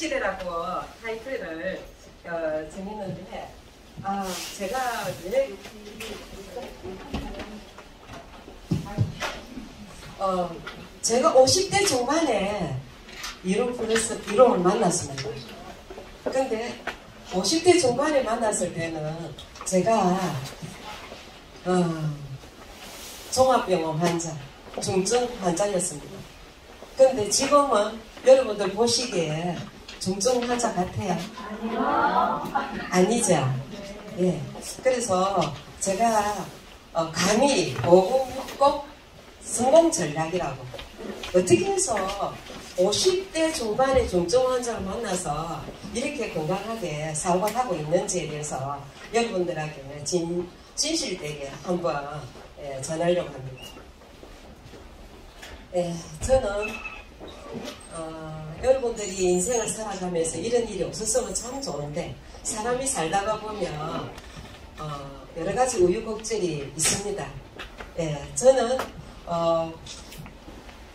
시대라고 타이틀을 어, 정했는데 아 제가 왜 어, 제가 50대 중반에 이론 플러스 이론을 만났습니다. 근데 50대 중반에 만났을 때는 제가 어, 종합병원 환자, 중증 환자였습니다. 근데 지금은 여러분들 보시기에 환자 같아요? 아니죠? 예. 그래서 제가 어, 감히 보건복법 성공 전략이라고 어떻게 해서 50대 중반의 중증 환자를 만나서 이렇게 건강하게 살아가고 있는지에 대해서 여러분들에게 진, 진실되게 한번 예, 전하려고 합니다. 예, 저는 어, 여러분들이 인생을 살아가면서 이런 일이 없었으면 참 좋은데 사람이 살다가 보면 어, 여러 가지 우유곡절이 있습니다. 예, 저는 어,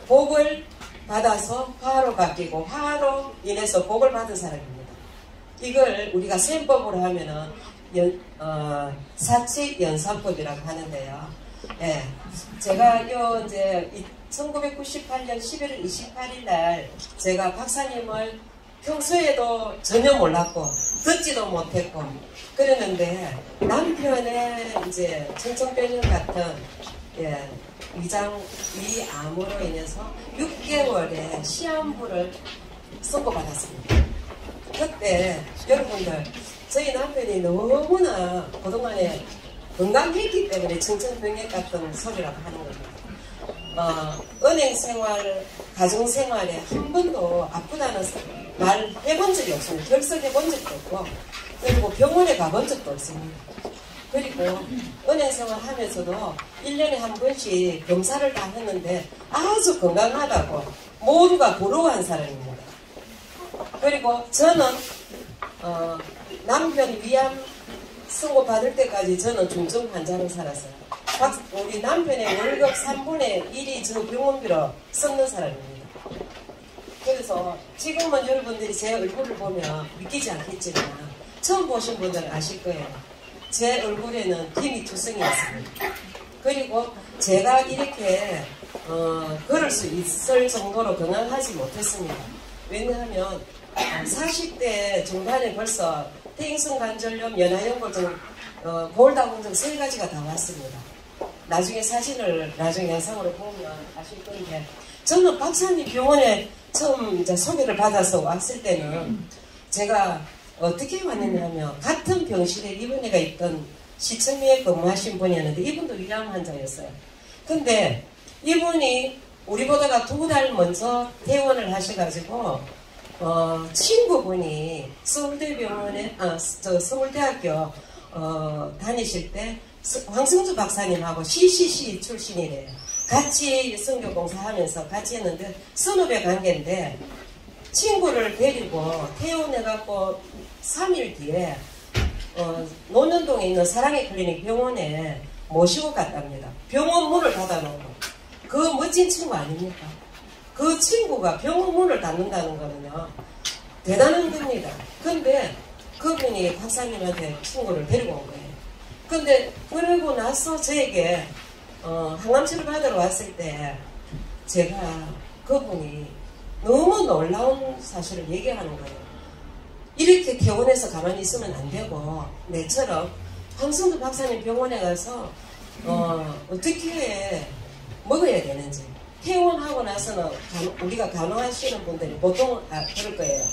복을 받아서 화로 바뀌고 화로 인해서 복을 받은 사람입니다. 이걸 우리가 셈법으로 하면은 연, 어, 사칙 연산법이라고 하는데요. 예, 제가 요 이제 1998년 11월 28일 날 제가 박사님을 평소에도 전혀 몰랐고 듣지도 못했고 그랬는데 남편의 이제 청청병 같은 예, 위장 위암으로 인해서 6개월의 시한부를 선고받았습니다. 그때 여러분들 저희 남편이 너무나 그동안에 건강했기 때문에 청천병역 같은 소리라고 하는 겁니다. 어, 은행 생활, 가정 생활에 한 번도 아프다는 말 해본 적이 없습니다. 결석해본 적도 없고 그리고 병원에 가본 적도 없습니다. 그리고 은행 생활 하면서도 1년에 한 번씩 검사를 다 했는데 아주 건강하다고 모두가 부러워한 사람입니다. 그리고 저는 어, 남편 위암 선고 받을 때까지 저는 중증 환자로 살았어요. 우리 남편의 월급 3분의 1이 저 병원비로 썼는 사람입니다. 그래서 지금은 여러분들이 제 얼굴을 보면 믿기지 않겠지만 처음 보신 분들은 아실 거예요. 제 얼굴에는 김이 투성이 있습니다. 그리고 제가 이렇게 어, 걸을 수 있을 정도로 건강하지 못했습니다. 왜냐하면 40대 중반에 벌써 퇴행성 관절염, 연하연골증, 어, 골다공증 세 가지가 다 왔습니다. 나중에 사진을 나중에 영상으로 보면 아실 건데 저는 박사님 병원에 처음 이제 소개를 받아서 왔을 때는 제가 어떻게 왔느냐면 같은 병실에 이분이가 있던 시청리에 근무하신 분이었는데 이분도 위암 환자였어요. 근데 이분이 우리보다가 두 달 먼저 퇴원을 하셔가지고 어, 친구분이 서울대병원에 아, 저 서울대학교 어, 다니실 때 황승주 박사님하고 CCC 출신이래요. 같이 선교 봉사하면서 같이 했는데 선후배 관계인데 친구를 데리고 퇴원해갖고 3일 뒤에 어, 노년동에 있는 사랑의 클리닉 병원에 모시고 갔답니다. 병원 문을 닫아놓고 그 멋진 친구 아닙니까? 그 친구가 병원 문을 닫는다는 거는요 대단한 겁니다. 근데 그분이 박사님한테 친구를 데리고 온 거예요. 근데 그러고 나서 저에게 어, 항암치를 받으러 왔을 때 제가 그분이 너무 놀라운 사실을 얘기하는 거예요. 이렇게 퇴원해서 가만히 있으면 안 되고 내처럼 황승두 박사님 병원에 가서 어, 어떻게 먹어야 되는지 퇴원하고 나서는 우리가 간호하시는 분들이 보통 아, 그럴 거예요.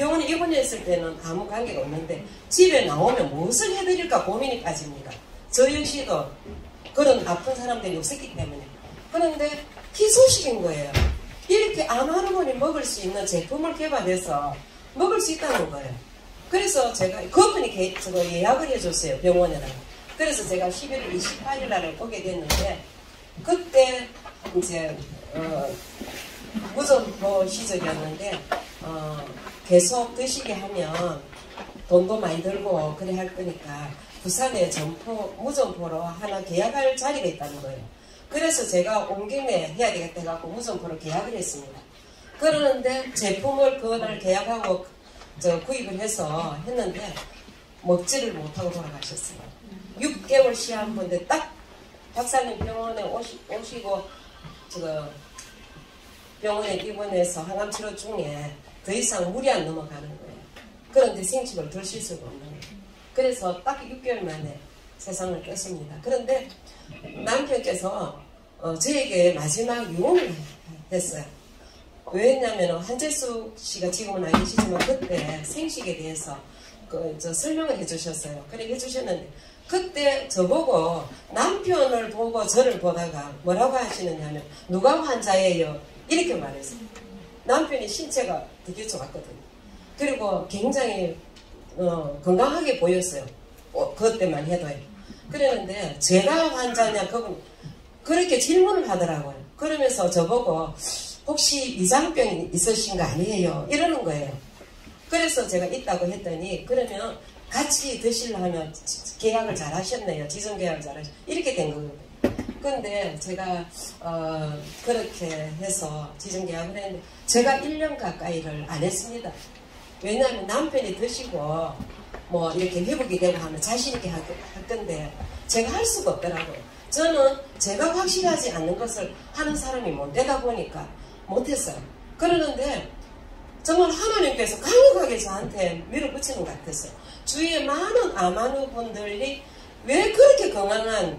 병원에 입원했을 때는 아무 관계가 없는데 집에 나오면 무엇을 해드릴까 고민이 빠집니다. 저 역시도 그런 아픈 사람들이 없었기 때문에 그런데 희소식인 거예요. 이렇게 암하르몬이 먹을 수 있는 제품을 개발해서 먹을 수 있다는 거예요. 그래서 제가 그분이 개, 저거 예약을 해줬어요 병원에다가. 그래서 제가 11월 28일 날에 오게 됐는데 그때 이제 어, 무전보 시절이었는데 어, 계속 드시게 하면 돈도 많이 들고 그래 할 거니까 부산에 점포 무전포로 하나 계약할 자리가 있다는 거예요. 그래서 제가 온 김에 해야 되겠다 해갖고 무전포로 계약을 했습니다. 그러는데 제품을 그날 계약하고 저 구입을 해서 했는데 먹지를 못하고 돌아가셨어요. 6개월 시한 분데 딱 박사님 병원에 오시, 오시고 저 병원에 입원해서 항암 치료 중에 더 이상 물이 안 넘어가는 거예요. 그런데 생식을 들실 수가 없는 거예요. 그래서 딱 6개월 만에 세상을 깼습니다. 그런데 남편께서 어, 저에게 마지막 유언을 했어요. 왜냐하면 한재수 씨가 지금은 안 계시지만 그때 생식에 대해서 그, 저 설명을 해주셨어요. 그래 해주셨는데 그때 저보고 남편을 보고 저를 보다가 뭐라고 하시느냐 하면 누가 환자예요? 이렇게 말했어요. 남편이 신체가 되게 좋았거든요. 그리고 굉장히 어, 건강하게 보였어요. 어, 그때만 해도요. 그랬는데 제가 환자냐 그분 그렇게 질문을 하더라고요. 그러면서 저보고 혹시 위장병이 있으신 거 아니에요? 이러는 거예요. 그래서 제가 있다고 했더니 그러면 같이 드시려면 계약을 잘 하셨네요. 지정 계약을 잘 하셨. 이렇게 된 거거든요. 근데 제가 어, 그렇게 해서 지정 계약을 했는데 제가 1년 가까이를 안 했습니다. 왜냐하면 남편이 드시고 뭐 이렇게 회복이 되고 하면 자신 있게 할, 할 건데 제가 할 수가 없더라고요. 저는 제가 확실하지 않는 것을 하는 사람이 못 되다 보니까 못했어요. 그러는데 정말 하나님께서 강력하게 저한테 밀어붙이는 것 같았어요. 주위에 많은 아마누 분들이 왜 그렇게 건강한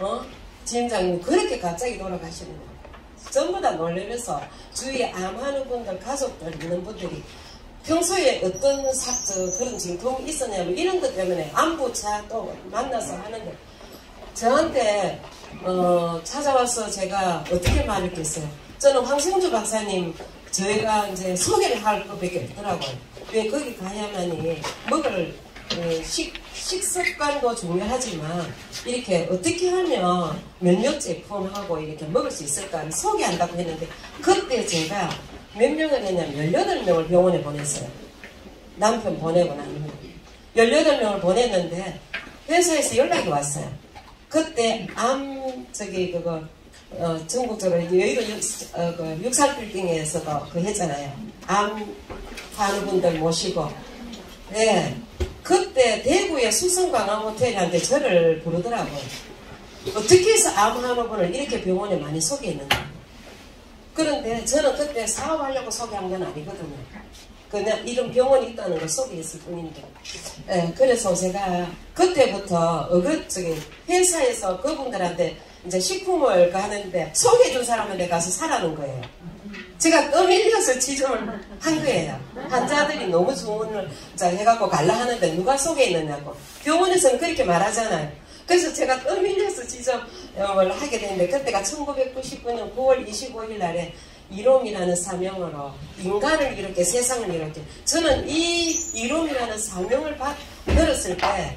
어? 지임장님 그렇게 갑자기 돌아가시느냐. 전부 다 놀라면서 주위에 암하는 분들, 가족들 있는 분들이 평소에 어떤 사, 저, 그런 진통이 있었냐면 이런 것 때문에 안부차 또 만나서 하는데 저한테 어, 찾아와서 제가 어떻게 말했겠어요? 저는 황승주 박사님 저희가 이제 소개를 할 것밖에 없더라고요. 왜 거기 가야만이 먹을 어, 식, 식습관도 중요하지만 이렇게 어떻게 하면 몇몇 제품하고 이렇게 먹을 수 있을까를 소개한다고 했는데 그때 제가 몇 명을 했냐면 18명을 병원에 보냈어요. 남편 보내고 난 후에. 18명을 보냈는데 회사에서 연락이 왔어요. 그때 암 저기 그거 어, 전국적으로 여의도 육, 어, 그 육살 빌딩에서도 그 했잖아요. 암 하는 분들 모시고 네. 그때 대구의 수성광암 호텔한테 저를 부르더라고요. 어떻게 해서 암 하는 분을 이렇게 병원에 많이 소개했는가. 그런데 저는 그때 사업하려고 소개한 건 아니거든요. 그냥 이런 병원이 있다는 걸 소개했을 뿐인데. 예, 그래서 제가 그때부터 어긋저기 회사에서 그분들한테 이제 식품을 하는데 소개해준 사람한테 가서 사라는 거예요. 제가 떠밀려서 지정을 한 거예요. 환자들이 너무 주문을 해갖고 갈라 하는데 누가 소개했느냐고. 병원에서는 그렇게 말하잖아요. 그래서 제가 떠밀려서 지정을 하게 됐는데 그때가 1999년 9월 25일 날에 이롬이라는 사명으로 인간을 이렇게 세상을 이렇게 저는 이 이롬이라는 사명을 받, 들었을 때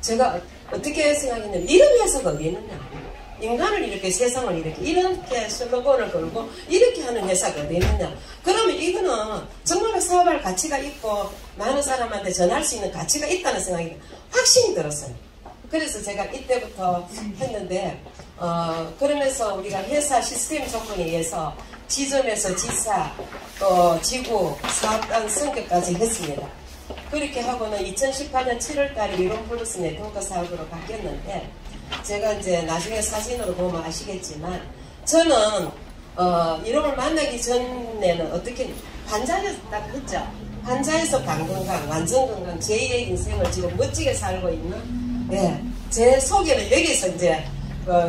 제가 어떻게 생각했냐면 이런 회사가 어디 있느냐 인간을 이렇게 세상을 이렇게 이렇게 슬로건을 걸고 이렇게 하는 회사가 어디 있느냐 그러면 이거는 정말 사업할 가치가 있고 많은 사람한테 전할 수 있는 가치가 있다는 생각이 확신이 들었어요 그래서 제가 이때부터 했는데 어, 그러면서 우리가 회사 시스템 조건에 의해서 지점에서 지사 또 지구 사업단 선거까지 했습니다. 그렇게 하고는 2018년 7월 달에 이론 플러스 네트워크 사업으로 바뀌었는데 제가 이제 나중에 사진으로 보면 아시겠지만 저는 어, 이름을 만나기 전에는 어떻게 환자였다 했죠. 환자에서 강건강, 완전 건강, 제2의 인생을 지금 멋지게 살고 있는 예, 제 소개를 여기서 이제 어,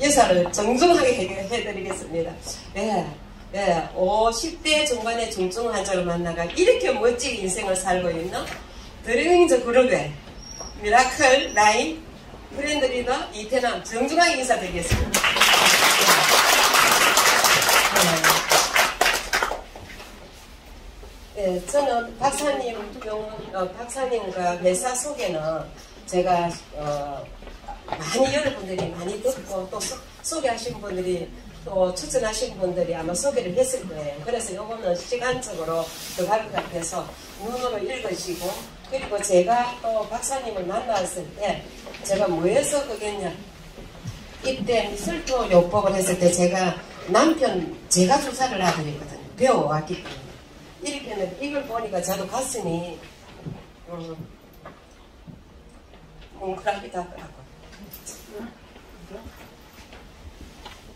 인사를 정중하게 해드리겠습니다. 예, 예, 50대 중반의 중증 환자를 만나가 이렇게 멋지게 인생을 살고 있는 드링저 그룹의 Miracle 라인 브랜드 리더 이태남 정중하게 인사드리겠습니다. 예, 예, 저는 박사님 어, 박사님과 매사 속에는 제가 어, 많이 여러분들이 많이 듣고 또 소, 소개하신 분들이 또 추천하신 분들이 아마 소개를 했을 거예요. 그래서 이거는 시간적으로 들어갈 것 같아서 눈으로 읽으시고 그리고 제가 또 박사님을 만났을 때 제가 뭐해서 그겠냐 이때 미술도 요법을 했을 때 제가 남편 제가 조사를 하드렸거든요. 배워왔기 때문에 이렇게 했는데 이걸 보니까 저도 가슴이 음, 뭉클하기도 하더라고요.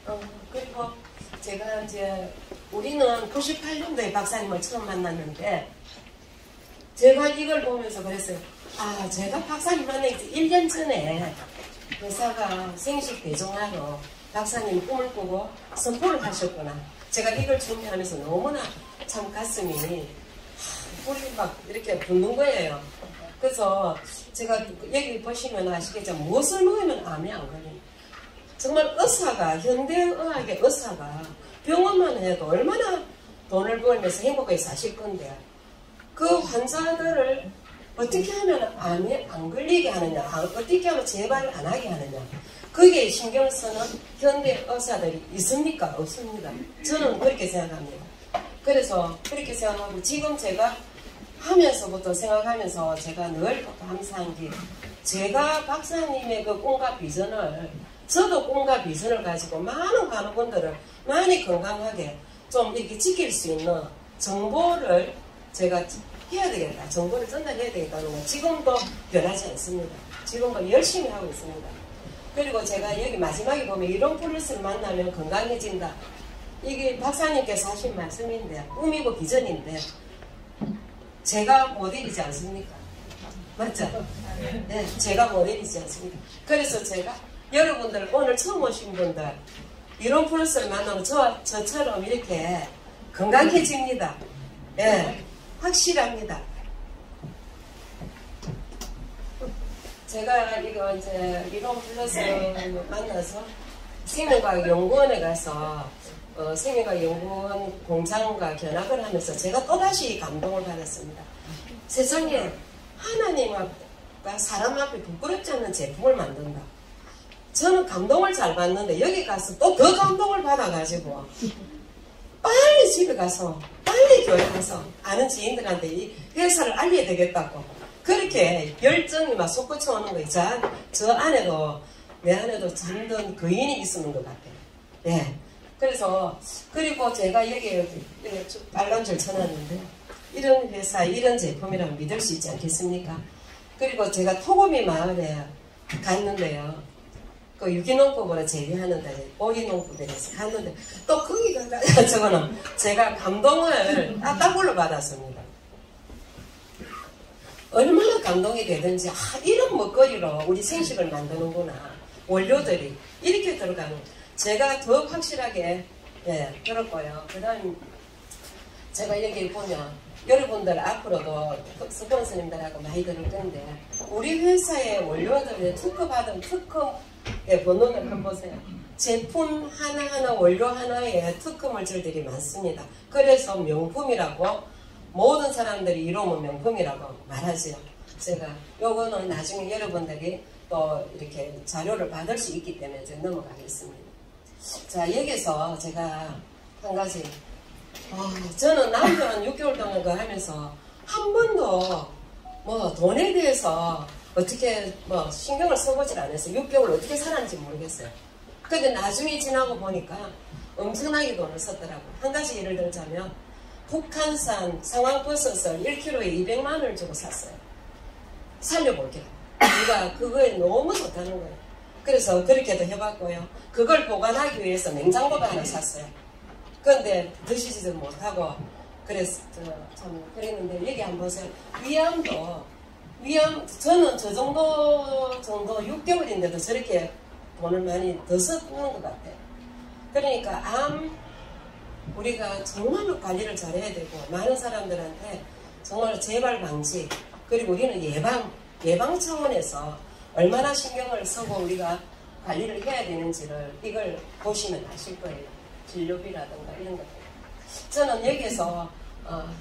어, 그리고 제가 이제 우리는 98년도에 박사님을 처음 만났는데 제가 이걸 보면서 그랬어요. 아, 제가 박사님 만나기 1년 전에 회사가 생식 대종하러 박사님 꿈을 꾸고 선포를 하셨구나. 제가 이걸 준비하면서 너무나 참 가슴이 불이 막 이렇게 붙는 거예요. 그래서 제가 여기 보시면 아시겠지만 무엇을 먹으면 암이 안 걸립니다. 정말 의사가 현대의학의 의사가 병원만 해도 얼마나 돈을 벌면서 행복하게 사실 건데 그 환자들을 어떻게 하면 암이 안 걸리게 하느냐 아, 어떻게 하면 재발 안 하게 하느냐 거기에 신경을 쓰는 현대 의사들이 있습니까? 없습니다. 저는 그렇게 생각합니다. 그래서 그렇게 생각하고 지금 제가 하면서부터 생각하면서 제가 늘 감사한 게 제가 박사님의 그 꿈과 비전을 저도 꿈과 비전을 가지고 많은 환우분들을 많이 건강하게 좀 이렇게 지킬 수 있는 정보를 제가 해야 되겠다. 정보를 전달해야 되겠다는 건 지금도 변하지 않습니다. 지금도 열심히 하고 있습니다. 그리고 제가 여기 마지막에 보면 이런 플러스를 만나면 건강해진다. 이게 박사님께서 하신 말씀인데 꿈이고 비전인데 제가 모델이지 않습니까? 맞죠? 네, 제가 모델이지 않습니까? 그래서 제가 여러분들 오늘 처음 오신 분들 이런 플러스를 만나면 저, 저처럼 이렇게 건강해집니다. 예, 네, 확실합니다. 제가 이거 이제 이런 플러스 만나서 생명과학 연구원에 가서 어, 생명과학 연구원 공장과 견학을 하면서 제가 또다시 감동을 받았습니다. 세상에 하나님과 사람 앞에 부끄럽지 않는 제품을 만든다. 저는 감동을 잘 받는데 여기 가서 또 더 감동을 받아가지고 빨리 집에 가서 빨리 교회 가서 아는 지인들한테 이 회사를 알려야 되겠다고 그렇게 열정이 막 솟구쳐 오는 거예요. 저, 저 안에도 내 안에도 잠든 거인이 있는 것 같아요. 예. 그래서 그리고 제가 여기 빨간 줄 쳐놨는데 이런 회사 이런 제품이라면 믿을 수 있지 않겠습니까? 그리고 제가 토고미 마을에 갔는데요. 그 유기농법으로 재배하는데 오리농법에서 갔는데 또 거기가 저거는 제가 감동을 따따블로 받았습니다. 얼마나 감동이 되든지 아, 이런 먹거리로 우리 생식을 만드는구나 원료들이 이렇게 들어가는 제가 더 확실하게 예, 들었고요. 그 다음 제가 여기 보면 여러분들 앞으로도 스폰서님들하고 많이 들을 텐데 우리 회사의 원료들에 특허받은 특허 의 번호를 한번 보세요. 제품 하나하나 원료 하나에 특허 물질들이 많습니다. 그래서 명품이라고 모든 사람들이 이름은 명품이라고 말하죠. 제가 요거는 나중에 여러분들이 또 이렇게 자료를 받을 수 있기 때문에 이제 넘어가겠습니다. 자 여기서 제가 한 가지 아, 저는 남편 6개월 동안 그 하면서 한 번도 뭐 돈에 대해서 어떻게 뭐 신경을 써보질 않았어요. 6개월 어떻게 살았는지 모르겠어요. 근데 나중에 지나고 보니까 엄청나게 돈을 썼더라고요. 한 가지 예를 들자면 북한산 상황버섯을 1kg에 200만 원을 주고 샀어요. 살려볼게요. 우리가 그거에 너무 좋다는 거예요. 그래서 그렇게도 해봤고요. 그걸 보관하기 위해서 냉장고도 하나 샀어요. 그런데 드시지도 못하고 그랬, 참, 그랬는데 여기 한번 보세요. 위암도, 위암, 저는 저 정도, 정도 6개월인데도 저렇게 돈을 많이 더 썼는 것 같아요. 그러니까 암, 우리가 정말로 관리를 잘해야 되고, 많은 사람들한테 정말 재발 방지, 그리고 우리는 예방, 예방 차원에서 얼마나 신경을 쓰고 우리가 관리를 해야 되는지를 이걸 보시면 아실 거예요. 진료비라든가 이런 것들. 저는 여기서 어,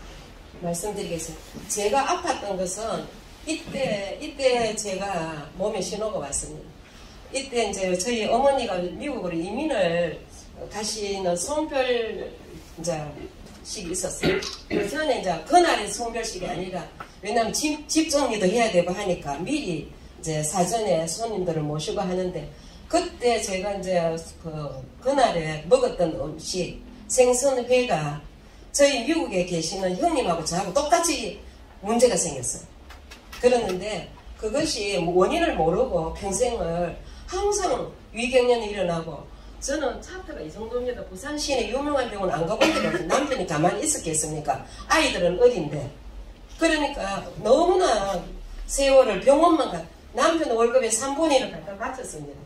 말씀드리겠습니다. 제가 아팠던 것은 이때 이때 제가 몸에 신호가 왔습니다. 이때 이제 저희 어머니가 미국으로 이민을 가시는 손별 이제 식이 있었어요. 그 전에 이제 그날의 손별식이 아니라 왜냐하면 집, 집 정리도 해야 되고 하니까 미리 이제 사전에 손님들을 모시고 하는데 그때 제가 이제 그, 그날에 먹었던 음식 생선회가 저희 미국에 계시는 형님하고 저하고 똑같이 문제가 생겼어요. 그랬는데 그것이 원인을 모르고 평생을 항상 위경련이 일어나고 저는 차트가 이 정도입니다. 부산 시내 유명한 병원 안 가본 데가 남편이 가만히 있었겠습니까? 아이들은 어린데. 그러니까 너무나 세월을 병원만 가. 남편 월급의 3분의 1을 갖다 바쳤습니다.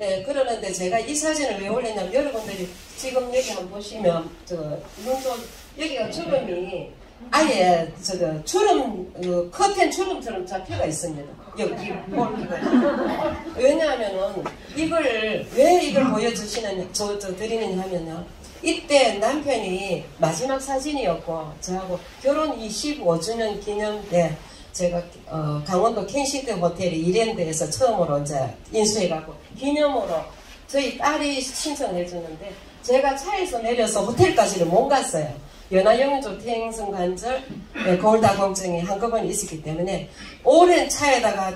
예, 그러는데 제가 이 사진을 왜 올렸냐면 여러분들이 지금 여기 한번 보시면 저 눈도 여기가 주름이 아예 저거 주름 어, 커튼 주름처럼 잡혀가 있습니다. 여기 볼기가 왜냐하면은 이걸 왜 이걸 보여주시는 저, 저 드리느냐 하면요. 이때 남편이 마지막 사진이었고 저하고 결혼 25주년 기념 때 제가 어, 강원도 켄싱턴 호텔 이랜드에서 처음으로 이제 인수해갖고 기념으로 저희 딸이 신청해 주는데 제가 차에서 내려서 호텔까지는 못 갔어요. 연하영조 태행성 관절 네, 거울다공증이 한꺼번에 있었기 때문에 오랜 차에다가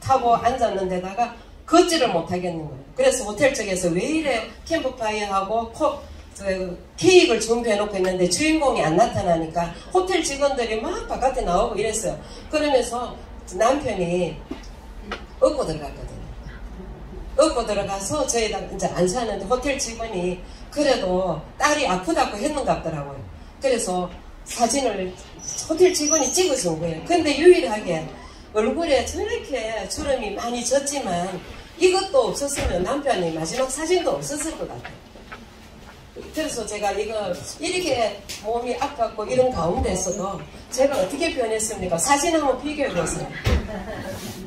타고 앉았는데다가 걷지를 못하겠는 거예요. 그래서 호텔 측에서 왜 이래 캠프파이어하고 코, 케이크를 준비해놓고 있는데 주인공이 안 나타나니까 호텔 직원들이 막 바깥에 나오고 이랬어요. 그러면서 남편이 얻고 들어갔거든요. 얻고 들어가서 저희가 이제 안 사는데 호텔 직원이 그래도 딸이 아프다고 했는가 보더라고요. 그래서 사진을 호텔 직원이 찍어준 거예요. 근데 유일하게 얼굴에 저렇게 주름이 많이 졌지만 이것도 없었으면 남편이 마지막 사진도 없었을 것 같아요. 그래서 제가 이거 이렇게 몸이 아팠고 이런 가운데서도 제가 어떻게 변했습니까? 사진 한번 비교해 보세요.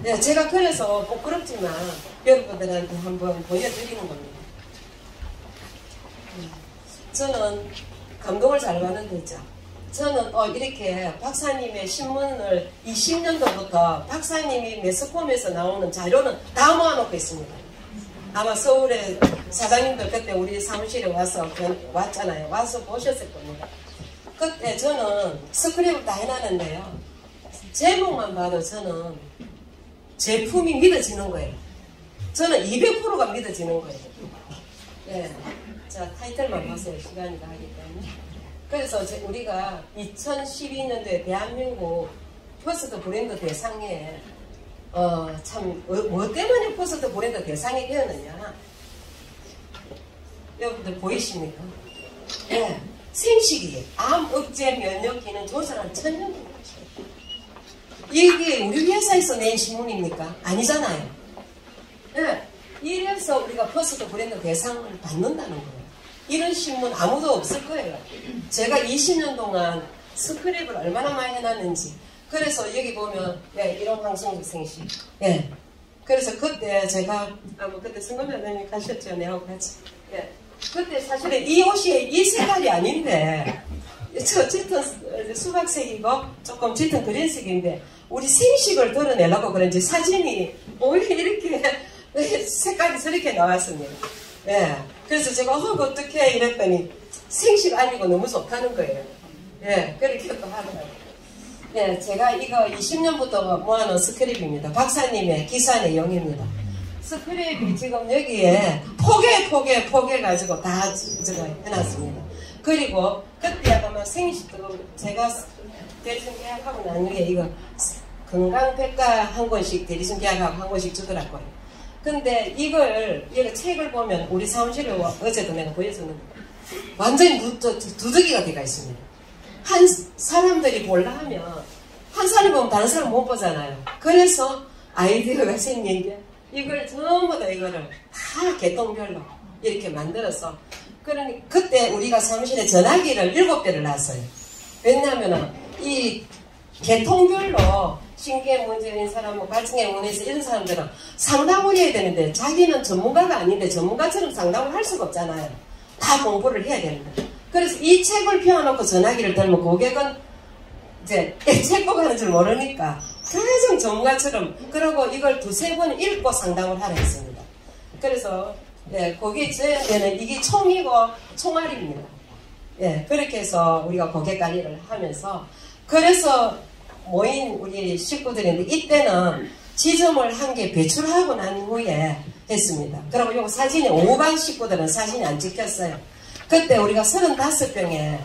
네, 제가 그래서 부끄럽지만 여러분들한테 한번 보여드리는 겁니다. 저는 감동을 잘 받는 데죠. 저는 어, 이렇게 박사님의 신문을 20년도부터 박사님이 매스컴에서 나오는 자료는 다 모아놓고 있습니다. 아마 서울에 사장님들 그때 우리 사무실에 와서 왔잖아요. 와서 보셨을 겁니다. 그때 저는 스크랩을 다 해놨는데요. 제목만 봐도 저는 제품이 믿어지는 거예요. 저는 200%가 믿어지는 거예요. 네. 자, 타이틀만 보세요. 시간이 가기 때문에. 그래서 우리가 2012년도에 대한민국 퍼스트 브랜드 대상에 어, 참, 어, 뭐 때문에 퍼스트 브랜드 대상이 되었느냐. 여러분들 보이십니까? 예. 네. 생식이, 암, 억제, 면역 기능 조절한 천연 이게 우리 회사에서 낸 신문입니까? 아니잖아요. 네. 이래서 우리가 퍼스트 브랜드 대상을 받는다는 거예요. 이런 신문 아무도 없을 거예요. 제가 20년 동안 스크랩을 얼마나 많이 해놨는지. 그래서 여기 보면 네, 이런 방송국 생식. 예. 그래서 그때 제가 아, 뭐 그때 선거면님 가셨죠, 내하고 같이. 예. 그때 사실은 이 옷이 이 색깔이 아닌데 저 짙은 수박색이고 조금 짙은 그린색인데 우리 생식을 드러내려고 그런지 사진이 오히려 이렇게 색깔이 저렇게 나왔습니다. 예. 그래서 제가 어, 어떻게 이랬더니 생식 아니고 너무 좋다는 거예요. 예. 그렇게 또 하더라고요. 예, 제가 이거 20년부터 모아놓은 스크립입니다. 박사님의 기사 내용입니다. 스크립이 지금 여기에 포개, 포개, 포개 가지고 다 제가 해놨습니다. 그리고 그때 아마 생식, 제가 대리점 계약하고 난 후에 이거 건강백과 한 권씩 대리점 계약하고 한 권씩 주더라고요. 근데 이걸, 이거 책을 보면 우리 사무실에 어제도 내가 보여줬는데 완전히 두둑이가 되어 있습니다. 한 사람들이 볼라 하면 한 사람이 보면 다른 사람 못 보잖아요. 그래서 아이디어가 생긴 게 이걸 전부 다 이거를 다 개통별로 이렇게 만들어서 그러니 그때 우리가 사무실에 전화기를 일곱 대를 놨어요. 왜냐하면 이 개통별로 신기에 문제인 사람, 뭐 발증에 문제에서 이런 사람들은 상담을 해야 되는데 자기는 전문가가 아닌데 전문가처럼 상담을 할 수가 없잖아요. 다 공부를 해야 되는데. 그래서 이 책을 펴놓고 전화기를 들면 고객은 이제 책 보고 하는 줄 모르니까 가장 전문가처럼 그러고 이걸 두세 번 읽고 상담을 하라 했습니다. 그래서 예, 거기 저에는 이게 총이고 총알입니다. 예, 그렇게 해서 우리가 고객 관리를 하면서 그래서 모인 우리 식구들인데 이때는 지점을 한 개 배출하고 난 후에 했습니다. 그리고 요 사진에 오반 식구들은 사진이 안 찍혔어요. 그때 우리가 35병에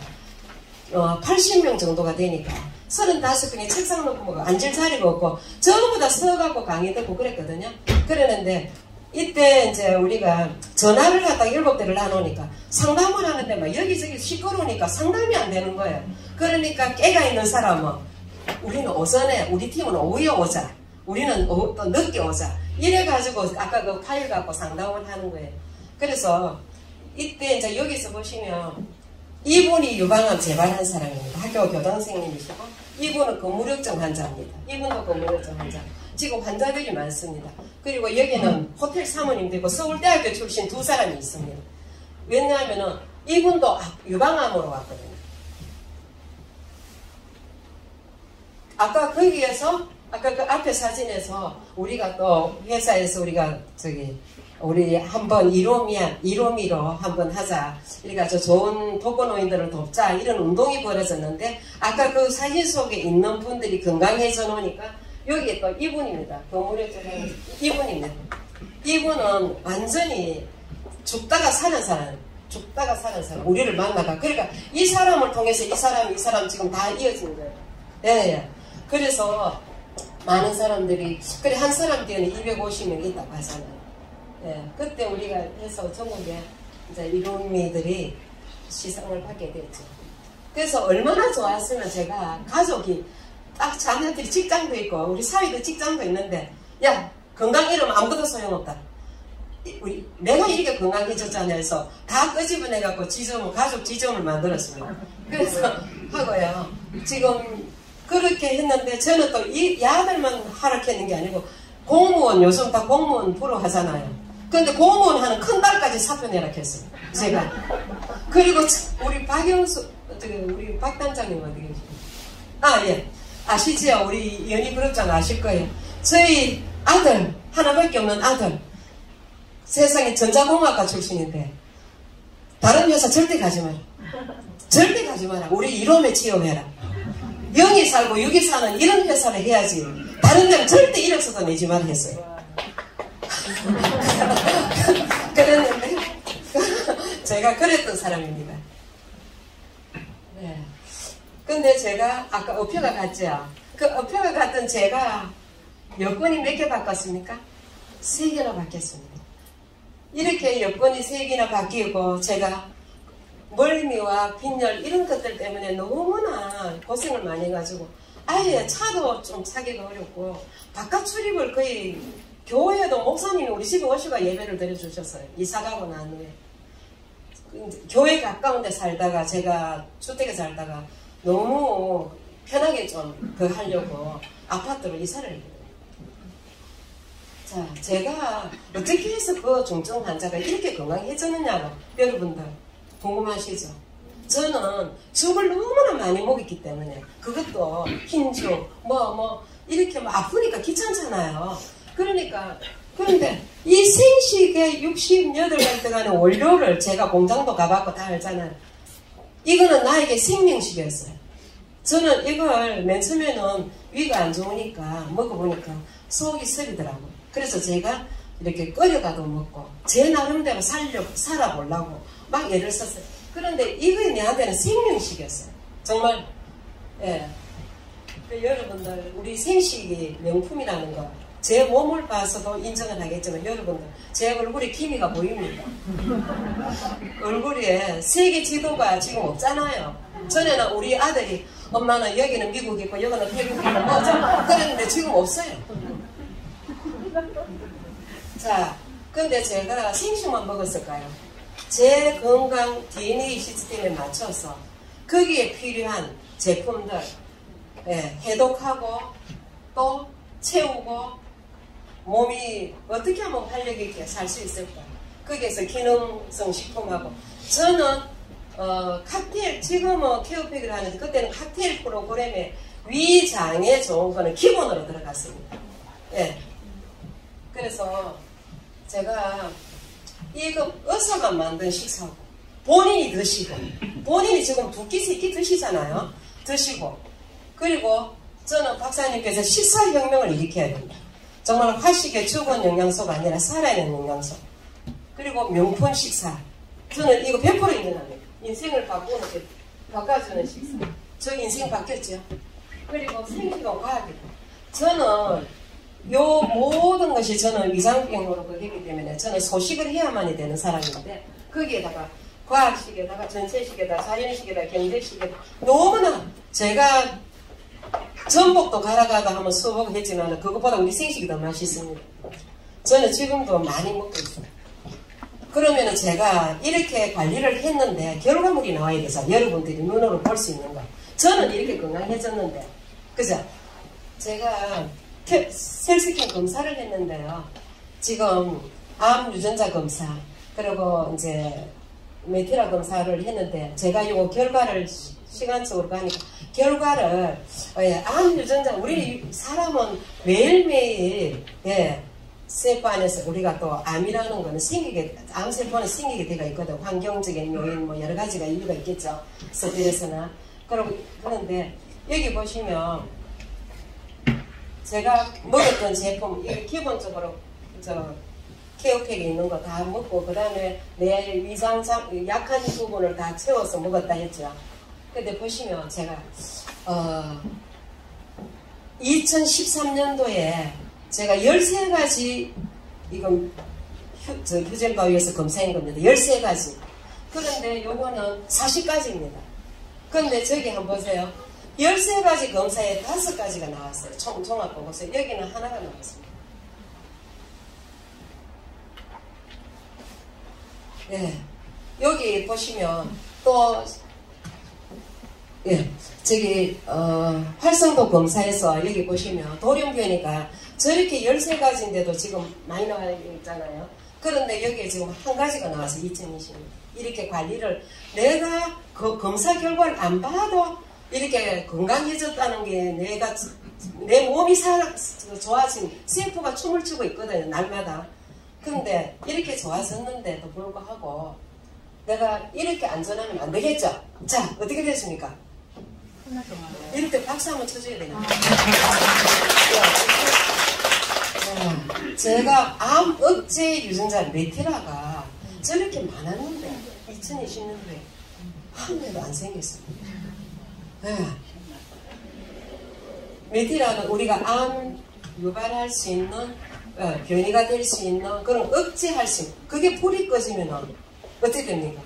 어, 80명 정도가 되니까 35명이 책상 놓고 뭐 앉을 자리가 없고 전부 다 서갖고 강의 듣고 그랬거든요. 그러는데 이때 이제 우리가 전화를 갖다 일곱 대를 나누니까 상담을 하는데 막 여기저기 시끄러우니까 상담이 안 되는 거예요. 그러니까 깨가 있는 사람은 우리는 오전에 우리 팀은 오후에 오자. 우리는 또 늦게 오자. 이래 가지고 아까 그 파일 갖고 상담을 하는 거예요. 그래서 이때 이제 여기서 보시면 이분이 유방암 재발한 사람입니다. 학교 교장선생님이시고 이분은 근무력증 환자입니다. 이분도 근무력증 환자. 지금 환자들이 많습니다. 그리고 여기는 호텔 사모님도 있고 서울대학교 출신 두 사람이 있습니다. 왜냐하면 이분도 유방암으로 왔거든요. 아까 거기에서 아까 그 앞에 사진에서 우리가 또 회사에서 우리가 저기 우리 한번 이로미야 이로미로 한번 하자. 이래가지고 좋은 독거노인들을 돕자 이런 운동이 벌어졌는데 아까 그 사진 속에 있는 분들이 건강해져 놓으니까 여기 또 이분입니다. 동물의 이분입니다. 이분은 완전히 죽다가 사는 사람, 죽다가 사는 사람, 우리를 만나가. 그러니까 이 사람을 통해서 이 사람, 이 사람 지금 다 이어진 거예요. 예, 예. 그래서 많은 사람들이, 그래, 한 사람 뒤에는 250명 있다고 하잖아요. 예. 그때 우리가 해서 전국에 이제 이론미들이 시상을 받게 됐죠. 그래서 얼마나 좋았으면 제가 가족이 딱 자녀들이 직장도 있고 우리 사위도 직장도 있는데 야 건강 잃으면 아무것도 소용없다. 우리 내가 이렇게 건강해졌잖아요 해서 다 끄집어내 갖고 지점을 가족 지점을 만들었습니다. 그래서 하고요. 지금 그렇게 했는데 저는 또 이 야들만 하락했는 게 아니고 공무원 요즘 다 공무원 프로 하잖아요. 그런데 공무원 하는 큰 딸까지 사표 내라 했어요. 제가. 그리고 우리 박영수 우리 박 단장님 계십니까? 아 예. 아시지요? 우리 연희 그룹장 아실 거예요. 저희 아들, 하나밖에 없는 아들, 세상에 전자공학과 출신인데, 다른 회사 절대 가지 마라. 절대 가지 마라. 우리 이름에 취업해라. 영이 살고 육이 사는 이런 회사를 해야지. 다른 데는 절대 이력서도 내지 말라 했어요. 그랬는데, 제가 그랬던 사람입니다. 네. 근데 제가 아까 어표가 갔죠. 그 어표가 갔던 제가 여권이 몇 개 바꿨습니까? 세 개나 바뀌었습니다. 이렇게 여권이 세 개나 바뀌고 제가 멀미와 빈혈 이런 것들 때문에 너무나 고생을 많이 해가지고 아예 차도 좀 차기가 어렵고 바깥 출입을 거의 교회도 목사님이 우리 집에 오시고 예배를 드려주셨어요. 이사 가고 난 후에. 교회 가까운 데 살다가 제가 주택에 살다가 너무 편하게 좀그 하려고 아파트로 이사를 해요. 자, 제가 어떻게 해서 그 중증 환자가 이렇게 건강해졌느냐고 여러분들 궁금하시죠? 저는 죽을 너무나 많이 먹였기 때문에 그것도 흰죽, 뭐, 뭐, 이렇게 뭐 아프니까 귀찮잖아요. 그러니까, 그런데 이 생식에 68가지 들어가는 원료를 제가 공장도 가봤고 다 알잖아요. 이거는 나에게 생명식이었어요. 저는 이걸 맨 처음에는 위가 안 좋으니까 먹어보니까 속이 쓰리더라고요. 그래서 제가 이렇게 끓여가도 먹고 제 나름대로 살려, 살아보려고 막 애를 썼어요. 그런데 이거 내한테는 생명식이었어요. 정말 예. 그 여러분들 우리 생식이 명품이라는 거 제 몸을 봐서도 인정을 하겠지만 여러분들 제 얼굴에 기미가 보입니까? 얼굴에 세계 지도가 지금 없잖아요. 전에는 우리 아들이 엄마는 여기는 미국이고 여기는 태국이고 뭐죠? 그랬는데 지금 없어요. 자, 근데 제가 생식만 먹었을까요? 제 건강 DNA 시스템에 맞춰서 거기에 필요한 제품들 예, 해독하고 또 채우고 몸이 어떻게 하면 활력 있게 살 수 있을까? 거기에서 기능성 식품하고 저는 어, 칵테일, 지금은 케어팩을 하는데 그때는 칵테일 프로그램에 위장에 좋은 거는 기본으로 들어갔습니다. 예. 그래서 제가 이거 의사가 만든 식사고 본인이 드시고 본인이 지금 두 끼, 세 끼 드시잖아요. 드시고 그리고 저는 박사님께서 식사혁명을 일으켜야 된다. 정말 화식의 죽은 영양소가 아니라 살아있는 영양소. 그리고 명품 식사. 저는 이거 100% 인정합니다. 인생을 바꾸는 게 바꿔주는 식사. 저 인생 바뀌었죠. 그리고 생기가 과학이고. 저는 요 모든 것이 저는 위장병으로 그기기 때문에 저는 소식을 해야만이 되는 사람인데 거기에다가 과학식에다가 전체식에다 자연식에다 경제식에다 너무나 제가 전복도 갈아가다 하면 수업을 했지만 그것보다 우리 생식이 더 맛있습니다. 저는 지금도 많이 먹고 있어요. 그러면 제가 이렇게 관리를 했는데 결과물이 나와야 돼서 여러분들이 눈으로 볼 수 있는 거. 저는 이렇게 건강해졌는데, 그죠? 제가 셀스킨 검사를 했는데요. 지금 암 유전자 검사, 그리고 이제 메틸화 검사를 했는데, 제가 이거 결과를 시간적으로 가니까, 결과를, 예, 암 유전자, 우리 사람은 매일매일, 예, 세포 안에서 우리가 또 암이라는 거는 생기게, 암세포는 생기게 되어 있거든. 환경적인 요인, 뭐 여러 가지가 이유가 있겠죠. 스트레스나. 그리고, 그런데, 여기 보시면, 제가 먹었던 제품, 이 기본적으로, 저, 케어팩에 있는 거 다 먹고, 그 다음에 내 위장 약한 부분을 다 채워서 먹었다 했죠. 근데 보시면 제가, 어, 2013년도에 제가 13가지 이건 휴, 저 휴젠바위에서 검사한 겁니다. 13가지. 그런데 요거는 40가지입니다. 그런데 저기 한번 보세요. 13가지 검사에 5가지가 나왔어요. 총, 종합 보고서 여기는 하나가 나왔습니다. 예. 여기 보시면 또 예, 저기 어, 활성도 검사에서 여기 보시면 돌연변이가 저렇게 13가지인데도 지금 많이 나와 있잖아요. 그런데 여기에 지금 한 가지가 나와서 2020년. 이렇게 관리를 내가 그 검사 결과를 안 봐도 이렇게 건강해졌다는 게 내가 내 몸이 살아, 좋아진 세포가 춤을 추고 있거든요. 날마다. 근데 이렇게 좋아졌는데도 불구하고 내가 이렇게 안전하면 안 되겠죠? 자, 어떻게 됐습니까? 이럴 때 박수 한번 쳐줘야 되나? 아. 제가 암 억제 유전자 메테라가 저렇게 많았는데 2020년도에 한 개도 안 생겼습니다. 네. 메테라는 우리가 암 유발할 수 있는 어, 변이가 될 수 있는 그런 억제할 수 있는 그게 불이 꺼지면 어떻게 됩니까?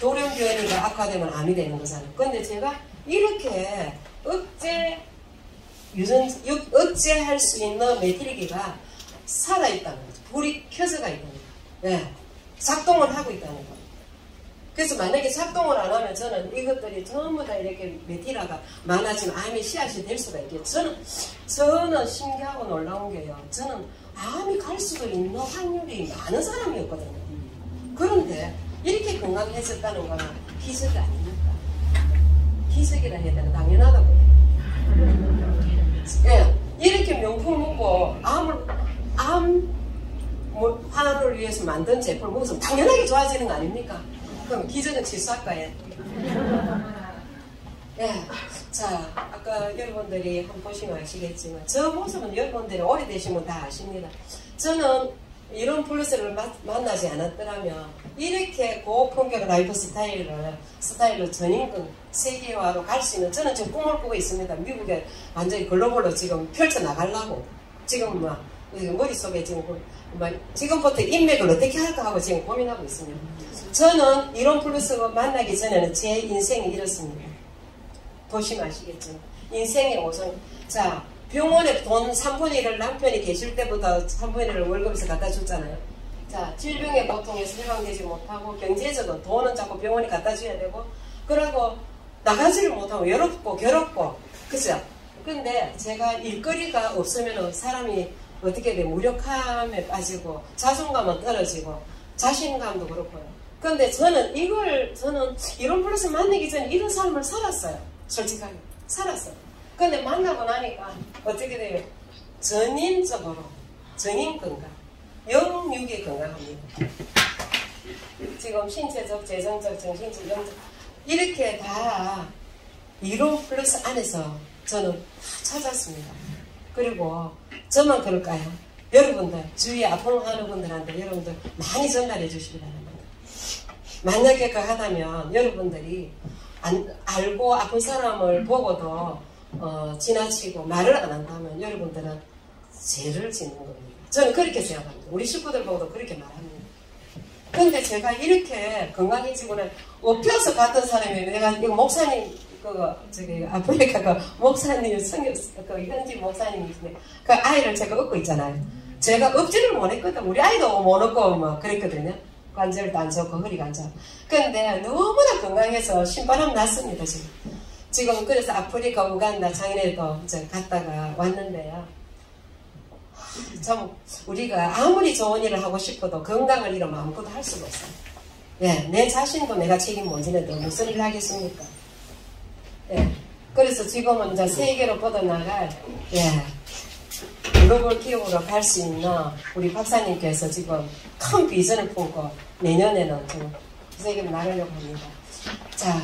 돌연 변이가 악화되면 암이 되는 거잖아요. 그런데 제가 이렇게 억제 유전 억제할 수 있는 메트리기가 살아있다는 거죠. 불이 켜져가 있다는 거죠. 네. 작동을 하고 있다는 거죠. 그래서 만약에 작동을 안 하면 저는 이것들이 전부 다 이렇게 메티라가 많아지면 암이 씨앗이 될 수가 있겠죠. 저는, 저는 신기하고 놀라운 게요. 저는 암이 갈 수도 있는 확률이 많은 사람이었거든요. 그런데 이렇게 건강해졌다는 거는 기적이 아닙니까? 기적이라 해야 되나? 당연하다고요. 예, 이렇게 명품 먹고 암을 암 뭐, 하나를 위해서 만든 제품을 먹으면 당연하게 좋아지는 거 아닙니까? 그럼 기저는 질수할까요? 예. 자, 아까 여러분들이 한번 보시면 아시겠지만, 저 모습은 여러분들이 오래되시면 다 아십니다. 저는 이런 플러스를 만나지 않았더라면, 이렇게 고품격 라이프 스타일을, 스타일로 전인권 세계화로 갈 수 있는, 저는 지금 꿈을 꾸고 있습니다. 미국에 완전히 글로벌로 지금 펼쳐 나가려고. 지금 막, 머릿속에 지금 뭐 지금부터 인맥을 어떻게 할까 하고 지금 고민하고 있습니다. 저는 이롬 플러스가 만나기 전에는 제 인생이 이렇습니다. 보시면 아시겠죠. 인생의 오선. 자, 병원에 돈 3분의 1을 남편이 계실 때부터 3분의 1을 월급에서 갖다 줬잖아요. 자, 질병의 고통에서 해방되지 못하고 경제적으로 돈은 자꾸 병원에 갖다 줘야 되고 그러고 나가지를 못하고 외롭고 괴롭고 그죠? 근데 제가 일거리가 없으면 사람이 어떻게 돼 무력함에 빠지고 자존감은 떨어지고 자신감도 그렇고요. 그런데 저는 이걸 저는 이런 플러스 만나기 전에 이런 삶을 살았어요. 솔직하게 살았어요. 근데 만나고 나니까 어떻게 돼요? 전인적으로 전인 건강, 영육이 건강합니다. 지금 신체적, 재정적, 정신적, 영적 이렇게 다 이론 플러스 안에서 저는 다 찾았습니다. 그리고 저만 그럴까요? 여러분들 주위에 아픔하는 분들한테 여러분들 많이 전달해 주시기 바랍니다. 만약에 그 하다면 여러분들이 안, 알고 아픈 사람을 보고도 어, 지나치고 말을 안 한다면 여러분들은 죄를 짓는 겁니다. 저는 그렇게 생각합니다. 우리 식구들 보고도 그렇게 말합니다. 근데 제가 이렇게 건강해지고는 업혀서 갔던 사람이 내가 이거 목사님 그 저기 아프리카 그 목사님 성교 그 현지 목사님이신데 그 아이를 제가 업고 있잖아요. 제가 업지를 못했거든. 우리 아이도 못 업고 뭐 그랬거든요. 좋고 허리가 안 좋고. 근데 너무나 건강해서 신바람 났습니다 지금. 지금 그래서 아프리카 우간다 작년에도 갔다가 왔는데요. 참 우리가 아무리 좋은 일을 하고 싶어도 건강을 잃으면 아무것도 할 수가 없어요. 예, 내 자신도 내가 책임 못 지는데 무슨 일을 하겠습니까? 예, 그래서 지금은 이제 세계로 뻗어나갈 예, 글로벌 기업으로 갈 수 있는 우리 박사님께서 지금 큰 비전을 품고 내년에는 좀 세계를 나가려고 합니다. 자,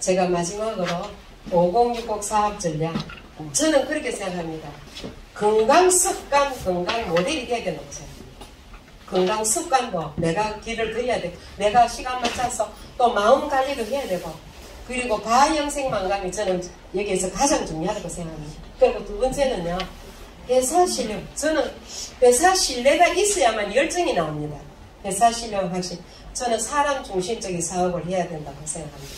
제가 마지막으로 5060 사업 전략 저는 그렇게 생각합니다. 건강 습관, 건강 모델이 돼야 되는 거죠. 건강 습관도 내가 길을 그려야 되고, 내가 시간만 짜서 또 마음 관리도 해야 되고, 그리고 바형생 만감이 저는 여기에서 가장 중요하다고 생각합니다. 그리고 두 번째는요, 회사 실력. 저는 회사 신뢰가 있어야만 열정이 나옵니다. 회사 실력 확실. 저는 사람 중심적인 사업을 해야 된다고 생각합니다.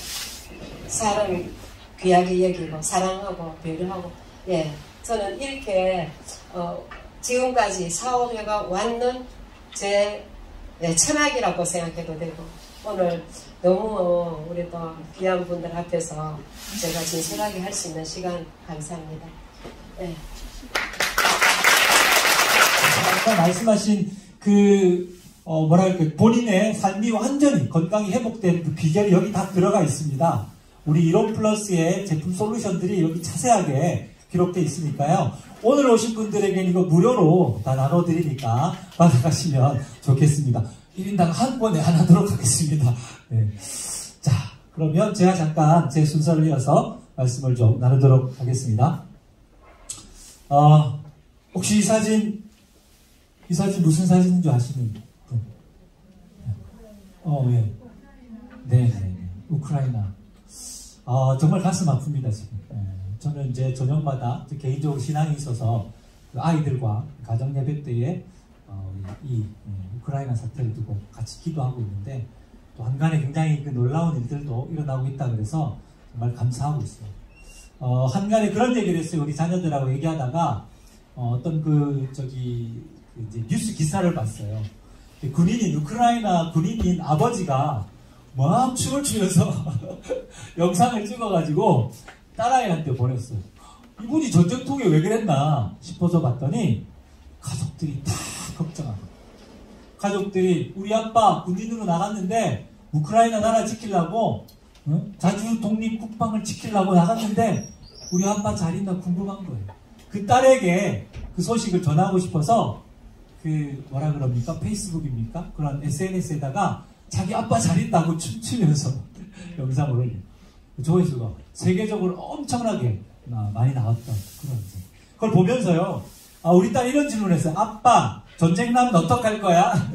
사람 귀하게 여기고, 사랑하고, 배려하고, 예. 저는 이렇게 어, 지금까지 사업회가 왔는 제 네, 철학이라고 생각해도 되고 오늘 너무 우리 또 귀한 분들 앞에서 제가 진솔하게 할 수 있는 시간 감사합니다. 네. 아까 말씀하신 그 어, 뭐랄까 본인의 삶이 완전히 건강이 회복된 그 비결이 여기 다 들어가 있습니다. 우리 이론 플러스의 제품 솔루션들이 여기 자세하게 기록되어 있으니까요. 오늘 오신 분들에게는 이거 무료로 다 나눠드리니까 받아가시면 좋겠습니다. 1인당 한 번에 하나 도록 하겠습니다. 네. 자, 그러면 제가 잠깐 제 순서를 이어서 말씀을 좀 나누도록 하겠습니다. 어, 혹시 이 사진, 이 사진 무슨 사진인 줄 아시는 분? 어, 예. 네, 네, 네. 우크라이나. 어, 정말 가슴 아픕니다, 지금. 저는 이제 저녁마다 개인적으로 신앙이 있어서 그 아이들과 가정 예배 때에 어, 이 예, 우크라이나 사태를 두고 같이 기도하고 있는데 또 한간에 굉장히 그 놀라운 일들도 일어나고 있다 그래서 정말 감사하고 있어요. 어, 한간에 그런 얘기를 했어요. 우리 자녀들하고 얘기하다가 어, 떤그 저기 그 이제 뉴스 기사를 봤어요. 군인인 우크라이나 군인인 아버지가 막 춤을 추면서 영상을 찍어가지고 딸아이한테 보냈어요. 이분이 전쟁통에 왜 그랬나 싶어서 봤더니 가족들이 다 걱정하고 가족들이 우리 아빠 군인으로 나갔는데 우크라이나 나라 지키려고 어? 자주 독립 국방을 지키려고 나갔는데 우리 아빠 잘 있나 궁금한 거예요. 그 딸에게 그 소식을 전하고 싶어서 그 뭐라 그럽니까 페이스북입니까 그런 SNS에다가 자기 아빠 잘 있다고 춤추면서 영상을 올려요. 조회수가 세계적으로 엄청나게 많이 나왔던 그런 그걸 보면서요. 아, 우리 딸 이런 질문을 했어요. 아빠, 전쟁 나면 어떡할 거야?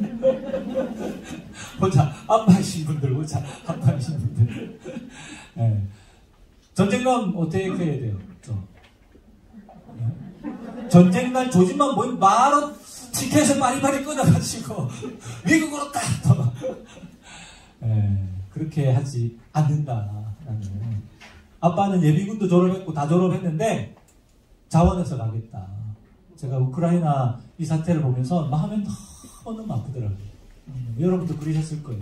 보자, 아빠이신 분들, 보자, 아빠이신 분들. 네. 전쟁 나면 어떻게 해야 돼요? 네. 전쟁 날 조짐만 보이면 바 로 티켓을 빠리빠리 끊어가지고 미국으로 딱! 네. 그렇게 하지 않는다. 아빠는 예비군도 졸업했고 다 졸업했는데 자원해서 가겠다. 제가 우크라이나 이 사태를 보면서 마음이 너무 아프더라고요. 음, 여러분도 그러셨을 거예요.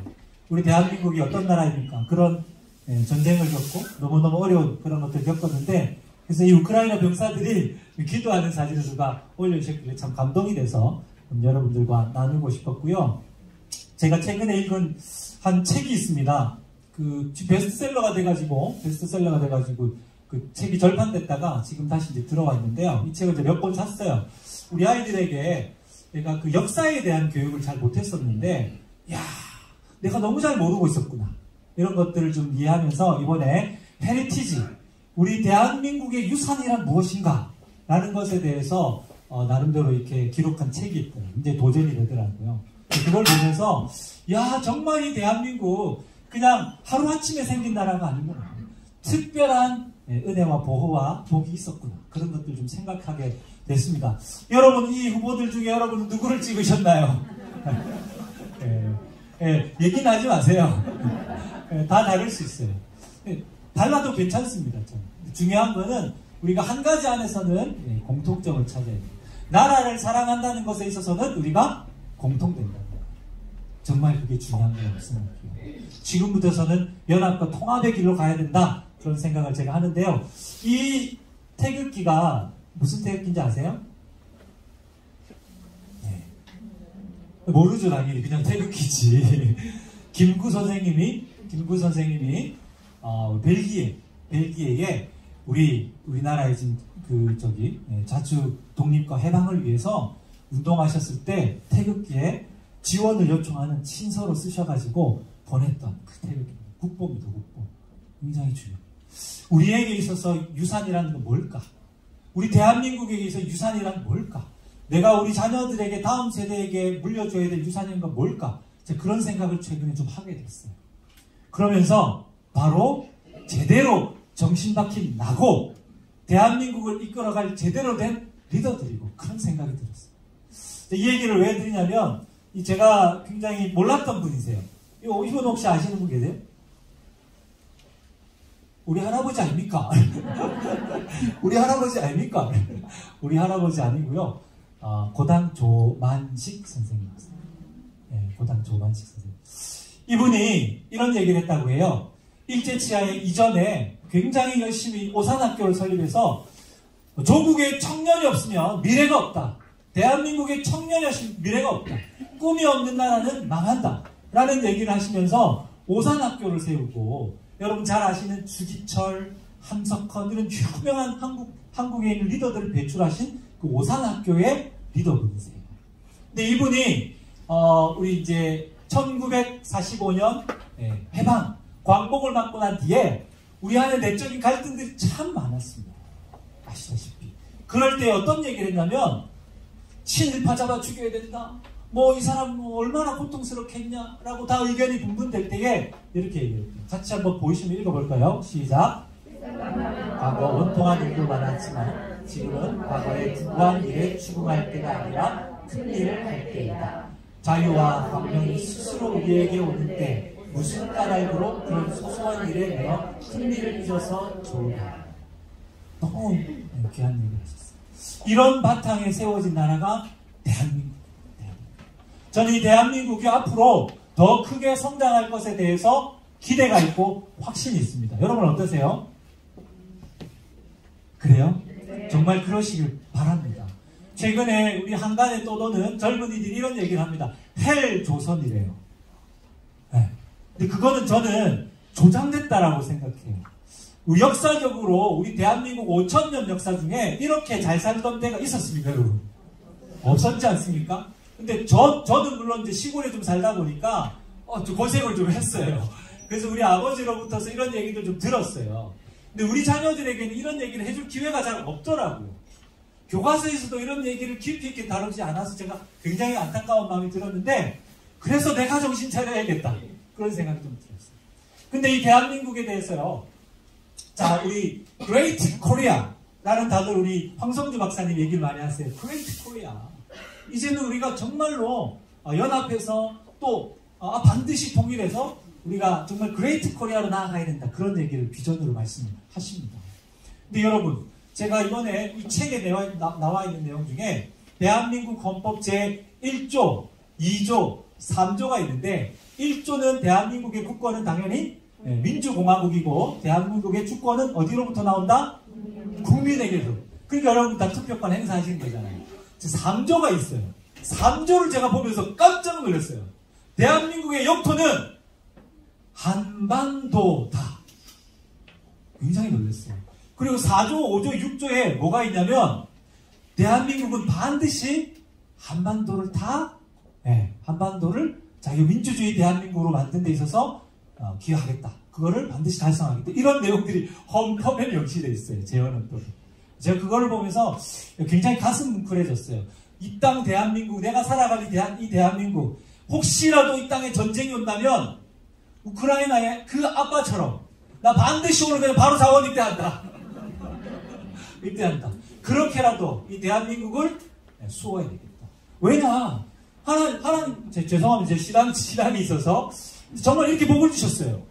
우리 대한민국이 어떤 나라입니까? 그런 예, 전쟁을 겪고 너무너무 어려운 그런 것들을 겪었는데 그래서 이 우크라이나 병사들이 기도하는 사진을 누가 올려주셨길래 참 감동이 돼서 여러분들과 나누고 싶었고요. 제가 최근에 읽은 한 책이 있습니다. 그 베스트셀러가 돼가지고 베스트셀러가 돼가지고 그 책이 절판됐다가 지금 다시 이제 들어와 있는데요. 이 책을 이제 몇번 샀어요. 우리 아이들에게 내가 그 역사에 대한 교육을 잘 못했었는데, 야, 내가 너무 잘 모르고 있었구나. 이런 것들을 좀 이해하면서 이번에 heritage, 우리 대한민국의 유산이란 무엇인가? 라는 것에 대해서 어, 나름대로 이렇게 기록한 책이 있더라고요. 이제 도전이 되더라고요. 그걸 보면서, 야, 정말 이 대한민국 그냥 하루아침에 생긴 나라가 아니구나. 특별한 예, 은혜와 보호와 복이 있었구나. 그런 것들 좀 생각하게 됐습니다. 여러분, 이 후보들 중에 여러분은 누구를 찍으셨나요? 예, 예, 얘기는 하지 마세요. 예, 다 다를 수 있어요. 예, 달라도 괜찮습니다. 저는. 중요한 거는 우리가 한 가지 안에서는 예, 공통점을 찾아야 돼요. 나라를 사랑한다는 것에 있어서는 우리가 공통된다. 정말 그게 중요한 거라고 생각해요. 지금부터서는 연합과 통합의 길로 가야 된다. 그런 생각을 제가 하는데요. 이 태극기가 무슨 태극기인지 아세요? 네. 모르죠, 당연히. 그냥 태극기지. 김구 선생님이, 김구 선생님이, 어, 벨기에, 벨기에에 우리, 우리나라의 지금 그, 저기, 예, 자주 독립과 해방을 위해서 운동하셨을 때 태극기에 지원을 요청하는 친서로 쓰셔가지고 보냈던 그 태극기. 국보입니다, 국보. 굉장히 중요해요. 우리에게 있어서 유산이라는 건 뭘까? 우리 대한민국에게 있어서 유산이란 뭘까? 내가 우리 자녀들에게 다음 세대에게 물려줘야 될 유산인 건 뭘까? 그런 생각을 최근에 좀 하게 됐어요. 그러면서 바로 제대로 정신 박힌 나고 대한민국을 이끌어갈 제대로 된 리더들이고 그런 생각이 들었어요. 이 얘기를 왜 드리냐면 제가 굉장히 몰랐던 분이세요. 이분 혹시 아시는 분 계세요? 우리 할아버지 아닙니까? 우리 할아버지 아닙니까? 우리 할아버지 아니고요. 어, 고당 조만식 선생님이었습니다. 네, 고당 조만식 선생님. 이분이 이런 얘기를 했다고 해요. 일제치하에 이전에 굉장히 열심히 오산학교를 설립해서 조국에 청년이 없으면 미래가 없다. 대한민국에 청년이 없으면 미래가 없다. 꿈이 없는 나라는 망한다. 라는 얘기를 하시면서 오산학교를 세우고 여러분 잘 아시는 주기철, 함석헌 이런 유명한 한국 한국에 있는 리더들을 배출하신 그 오산학교의 리더분이세요. 근데 이분이 어, 우리 이제 1945년 예, 해방 광복을 맞고 난 뒤에 우리 안에 내적인 갈등들이 참 많았습니다. 아시다시피. 그럴 때 어떤 얘기를 했냐면 친일파 잡아 죽여야 된다. 뭐 이 사람 뭐 얼마나 고통스럽겠냐라고 다 의견이 분분될 때에 이렇게 얘기해요. 같이 한번 보이시면 읽어볼까요? 시작. 과거 원통한 일도 많았지만 지금은 과거의 중요한 일에 추궁할 때가 아니라 큰 일을 할 때이다. 자유와 광명이 스스로 우리에게 오는 때 무슨 까닭으로 그런 소소한 일에 내어 큰 일을 잊어서 좋으냐. 너무 귀한 얘기를 하셨어요. 이런 바탕에 세워진 나라가 대한민국. 저는 이 대한민국이 앞으로 더 크게 성장할 것에 대해서 기대가 있고 확신이 있습니다. 여러분 어떠세요? 그래요? 정말 그러시길 바랍니다. 최근에 우리 한간에 떠도는 젊은이들이 이런 얘기를 합니다. 헬 조선이래요. 네. 근데 그거는 저는 조장됐다라고 생각해요. 우리 역사적으로 우리 대한민국 5천년 역사 중에 이렇게 잘 살던 때가 있었습니까, 여러분? 없었지 않습니까? 근데 저, 저는 물론 이제 시골에 좀 살다 보니까, 어, 좀 고생을 좀 했어요. 그래서 우리 아버지로부터서 이런 얘기도 좀 들었어요. 근데 우리 자녀들에게는 이런 얘기를 해줄 기회가 잘 없더라고요. 교과서에서도 이런 얘기를 깊이 있게 다루지 않아서 제가 굉장히 안타까운 마음이 들었는데, 그래서 내가 정신 차려야겠다. 그런 생각이 좀 들었어요. 근데 이 대한민국에 대해서요, 자, 우리 Great Korea라는 단어를 우리 황성주 박사님 얘기를 많이 하세요. Great Korea. 이제는 우리가 정말로 어, 연합해서 또 어, 반드시 통일해서 우리가 정말 Great Korea로 나아가야 된다. 그런 얘기를 비전으로 말씀하십니다. 근데 여러분, 제가 이번에 이 책에 나와 있는 내용 중에 대한민국 헌법 제1조, 2조, 3조가 있는데 1조는 대한민국의 국권은 당연히 네, 민주공화국이고 대한민국의 주권은 어디로부터 나온다? 국민에게서. 그러니까 여러분 다 투표권 행사하시는 거잖아요. 3조가 있어요. 3조를 제가 보면서 깜짝 놀랐어요. 대한민국의 영토는 한반도다. 굉장히 놀랐어요. 그리고 4조, 5조, 6조에 뭐가 있냐면 대한민국은 반드시 한반도를 다 네, 한반도를 자유민주주의 대한민국으로 만든 데 있어서 어, 기여하겠다. 그거를 반드시 달성하겠다. 이런 내용들이 헌법에 명시되어 있어요. 재헌헌법에. 제가 그거를 보면서 굉장히 가슴 뭉클해졌어요. 이 땅 대한민국, 내가 살아갈 이, 대한, 이 대한민국, 혹시라도 이 땅에 전쟁이 온다면 우크라이나의 그 아빠처럼 나 반드시 오늘 그냥 바로 자원 입대한다. 입대한다. 그렇게라도 이 대한민국을 수호해야 되겠다. 왜냐? 하나님, 하나님, 제, 죄송합니다. 제 신앙, 신앙이 있어서 정말 이렇게 복을 주셨어요.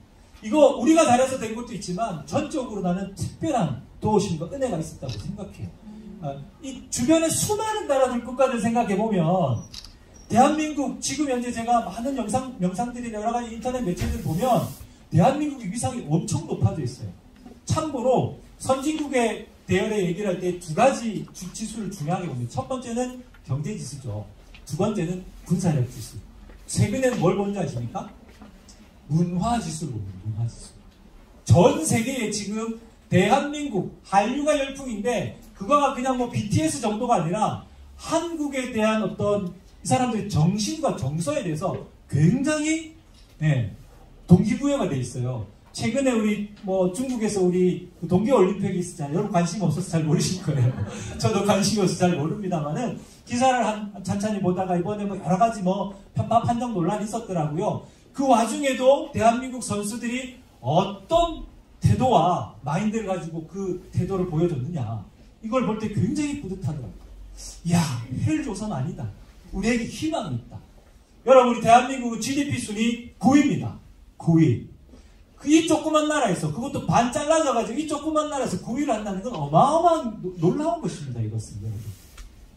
이거 우리가 잘해서 된 것도 있지만 전적으로 나는 특별한 도우심과 은혜가 있었다고 생각해요. 아, 이 주변에 수많은 나라들 국가들 생각해 보면 대한민국 지금 현재 제가 많은 영상 영상들이 여러 가지 인터넷 매체들 보면 대한민국의 위상이 엄청 높아져 있어요. 참고로 선진국의 대열에 얘기를 할 때 두 가지 지수를 중요하게 봅니다. 첫 번째는 경제 지수죠. 두 번째는 군사력 지수. 최근에는 뭘 보는지 아십니까? 문화 봅니다. 문화 지수. 전 세계에 지금 대한민국 한류가 열풍인데 그거가 그냥 뭐 BTS 정도가 아니라 한국에 대한 어떤 이 사람들의 정신과 정서에 대해서 굉장히 네, 동기부여가 돼 있어요. 최근에 우리 뭐 중국에서 우리 그 동계올림픽이 있었잖아요. 여러분 관심 없어서 잘 모르실 거예요. 저도 관심이 없어서 잘 모릅니다만은 기사를 한 찬찬히 보다가 이번에 뭐 여러 가지 뭐 편파 판정 논란이 있었더라고요. 그 와중에도 대한민국 선수들이 어떤 태도와 마인드를 가지고 그 태도를 보여줬느냐. 이걸 볼 때 굉장히 뿌듯하더라고요. 야, 헬조선 아니다. 우리에게 희망이 있다. 여러분, 우리 대한민국은 GDP 순위 9위입니다. 9위. 그이 조그만 나라에서, 그것도 반 잘라져가지고 이 조그만 나라에서 9위를 한다는 건 어마어마한 놀라운 것입니다. 이것은.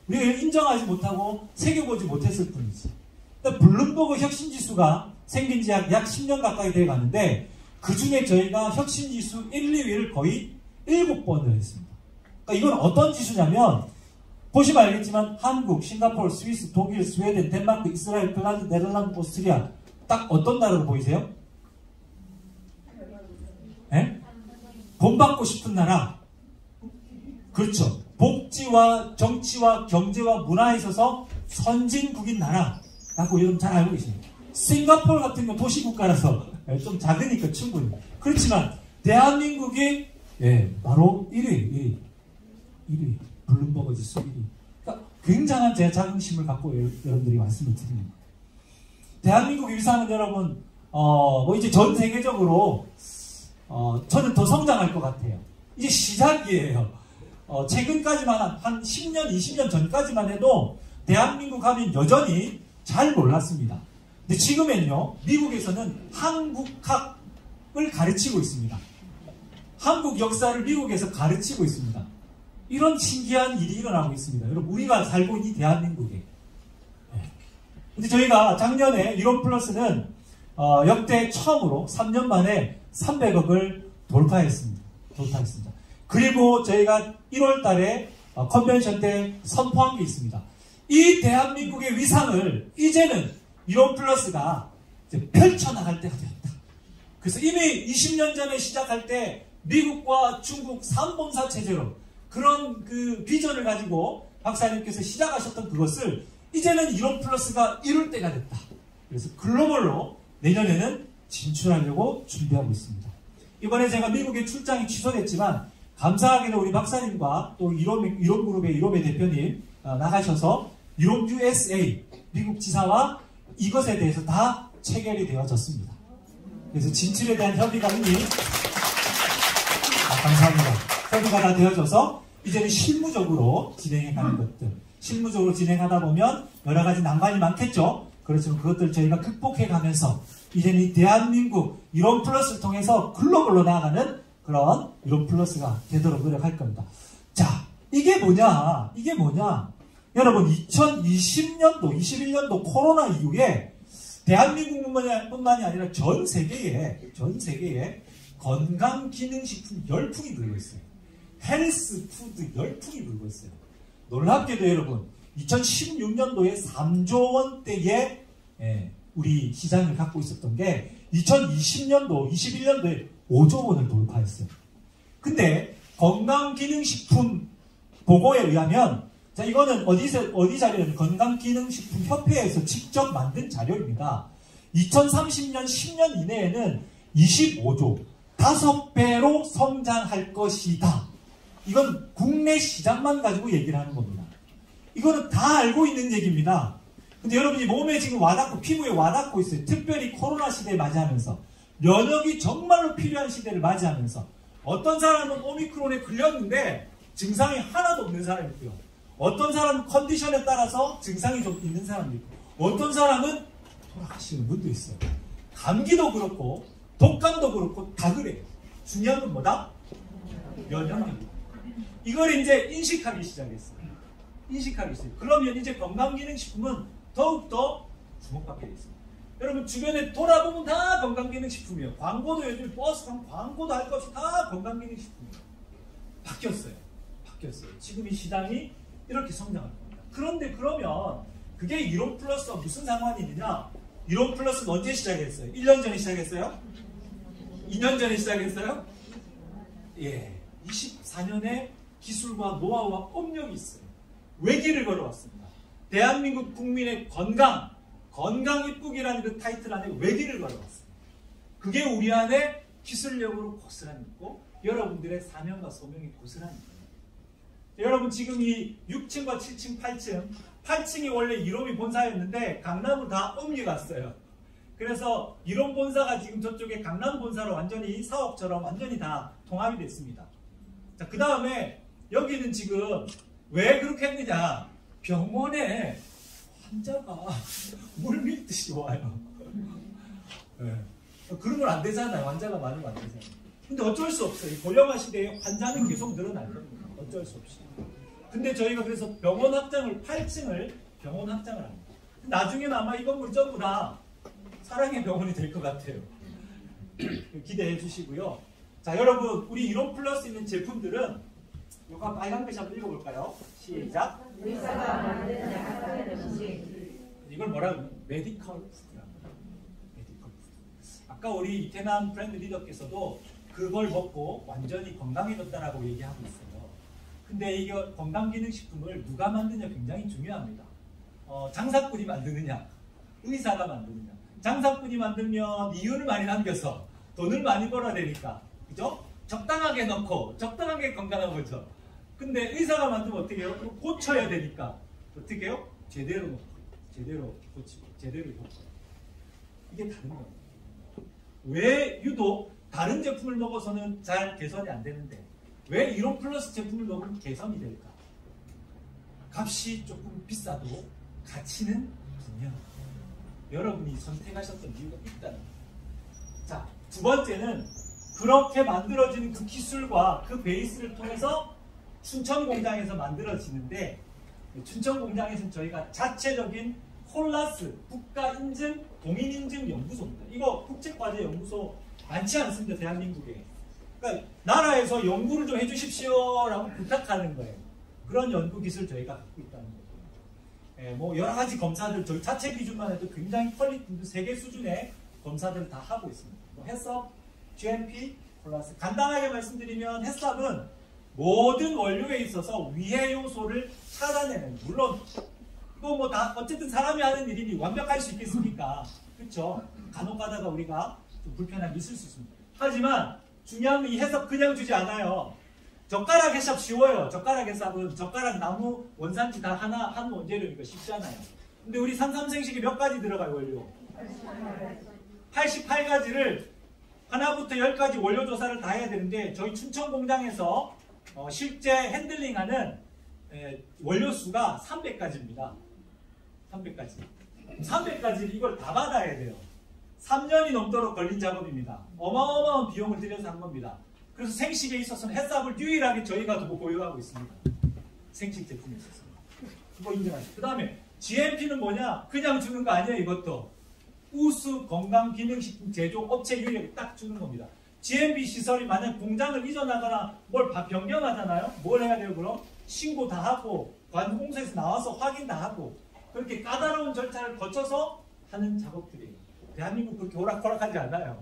우리가 인정하지 못하고 새겨보지 못했을 뿐이지. 블룸버그 혁신지수가 생긴 지 약 10년 가까이 돼 가는데 그 중에 저희가 혁신지수 1, 2위를 거의 7번을 했습니다. 그러니까 이건 어떤 지수냐면 보시면 알겠지만 한국, 싱가포르, 스위스, 독일, 스웨덴, 덴마크, 이스라엘, 핀란드, 네덜란드, 오스트리아 딱 어떤 나라로 보이세요? 네? 본받고 싶은 나라. 그렇죠. 복지와 정치와 경제와 문화에 있어서 선진국인 나라라고 여러분 잘 알고 계십니다. 싱가포르 같은 건 도시국가라서 좀 작으니까 충분히. 그렇지만 대한민국이 예, 바로 1위, 1위. 1위. 블룸버그 지수 1위. 그러니까 굉장한 제 자긍심을 갖고 여러분들이 말씀을 드립니다. 대한민국의 위상은 여러분, 어, 뭐 이제 전 세계적으로, 어, 저는 더 성장할 것 같아요. 이제 시작이에요. 어, 최근까지만 한, 한 10년, 20년 전까지만 해도 대한민국 하면 여전히 잘 몰랐습니다. 근데 지금엔요, 미국에서는 한국학을 가르치고 있습니다. 한국 역사를 미국에서 가르치고 있습니다. 이런 신기한 일이 일어나고 있습니다. 여러분, 우리가 살고 있는 대한민국에. 네. 근데 저희가 작년에 유럽 플러스는 어, 역대 처음으로 3년 만에 300억을 돌파했습니다. 돌파했습니다. 그리고 저희가 1월 달에 어, 컨벤션 때 선포한 게 있습니다. 이 대한민국의 위상을 이제는 유럽 플러스가 펼쳐나갈 때가 되었다. 그래서 이미 20년 전에 시작할 때 미국과 중국 3본사 체제로 그런 그 비전을 가지고 박사님께서 시작하셨던 그것을 이제는 유럽 플러스가 이룰 때가 됐다. 그래서 글로벌로 내년에는 진출하려고 준비하고 있습니다. 이번에 제가 미국에 출장이 취소됐지만 감사하게도 우리 박사님과 또 유럽, 유럽 그룹의 유럽의 대표님 어, 나가셔서 유럽 USA 미국 지사와 이것에 대해서 다 체결이 되어졌습니다. 그래서 진출에 대한 협의가 이미 아, 감사합니다. 협의가 다 되어져서 이제는 실무적으로 진행해 가는 것들 실무적으로 진행하다 보면 여러 가지 난관이 많겠죠. 그렇지만 그것들 저희가 극복해 가면서 이제는 이 대한민국 이론 플러스를 통해서 글로벌로 나아가는 그런 이론 플러스가 되도록 노력할 겁니다. 자, 이게 뭐냐? 이게 뭐냐? 여러분 2020년도, 21년도 코로나 이후에 대한민국뿐만이 아니라 전 세계에 전 세계에 건강 기능식품 열풍이 불고 있어요. health food 열풍이 불고 있어요. 놀랍게도 여러분 2016년도에 3조 원대의 예, 우리 시장을 갖고 있었던 게 2020년도, 21년도에 5조 원을 돌파했어요. 근데 건강기능식품 보고에 의하면 자, 이거는 어디서, 어디 자료냐면 건강기능식품 협회에서 직접 만든 자료입니다. 2030년 10년 이내에는 25조, 5배로 성장할 것이다. 이건 국내 시장만 가지고 얘기를 하는 겁니다. 이거는 다 알고 있는 얘기입니다. 근데 여러분이 몸에 지금 와닿고, 피부에 와닿고 있어요. 특별히 코로나 시대에 맞이하면서. 면역이 정말로 필요한 시대를 맞이하면서 어떤 사람은 오미크론에 걸렸는데 증상이 하나도 없는 사람이 있고요. 어떤 사람은 컨디션에 따라서 증상이 좀 있는 사람도 있고 어떤 사람은 돌아가시는 분도 있어요. 감기도 그렇고 독감도 그렇고 다 그래요. 중요한 건 뭐다? 면역력. 이걸 이제 인식하기 시작했어요. 인식하기 시작. 그러면 이제 건강기능식품은 더욱더 주목받게 됐습니다. 여러분 주변에 돌아보면 다 건강기능식품이에요. 광고도 요즘 버스 광고도 할 것 없이 다 건강기능식품이에요. 바뀌었어요. 바뀌었어요. 지금 이 시장이 이렇게 성장할 겁니다. 그런데 그러면 그게 이론 플러스와 무슨 상관이 있느냐? 이론 플러스는 언제 시작했어요? 1년 전에 시작했어요? 2년 전에 시작했어요? 예. 24년의 기술과 노하우와 업력이 있어요. 외길을 걸어왔습니다. 대한민국 국민의 건강, 건강 이쁘기라는 그 타이틀 안에 외길을 걸어왔어요. 그게 우리 안에 기술력으로 고스란히 있고 여러분들의 사명과 소명이 고스란히 있어요. 여러분 지금 이 6층과 7층, 8층 8층이 원래 이론이 본사였는데 강남으로 다 옮겨 갔어요. 그래서 이론 본사가 지금 저쪽에 강남 본사로 완전히 사업처럼 완전히 다 통합이 됐습니다. 자, 그 다음에 여기는 지금 왜 그렇게 했느냐? 병원에 환자가 물 밀듯이 와요. 네. 그러면 안 되잖아요. 환자가 많으면 안 되잖아요. 근데 어쩔 수 없어요. 고령화 시대에 환자는 계속 늘어날 겁니다. 어쩔 수 없이. 근데 저희가 그래서 병원 확장을 8층을 병원 확장을 합니다. 나중에는 아마 이 건물 전부 다 사랑의 병원이 될 것 같아요. 기대해 주시고요. 자, 여러분, 우리 이롬 플러스 있는 제품들은 요거 빨간 글씨 한번 읽어볼까요? 시작. 의사가 만든 약사의 음식. 이걸 뭐라고? medical food랍니다. medical food. 아까 우리 이태남 브랜드 리더께서도 그걸 먹고 완전히 건강해졌다라고 얘기하고 있어요. 근데 이거 건강기능식품을 누가 만드냐 굉장히 중요합니다. 어, 장사꾼이 만드느냐, 의사가 만드느냐. 장사꾼이 만들면 이윤을 많이 남겨서 돈을 많이 벌어야 되니까, 그죠? 적당하게 넣고 적당하게 건강한 거죠. 근데 의사가 만들면 어떻게 해요? 고쳐야 되니까 어떻게 해요? 제대로 넣고 제대로 고치고 제대로 넣고 이게 다른 겁니다. 왜 유독 다른 제품을 먹어서는 잘 개선이 안 되는데 왜 이런 플러스 제품을 먹으면 개선이 될까? 값이 조금 비싸도 가치는 분명. 여러분이 선택하셨던 이유가 있다는. 자, 두 번째는 그렇게 만들어지는 그 기술과 그 베이스를 통해서 춘천 공장에서 만들어지는데 춘천 공장에서는 저희가 자체적인 콜라스 국가 인증 공인 인증 연구소입니다. 이거 국책과제 연구소 많지 않습니다. 대한민국에. 그러니까 나라에서 연구를 좀 해주십시오라고 부탁하는 거예요. 그런 연구 기술 저희가 갖고 있다는 거죠. 예, 뭐 여러 가지 검사들 저희 자체 기준만 해도 굉장히 quality 세계 수준의 검사들을 다 하고 있습니다. 뭐 HACCP, GMP, KOLAS. 간단하게 말씀드리면 HACCP은 모든 원료에 있어서 위해 요소를 찾아내는 물론 이거 뭐 다 어쨌든 사람이 하는 일이니 완벽할 수 있겠습니까? 그렇죠? 간혹 가다가 우리가 좀 불편함이 있을 수 있습니다. 하지만 중요한 건 이 해석 그냥 주지 않아요. 젓가락 해석 쉬워요. 젓가락 해석은 젓가락 나무 원산지 다 하나 한 원재료니까 쉽잖아요. 근데 우리 산삼생식이 몇 가지 들어가요 원료? 88가지를 하나부터 열까지 원료 조사를 다 해야 되는데 저희 춘천 공장에서 어, 실제 핸들링하는 에, 원료 수가 300가지입니다. 300가지. 300가지를 이걸 다 받아야 돼요. 3년이 넘도록 걸린 작업입니다. 어마어마한 비용을 들여서 한 겁니다. 그래서 생식에 있어서는 햇삽을 유일하게 저희가 두고 보유하고 있습니다. 생식 제품에 있어서. 그거 인정하시죠. 그 다음에 GMP는 뭐냐? 그냥 주는 거 아니에요, 이것도. 우수 건강기능식품 제조 업체 유일하게 딱 주는 겁니다. GMP 시설이 만약 공장을 이전하거나 뭘 변경하잖아요. 뭘 해야 돼요, 그럼? 신고 다 하고, 관공서에서 나와서 확인 다 하고, 그렇게 까다로운 절차를 거쳐서 하는 작업들이에요. 대한민국 그렇게 오락가락하지 않아요.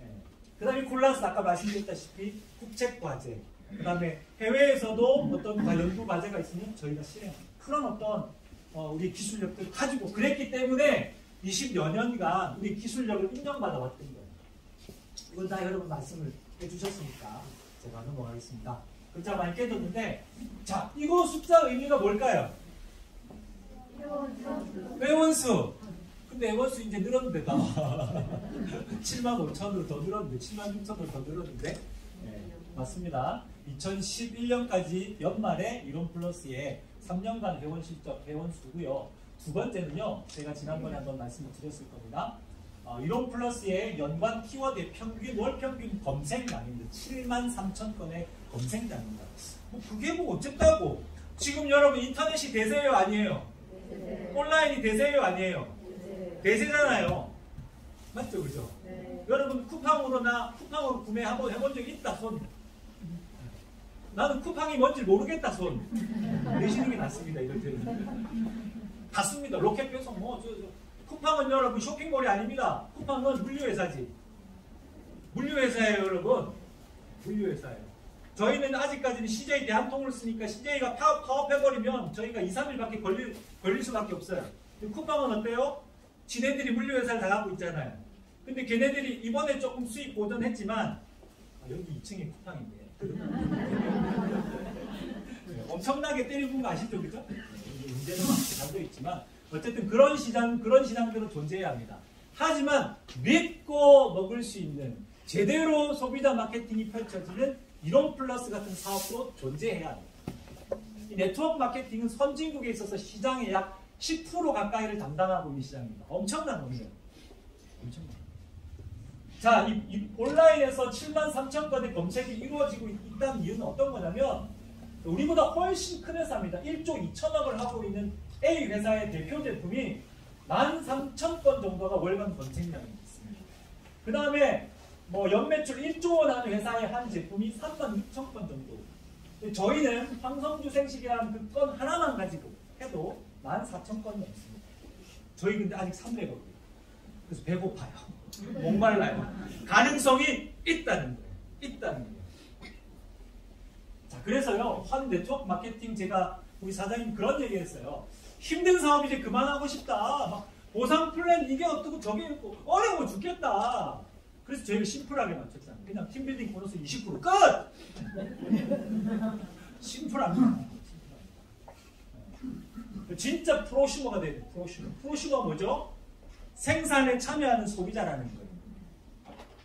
예. 그 다음에 콜라스 아까 말씀드렸다시피 국책과제, 그 다음에 해외에서도 어떤 연구 과제가 있으면 저희가 실행합니다. 그런 어떤 어, 우리 기술력들 가지고 그랬기 때문에 20여 년간 우리 기술력을 인정받아 왔던 거예요. 이건 다 여러분 말씀을 해주셨으니까 제가 넘어가겠습니다. 글자 많이 깨졌는데 자 이거 숫자 의미가 뭘까요? 회원수. 근데 회원수 이제 늘었는데 다 7만 5천으로 더 늘었는데 7만 6천으로 더 늘었는데 네, 맞습니다. 2011년까지 연말에 이론 플러스의 3년간 회원 실적 회원 수고요. 두 번째는요. 제가 지난번에 한번 말씀을 드렸을 겁니다. 어, 이론 플러스의 연관 키워드의 평균 월 평균 검색량입니다. 7만 3천 건의 검색량입니다. 뭐 그게 뭐 어쨌다고? 지금 여러분 인터넷이 대세예요 아니에요? 온라인이 대세예요 아니에요? 대세잖아요. 맞죠 그죠? 여러분 쿠팡으로나 쿠팡으로 구매 한번 해본 적 있다 손. 나는 쿠팡이 뭔지 모르겠다 손. 내시는 게 낫습니다 이럴 때는. 같습니다. 로켓 배송 뭐 저, 저. 쿠팡은 여러분 쇼핑몰이 아닙니다. 쿠팡은 물류회사지. 물류회사예요 여러분. 물류회사예요. 저희는 아직까지는 CJ 대한통을 쓰니까 CJ가 파업, 파업해버리면 저희가 2, 3일밖에 걸릴, 걸릴 수밖에 없어요. 쿠팡은 어때요? 지네들이 물류회사를 다 갖고 있잖아요. 근데 걔네들이 이번에 조금 수익 보전했지만 아, 여기 2층에 쿠팡인데 네, 엄청나게 때리는 거 아시죠? 그죠? 문제는 담겨 있지만 어쨌든 그런 시장, 그런 시장들은 존재해야 합니다. 하지만 믿고 먹을 수 있는 제대로 소비자 마케팅이 펼쳐지는 이론 플러스 같은 사업도 존재해야 합니다. 이 네트워크 마케팅은 선진국에 있어서 시장의 약 10% 가까이를 담당하고 있는 시장입니다. 엄청난 돈이에요. 엄청난. 자, 이, 이 온라인에서 7만 3천 건의 검색이 이루어지고 있, 있다는 이유는 어떤 거냐면 우리보다 훨씬 큰 회사입니다. 1조 2천억을 하고 있는 A 회사의 대표 제품이 13,000건 정도가 월간 검색량이 있습니다. 그 다음에 뭐 연매출 1조 원 하는 회사의 한 제품이 3만 6천 건 정도. 저희는 황성주 생식이라는 그 건 하나만 가지고 해도 14,000건이 넘습니다. 저희 근데 아직 300억이에요. 그래서 배고파요. 목말라요. 가능성이 있다는 거예요. 있다는 거예요. 자, 그래서요, 환 네트워크 마케팅 제가 우리 사장님 그런 얘기 했어요. 힘든 사업 이제 그만하고 싶다. 막 보상 플랜 이게 어떻고 저게 있고 어려워 죽겠다. 그래서 저희가 심플하게 맞췄잖아요. 그냥 team building 보너스 20% 끝! 심플합니다. 진짜 프로슈머가 돼야 돼요. 프로슈머. 프로슈머가 뭐죠? 생산에 참여하는 소비자라는 거예요.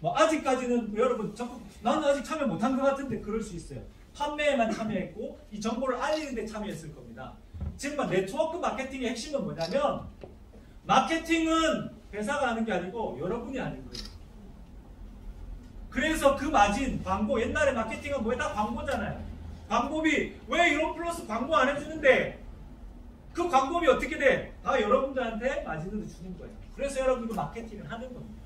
뭐 아직까지는 여러분 적극 나는 아직 참여 못한 것 같은데 그럴 수 있어요. 판매에만 참여했고 이 정보를 알리는 데 참여했을 겁니다. 지금 네트워크 마케팅의 핵심은 뭐냐면 마케팅은 회사가 하는 게 아니고 여러분이 하는 거예요. 그래서 그 마진 광고 옛날에 마케팅은 뭐에 다 광고잖아요. 광고비 왜 이런 플러스 광고 안 해주는데 그 광고비 어떻게 돼? 다 여러분들한테 마진으로 주는 거예요. 그래서 여러분도 마케팅을 하는 겁니다.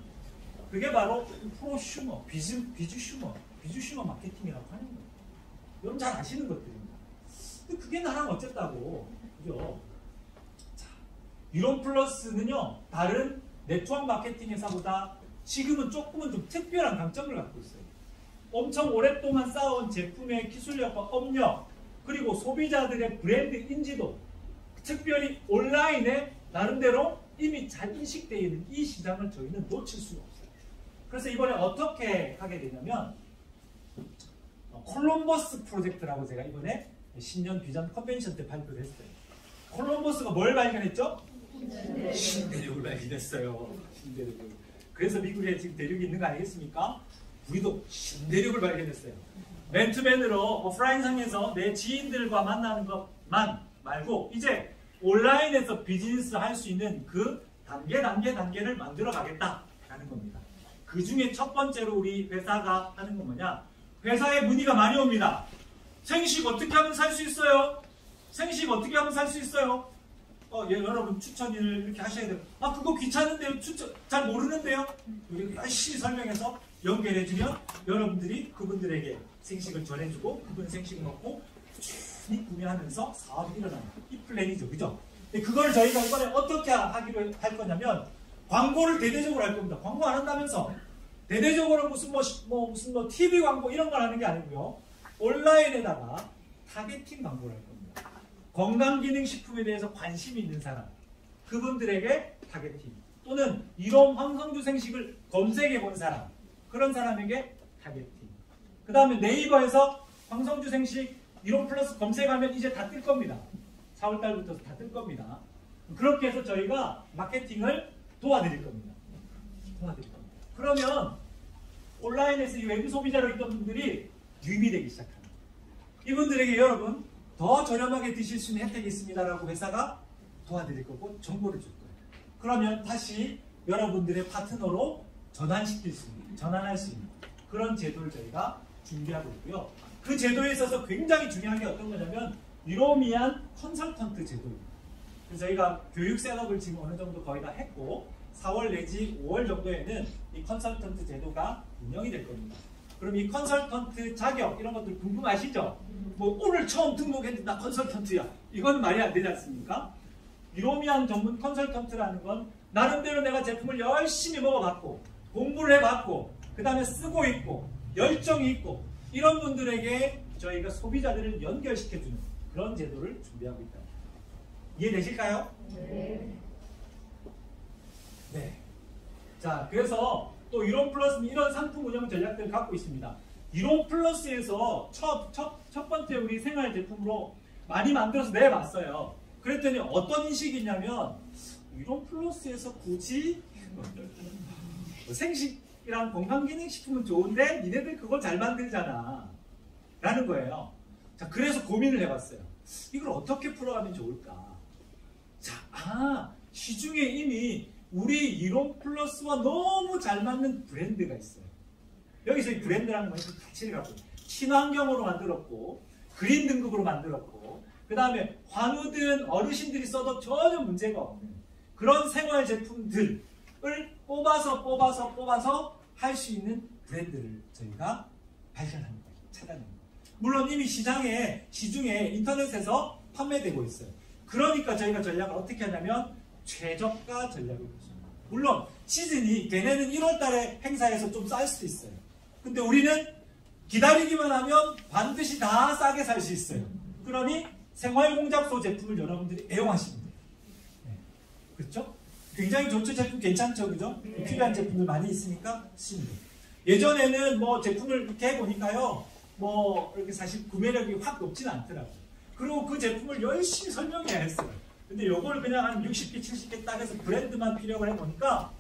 그게 바로 프로슈머, 비즈, 비즈슈머, 비즈슈머 마케팅이라고 하는 거예요. 여러분 잘 아시는 것들입니다. 그게 나랑 어쨌다고. 그죠? 자, 이롬 플러스는요, 다른 네트워크 마케팅 회사보다 지금은 조금은 좀 특별한 강점을 갖고 있어요. 엄청 오랫동안 쌓아온 제품의 기술력과 업력, 그리고 소비자들의 브랜드 인지도, 특별히 온라인에 나름대로 이미 잘 인식되어 있는 이 시장을 저희는 놓칠 수가 없어요. 그래서 이번에 어떻게 하게 되냐면 어, 콜럼버스 프로젝트라고 제가 이번에 신년 비전 컨벤션 때 발표를 했어요. 콜럼버스가 뭘 발견했죠? 신대륙을 발견했어요. 신대륙을. 그래서 미국에 지금 대륙이 있는 거 아니겠습니까? 우리도 신대륙을 발견했어요. 맨투맨으로 오프라인상에서 내 지인들과 만나는 것만 말고 이제 온라인에서 비즈니스 할 수 있는 그 단계 단계 단계를 만들어 가겠다라는 겁니다. 그 중에 첫 번째로 우리 회사가 하는 건 뭐냐? 회사에 문의가 많이 옵니다. 생식 어떻게 하면 살 수 있어요? 생식 어떻게 하면 살 수 있어요? 어, 예, 여러분 추천을 이렇게 하셔야 돼요. 아, 그거 귀찮은데요? 추천, 잘 모르는데요? 우리 열심히 설명해서 연결해주면 여러분들이 그분들에게 생식을 전해주고 그분 생식을 먹고 꾸준히 구매하면서 사업이 일어나는 이 플랜이죠. 그죠? 근데 그걸 저희가 이번에 어떻게 하기로 할 거냐면 광고를 대대적으로 할 겁니다. 광고 안 한다면서 대대적으로 무슨 뭐, 뭐 무슨 뭐 TV 광고 이런 걸 하는 게 아니고요. 온라인에다가 targeting 광고를 할 겁니다. 건강기능식품에 대해서 관심이 있는 사람 그분들에게 targeting 또는 이런 황성주 생식을 검색해 본 사람 그런 사람에게 targeting 그 다음에 네이버에서 황성주 생식 이롬 플러스 검색하면 이제 다 뜰 겁니다. 4월달부터 다 뜰 겁니다. 그렇게 해서 저희가 마케팅을 도와드릴 겁니다. 도와드릴 겁니다. 그러면 온라인에서 이 외부 소비자로 있던 분들이 유입이 되기 시작합니다. 이분들에게 여러분 더 저렴하게 드실 수 있는 혜택이 있습니다라고 회사가 도와드릴 거고 정보를 줄 거예요. 그러면 다시 여러분들의 파트너로 전환시킬 수 있는, 전환할 수 있는 그런 제도를 저희가 준비하고 있고요. 그 제도에 있어서 굉장히 중요한 게 어떤 거냐면 유로미안 컨설턴트 제도입니다. 그래서 저희가 교육 셋업을 지금 어느 정도 거의 다 했고 4월 내지 5월 정도에는 이 컨설턴트 제도가 운영이 될 겁니다. 그럼 이 컨설턴트 자격 이런 것들 궁금하시죠? 뭐 오늘 처음 등록했는데 나 컨설턴트야. 이건 말이 안 되지 않습니까? 유로미안 전문 컨설턴트라는 건 나름대로 내가 제품을 열심히 먹어봤고 공부를 해봤고 그 다음에 쓰고 있고 열정이 있고 이런 분들에게 저희가 소비자들을 연결시켜주는 그런 제도를 준비하고 있다. 이해되실까요? 네. 네. 자, 그래서 또 이론 플러스는 이런 상품 운영 전략들을 갖고 있습니다. 이론 플러스에서 첫, 첫, 첫 번째 우리 생활 제품으로 많이 만들어서 내봤어요. 그랬더니 어떤 인식이 있냐면, 이론 플러스에서 굳이 생식이랑 건강기능식품은 좋은데 니네들 그걸 잘 만들잖아. 라는 거예요. 자, 그래서 고민을 해봤어요. 이걸 어떻게 풀어가면 좋을까? 자, 아, 시중에 이미 우리 이론 플러스와 너무 잘 맞는 브랜드가 있어요. 여기서 이 브랜드라는 건그 가치를 갖고. 친환경으로 만들었고, 그린 등급으로 만들었고, 그 다음에 환우든 어르신들이 써도 전혀 문제가 없는 그런 생활 제품들을 뽑아서 뽑아서 뽑아서 할 수 있는 브랜드를 저희가 발견합니다. 찾아냅니다. 물론 이미 시장에, 시중에 인터넷에서 판매되고 있어요. 그러니까 저희가 전략을 어떻게 하냐면 최저가 전략을 물론 시즌이 걔네는 1월 달에 행사에서 좀 쌀 수도 있어요. 근데 우리는 기다리기만 하면 반드시 다 싸게 살 수 있어요. 그러니 생활공작소 제품을 여러분들이 애용하시면 돼요. 네. 그렇죠? 굉장히 좋죠? 제품 괜찮죠? 그죠? 네. 필요한 제품들 많이 있으니까 쓰시면 돼요. 예전에는 뭐 제품을 이렇게 해보니까요. 뭐 이렇게 사실 구매력이 확 높지는 않더라고요. 그리고 그 제품을 열심히 설명해야 했어요. 근데 요걸 그냥 한 60개, 70개 딱 해서 브랜드만 필요를 해보니까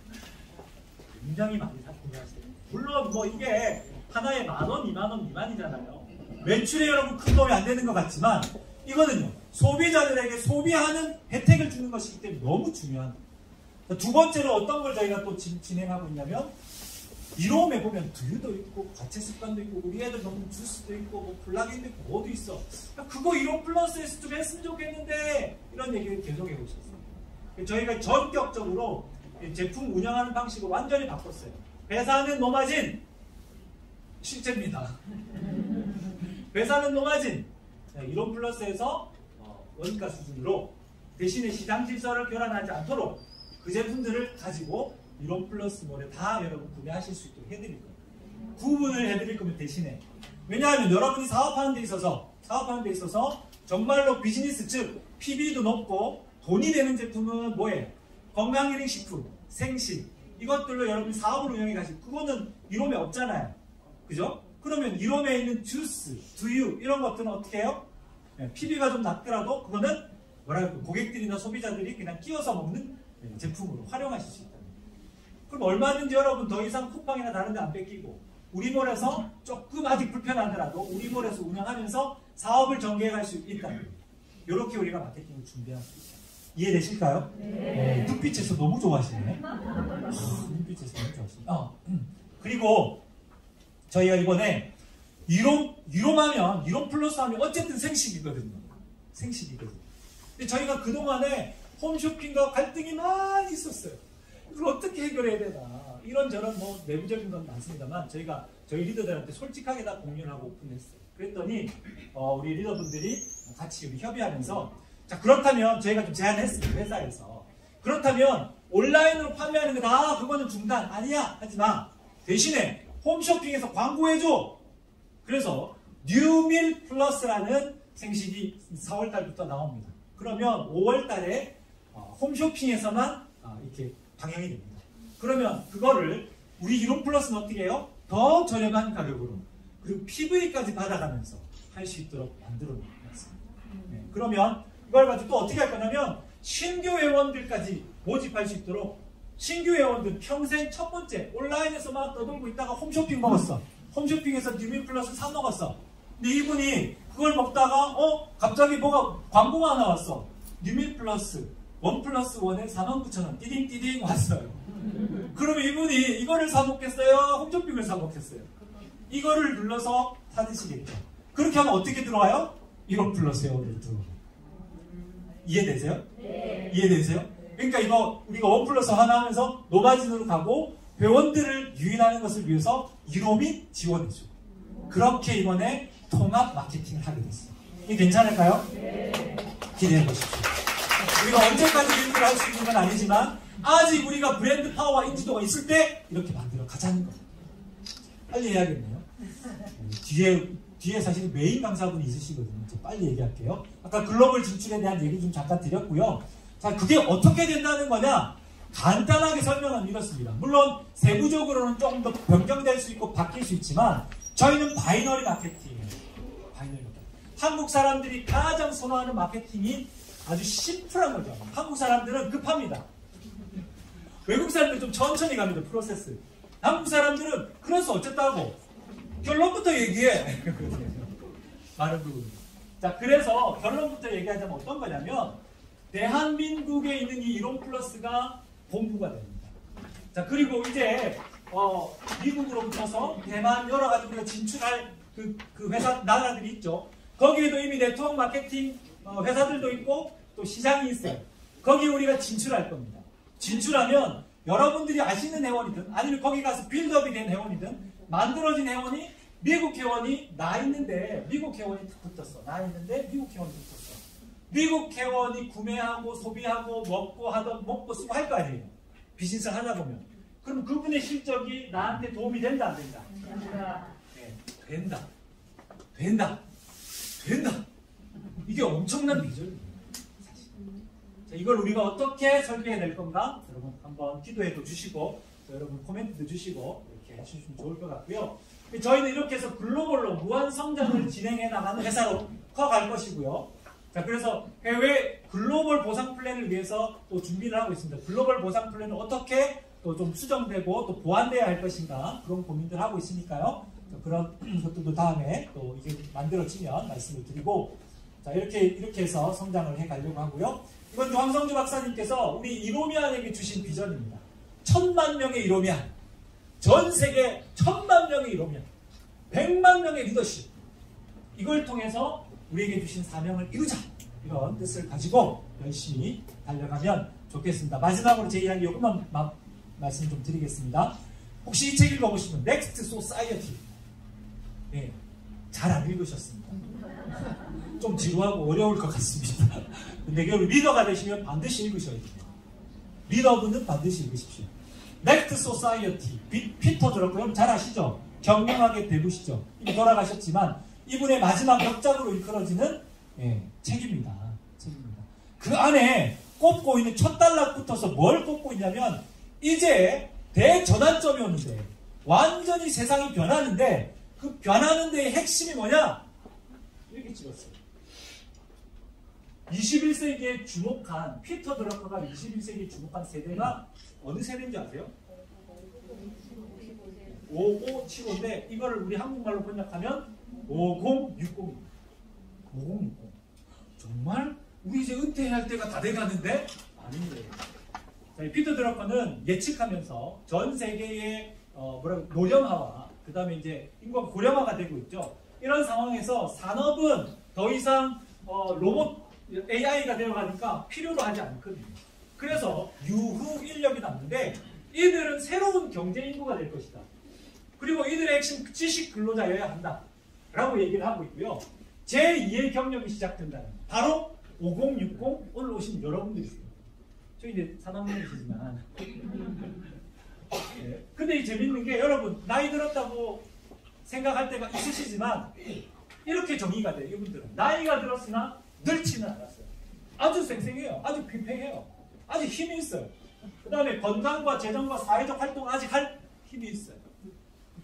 굉장히 많이 사 구매하세요. 물론 뭐 이게 하나에 만 원, 이만 원 미만이잖아요. 매출에 여러분 큰 도움이 안 되는 것 같지만 이거는요. 소비자들에게 소비하는 혜택을 주는 것이기 때문에 너무 중요한 두 번째로 어떤 걸 저희가 또 진, 진행하고 있냐면 이롬에 보면 두유도 있고 과체 습관도 있고 우리 애들 먹는 주스도 있고 뭐 플라긴도 있고 뭐도 있어. 그거 이롬 플러스에서 좀 했으면 좋겠는데 이런 얘기를 계속 해보셨어요 저희가 전격적으로 제품 운영하는 방식을 완전히 바꿨어요. 회사는 노마진! 실제입니다. 회사는 노마진! 이롬 플러스에서 어, 원가 수준으로 대신에 시장 질서를 교란하지 않도록 그 제품들을 가지고 이론 플러스 몰에 다 여러분 구매하실 수 있도록 해드릴 거예요. 구분을 해드릴 거면 대신에 왜냐하면 여러분이 사업하는 데 있어서 사업하는 데 있어서 정말로 비즈니스 즉 PB도 높고 돈이 되는 제품은 뭐예요? 건강기능식품, 생식 이것들로 여러분이 사업을 운영해 가시고 그거는 이롬에 없잖아요. 그죠? 그러면 이롬에 있는 주스, 두유 이런 것들은 어떻게 해요? 네, PB가 좀 낮더라도 그거는 뭐랄까 고객들이나 소비자들이 그냥 끼워서 먹는 네, 제품으로 활용하실 수 있다. 그럼 얼마든지 여러분 더 이상 쿠팡이나 다른 데 안 뺏기고 우리몰에서 조금 아직 불편하더라도 우리몰에서 운영하면서 사업을 전개해 갈 수 있다. 이렇게 우리가 마케팅을 준비하고 있죠. 이해되실까요? 네. 네, 눈빛에서 너무 좋아하시네. 아, 눈빛에서 너무 좋아하시네. 어, 음. 그리고 저희가 이번에 유롬, 유롬하면, 유롬 플러스 하면 어쨌든 생식이거든요. 생식이거든요. 근데 저희가 그동안에 홈쇼핑과 갈등이 많이 있었어요. 이걸 어떻게 해결해야 되나. 이런저런 뭐 내부적인 건 많습니다만 저희가 저희 리더들한테 솔직하게 다 공유하고 오픈했어요. 그랬더니 어, 우리 리더분들이 같이 우리 협의하면서 자 그렇다면 저희가 좀 제안했습니다. 회사에서. 그렇다면 온라인으로 판매하는 거다 그거는 중단 아니야 하지 마. 대신에 홈쇼핑에서 광고해줘. 그래서 뉴밀 플러스라는 생식이 4월달부터 나옵니다. 그러면 5월달에 어, 홈쇼핑에서만 어, 이렇게 방영이 됩니다. 그러면 그거를 우리 이론 플러스는 어떻게 해요? 더 저렴한 가격으로 그리고 PV까지 받아가면서 할 수 있도록 만들어 놨습니다. 네, 그러면 이걸 가지고 또 어떻게 할 거냐면 신규 회원들까지 모집할 수 있도록 신규 회원들 평생 첫 번째 온라인에서 막 떠돌고 있다가 홈쇼핑 먹었어. 홈쇼핑에서 뉴민 플러스 사 먹었어. 근데 이분이 그걸 먹다가 어 갑자기 뭐가 광고가 나왔어. 뉴민 플러스 one plus one에 49,000원 띠딩띠딩 왔어요. 그러면 이분이 이거를 사 먹겠어요? 홈쇼핑을 사 먹겠어요? 이거를 눌러서 사드시겠죠. 그렇게 하면 어떻게 들어와요? 1원 플러스 들어. 이해되세요? 네. 이해되세요? 그러니까 이거 우리가 원 플러스 하나 하면서 노마진으로 가고 회원들을 유인하는 것을 위해서 유로미 지원해줘. 그렇게 이번에 통합 마케팅을 하게 됐어요. 이게 괜찮을까요? 기대해 보십시오. 우리가 언제까지 일을 할수 있는 건 아니지만 아직 우리가 브랜드 파워와 인지도가 있을 때 이렇게 만들어 가자는 거예요. 빨리 해야겠네요. 뒤에 뒤에 사실 메인 강사분이 있으시거든요. 저 빨리 얘기할게요. 아까 글로벌 진출에 대한 얘기 좀 잠깐 드렸고요. 자, 그게 어떻게 된다는 거냐? 간단하게 설명은 이렇습니다. 물론 세부적으로는 조금 더 변경될 수 있고 바뀔 수 있지만 저희는 binary 마케팅이에요. binary 마케팅. 한국 사람들이 가장 선호하는 마케팅이 아주 심플한 거죠. 한국 사람들은 급합니다. 외국 사람들은 좀 천천히 갑니다. 프로세스. 한국 사람들은 그래서 어쨌다고 결론부터 얘기해. 많은 부분. 자, 그래서 결론부터 얘기하자면 어떤 거냐면 대한민국에 있는 이 이롬 플러스가 본부가 됩니다. 자, 그리고 이제 어, 미국으로부터서 대만 여러 가지 우리가 진출할 그, 그 회사 나라들이 있죠. 거기에도 이미 네트워크 마케팅 어, 회사들도 있고 또 시장이 있어요. 거기 우리가 진출할 겁니다. 진출하면 여러분들이 아시는 회원이든 아니면 거기 가서 빌드업이 된 회원이든 만들어진 회원이 미국 회원이 나 있는데 미국 회원이 붙었어. 나 있는데 미국 회원이 붙었어. 미국 회원이 구매하고 소비하고 먹고 하던 먹고 쓰고 할 거 아니에요. 비즈니스를 하다 보면. 그럼 그분의 실적이 나한테 도움이 된다 안 된다? 네, 된다. 된다. 된다. 이게 엄청난 비전이에요. 이걸 우리가 어떻게 설계해 낼 건가? 여러분 한번 기도해도 주시고 또 여러분 코멘트도 주시고 이렇게 해주시면 좋을 것 같고요. 저희는 이렇게 해서 글로벌로 무한 성장을 진행해 나가는 회사로 커갈 것이고요. 자, 그래서 해외 글로벌 보상 플랜을 위해서 또 준비를 하고 있습니다. 글로벌 보상 플랜은 어떻게 또 좀 수정되고 또 보완돼야 할 것인가 그런 고민들 하고 있으니까요. 그런 것들도 다음에 또 이게 만들어지면 말씀을 드리고 자 이렇게 이렇게 해서 성장을 해 가려고 하고요. 이건 황성주 박사님께서 우리 이로미안에게 주신 비전입니다. 천만 명의 이로미안, 전 세계 천만 명의 이로미안, 백만 명의 리더십 이걸 통해서 우리에게 주신 사명을 이루자 이런 뜻을 가지고 열심히 달려가면 좋겠습니다. 마지막으로 제 이야기 조금만 마, 말씀 좀 드리겠습니다. 혹시 이 책 읽어보시면 Next Society 네, 잘안 읽으셨습니다. 좀 지루하고 어려울 것 같습니다. 근데 이걸 리더가 되시면 반드시 읽으셔야 돼요. 리더분은 반드시 읽으십시오. Next Society 피터 드러커고요. 잘 아시죠? 경영학의 대부시죠. 이미 돌아가셨지만 이분의 마지막 역작으로 일컬어지는 예, 책입니다. 책입니다. 그 안에 꼽고 있는 첫 단락부터서 뭘 꼽고 있냐면 이제 대전환점이 오는데 완전히 세상이 변하는데 그 변하는 데의 핵심이 뭐냐? 이렇게 찍었어요. 21세기에 주목한 피터 드러커가 21세기에 주목한 세대가 어느 세대인지 아세요? 5575인데 이거를 우리 한국말로 번역하면 5060입니다. 5060. 정말 우리 이제 은퇴할 때가 다 돼가는데 아닌데. 자, 피터 드러커는 예측하면서 전 세계의 어, 뭐라 노령화와 그 다음에 이제 인구가 고령화가 되고 있죠. 이런 상황에서 산업은 더 이상 어, 로봇 AI가 되어가니까 필요로 하지 않거든요. 그래서 유후 인력이 남는데 이들은 새로운 경제 인구가 될 것이다. 그리고 이들의 핵심 지식 근로자여야 한다. 라고 얘기를 하고 있고요. 제2의 경력이 시작된다는 바로 5060 오늘 오신 여러분들이세요. 저 이제 사단분이시지만 네. 근데 이 재밌는 게 여러분 나이 들었다고 생각할 때가 있으시지만 이렇게 정의가 돼요. 이분들은 나이가 들었으나 늙지는 않았어요. 아주 생생해요. 아주 팽팽해요. 아직 힘이 있어요. 그 다음에 건강과 재정과 사회적 활동 아직 할 힘이 있어요.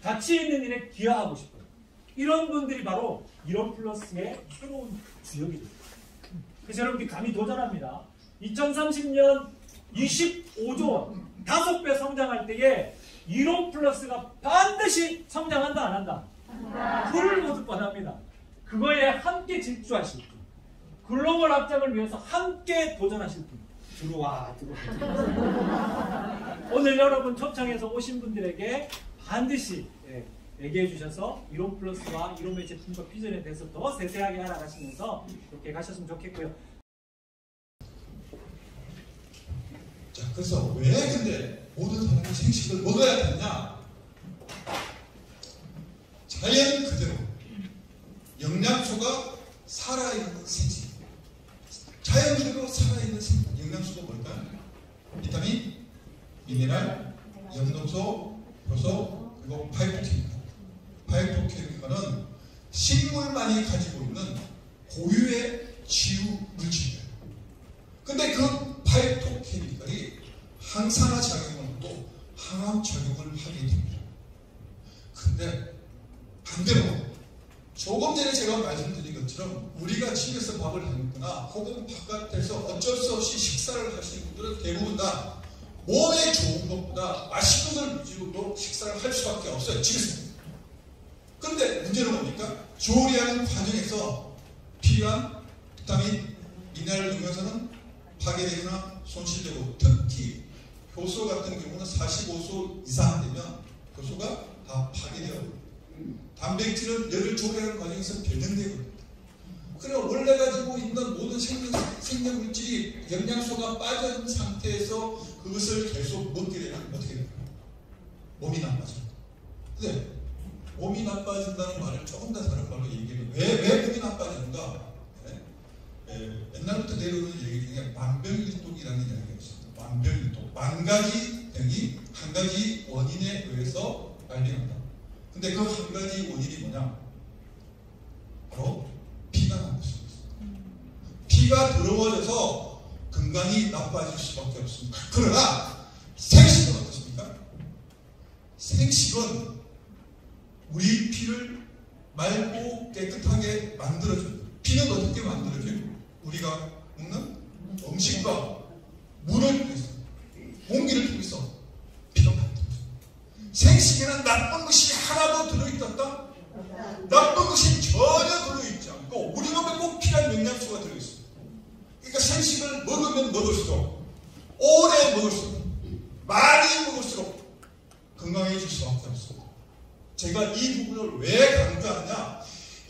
가치 있는 일에 기여하고 싶어요. 이런 분들이 바로 이런 플러스의 새로운 주역이 됩니다. 그래서 여러분들이 감히 도전합니다. 2030년 25조 원, 다섯 성장할 때에 이론 플러스가 반드시 성장한다 안 한다. 불을 모두 뻔합니다. 그거에 함께 질주하실 분. 글로벌 확장을 위해서 함께 도전하실 분. 들어와, 들어와. 오늘 여러분 초청해서 오신 분들에게 반드시 예, 얘기해 주셔서 이론 플러스와 이론의 제품과 비전에 대해서 더 세세하게 알아가시면서 이렇게 가셨으면 좋겠고요. 자, 그래서 왜 근데 모든 사람이 생식을 먹어야 되냐? 자연 그대로 영양소가 살아있는 생식. 자연 그대로 살아있는 생식. 영양소가 뭘까요? 비타민, 미네랄, 영동소, 효소, 그리고 파이토케미칼. 파이토케미칼은 식물만이 가지고 있는 고유의 치유 물질이에요. 근데 그 파이토케미칼이 항산화 작용을 하고 항암 작용을 하게 됩니다. 근데 반대로 조금 전에 제가 말씀드린 것처럼 우리가 집에서 밥을 해먹거나 혹은 바깥에서 어쩔 수 없이 식사를 하시는 분들은 대부분 다 몸에 좋은 것보다 맛있는 걸 위주로 식사를 할 수밖에 없어요. 집에서. 근데 문제는 뭡니까? 조리하는 과정에서 필요한 비타민, 미네랄 영양소는 파괴되거나 손실되고 특히 효소 같은 경우는 45소 이상 되면 효소가 다 파괴되어 단백질은 열을 조리하는 과정에서 변형되거든요. 그래 원래 가지고 있는 모든 생명, 생명물질이 영양소가 빠진 상태에서 그것을 계속 먹게 되면 어떻게 될까요? 몸이 나빠져요. 근데 몸이 나빠진다는 말을 조금 더 다른 말로 얘기해요. 왜, 왜 몸이 나빠지는가? 네? 에, 옛날부터 내려오는 얘기 중에 만병일독이라는 이야기가 있습니다. 만병일독. 만 가지 병이 한 가지 원인에 의해서 발병한다. 근데 그 한 가지 원인이 뭐냐? 바로 피가 나는 것입니다. 피가 더러워져서 건강이 나빠질 수밖에 없습니다. 그러나 생식은 어떻습니까? 생식은 우리 피를 맑고 깨끗하게 만들어줘요. 피는 어떻게 만들어져요? 우리가 먹는 음식과 물을 통해서 공기를 통해서. 생식에는 나쁜 것이 하나도 들어있었다? 나쁜 것이 전혀 들어있지 않고 우리 몸에 꼭 필요한 영양소가 들어있어요. 그러니까 생식을 먹으면 먹을수록 오래 먹을수록 많이 먹을수록 건강해질 수밖에 없습니다. 제가 이 부분을 왜 강조하느냐?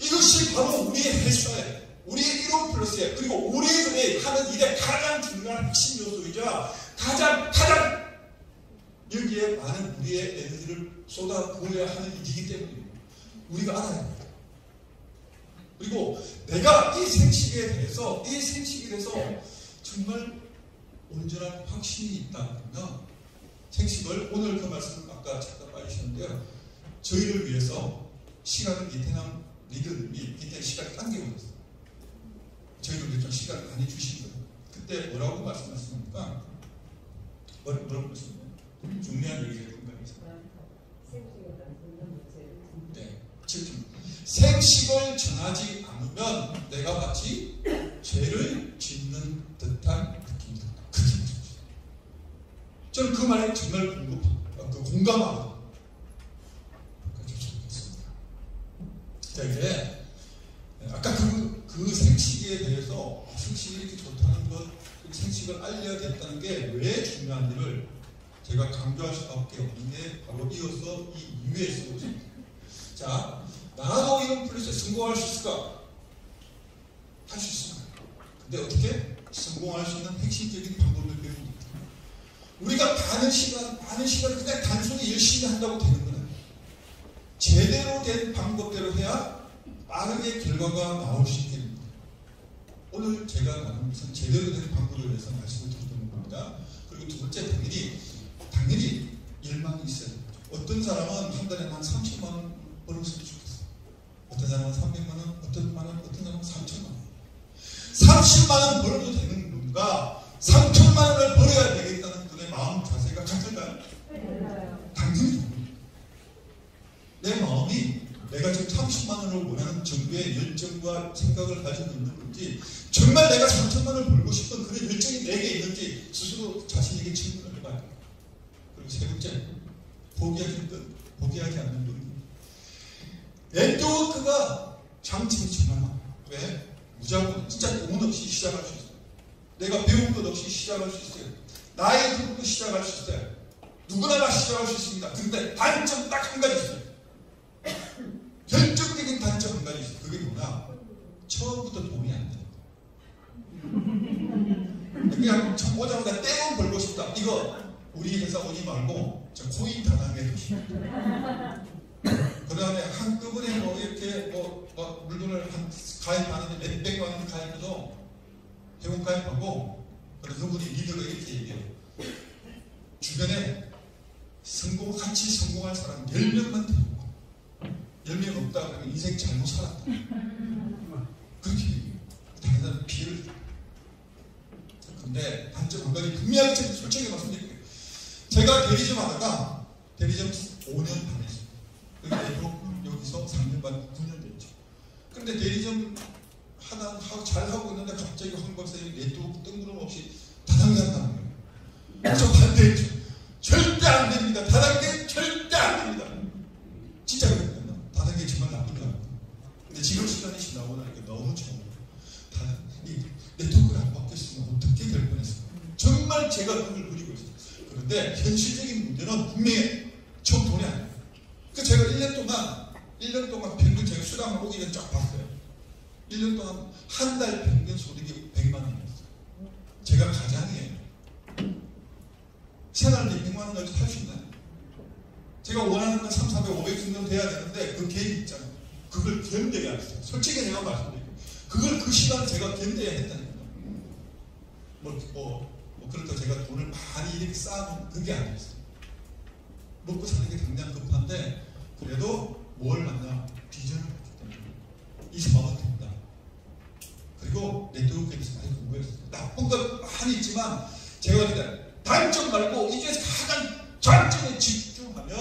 이것이 바로 우리의 회사에, 우리의 이론 플러스에, 그리고 우리들이 하는 일에 가장 중요한 핵심 요소이자 가장, 가장 여기에 많은 우리의 에너지를 쏟아 부어야 하는 일이기 때문입니다. 우리가 알아야 합니다. 그리고 내가 이 생식에 대해서, 이 생식에 대해서 정말 온전한 확신이 있다면 생식을 오늘 그 말씀을 아까 잠깐 빠지셨는데요. 저희를 위해서 시간을 이태남 리더님이 이때 시간을 당겨버렸어요. 저희를 좀 시간을 많이 주신 거예요. 그때 뭐라고 말씀하셨습니까? 뭐라고 말씀하셨나요? 중요한 공감해서. 네. 즉, 생식을 전하지 않으면 내가 마치 죄를 짓는 듯한 느낌이 든다. 그게 무슨 저는 그 말에 정말 공감, 그 공감하거든요. 자, 이제 아까 그, 그 생식에 대해서 생식이 이렇게 좋다는 것, 그 생식을 알려야겠다는 게 왜 중요한지를 제가 강조할 수밖에 없는 게 바로 이어서 이 쓰고 있습니다. 자, 나도 이런 플러스에 성공할 수 있을까? 할 수 있습니다. 근데 어떻게? 성공할 수 있는 핵심적인 방법을 배웁니다. 우리가 많은 시간, 많은 시간을 그냥 단순히 열심히 한다고 되는 거는 제대로 된 방법대로 해야 빠르게 결과가 나올 수 있게 됩니다. 오늘 제가 나눈 것은 제대로 된 방법에 대해서 말씀을 드리는 겁니다. 그리고 두 번째 당연히 당연히 열망이 됩니다. 어떤 사람은 한 달에 한 30만 원 벌었으면 좋겠어. 어떤 사람은 300만 원, 어떤 사람은 어떤 사람은 3천만 원. 30만 원 벌어도 되는 분과 3천만 원을 벌어야 되겠다는 분의 마음 자세가 같을까요? 당연히 내 마음이 내가 지금 30만 원을 원하는 정도의 열정과 생각을 가지고 있는 건지 정말 내가 3천만 원을 벌고 싶은 그런 열정이 내게 있는지 스스로 자신에게 질문을 해봐야 돼요. 그리고 세 번째 포기하지, 않는. 네트워크가 장점이 정말 많아요. 왜? 무조건 진짜 돈 없이 시작할 수 있어요. 내가 배운 것 없이 시작할 수 있어요. 나이 들고 시작할 수 있어요. 누구나 다 시작할 수 있습니다. 근데 단점 딱 한 가지 있어요. 결정적인 단점 한 가지 있어요. 그게 뭐냐? 처음부터 돈이 안 돼요. 그냥 첫 오자마자 떼돈 벌고 싶다. 이거 우리 회사 오지 말고 저 코인 드시고 그 다음에 한꺼번에 뭐 이렇게 뭐, 뭐 물건을 한 가입하는데 몇백만 원 가입해도 회원 가입하고 그분이 리더가 이렇게 얘기해요. 주변에 성공, 같이 성공할 사람 10명만 데리고 10명 없다 그러면 인생 잘못 살았다. 그렇게 사람 피해를 근데 단점 한 가지 분명히 솔직히 말씀드릴게요. 제가 대리점 하다가 대리점 5년 반 했어요. 그리고 여기서 3년 반, 9년 됐죠. 그런데 대리점 하고 잘 하고 있는데 갑자기 황 박사님이 네트워크 뜬구름 없이 다단계 한다는 거예요. 저 반대했죠. 절대 안 됩니다. 다단계 절대 안 됩니다. 진짜 그랬거든요. 다단계 정말 나쁜 거 같아요. 근데 지금 시간이 지나고 나니까 너무 좋은 거예요. 다, 이 네트워크가 안 바뀌었으면 어떻게 될 뻔했어요. 정말 제가 그걸. 그런데 현실적인 문제는 분명히 저 돈이 아니에요. 그 제가 1년 동안, 1년 동안 평균 제가 수당을 오기 전에 쫙 봤어요. 1년 동안 한 달 평균 소득이 100만 원이었어요. 제가 가장이에요. 생활비 100만 원 가지고 살수 있나요? 제가 원하는 건 3, 400, 500 정도 돼야 되는데 그 계획 있잖아요. 그걸 견뎌야 했어요. 솔직히 제가 말씀드릴게요. 그걸 그 시간 제가 견뎌야 했다니까요. 뭐, 뭐, 뭐 그렇다고 제가 돈을 많이 이렇게 쌓아놓은 그게 아니었어요. 먹고 사는 게 당장 급한데 그래도 뭘 만나 비전을 때문에 이 사업은 된다. 그리고 네트워크에 대해서 많이 공부했어요. 나쁜 건 많이 있지만 제가 그때 단점 말고 이 중에서 가장 장점에 집중하면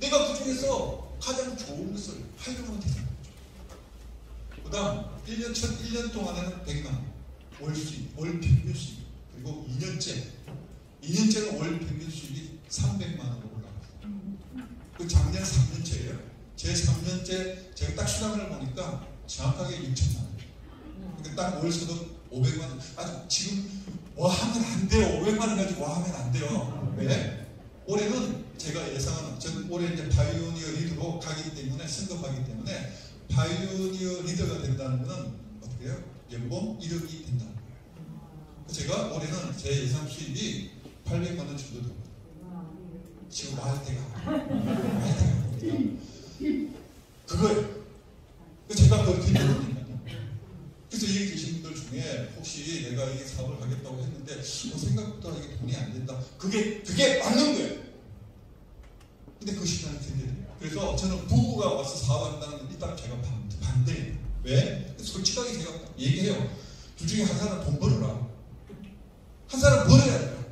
내가 그 중에서 가장 좋은 것을 활용하면 되는 거죠. 그 다음 1년 첫 1년 동안에는 100만 원 월 수익, 월 평균 수익 그리고 2년째 2년째는 월 평균 수익이 300만 원으로 올라갔어요. 그 작년 3년째예요. 제 3년째 제가 딱 수당을 보니까 정확하게 6천만 원. 그러니까 딱 월 소득 500만 원. 아주 지금 와 하면 안 돼요. 500만 원 가지고 와 하면 안 돼요. 왜? 올해는 제가 예상하는 전 올해 이제 pioneer 리더로 가기 때문에 승급하기 때문에 pioneer 리더가 된다는 것은 어떻게 해요? 연봉 1억이 된다는. 제가 올해는 제 예상 수입이 800만 원 정도 됩니다. 지금 말 때가 말 때가. 그거예요. 그 제가 그걸 기대거든요. 그래서 여기 계신 분들 중에 혹시 내가 이 사업을 하겠다고 했는데 어, 생각보다 이게 돈이 안 된다. 그게 그게 맞는 거예요. 근데 그 시간을 돼요. 그래서 저는 부부가 와서 사업한다는 건 일단 제가 반, 반대예요. 왜? 솔직하게 제가 얘기해요. 둘 중에 한 사람은 돈 벌어라. 한 사람은 벌어야 돼요.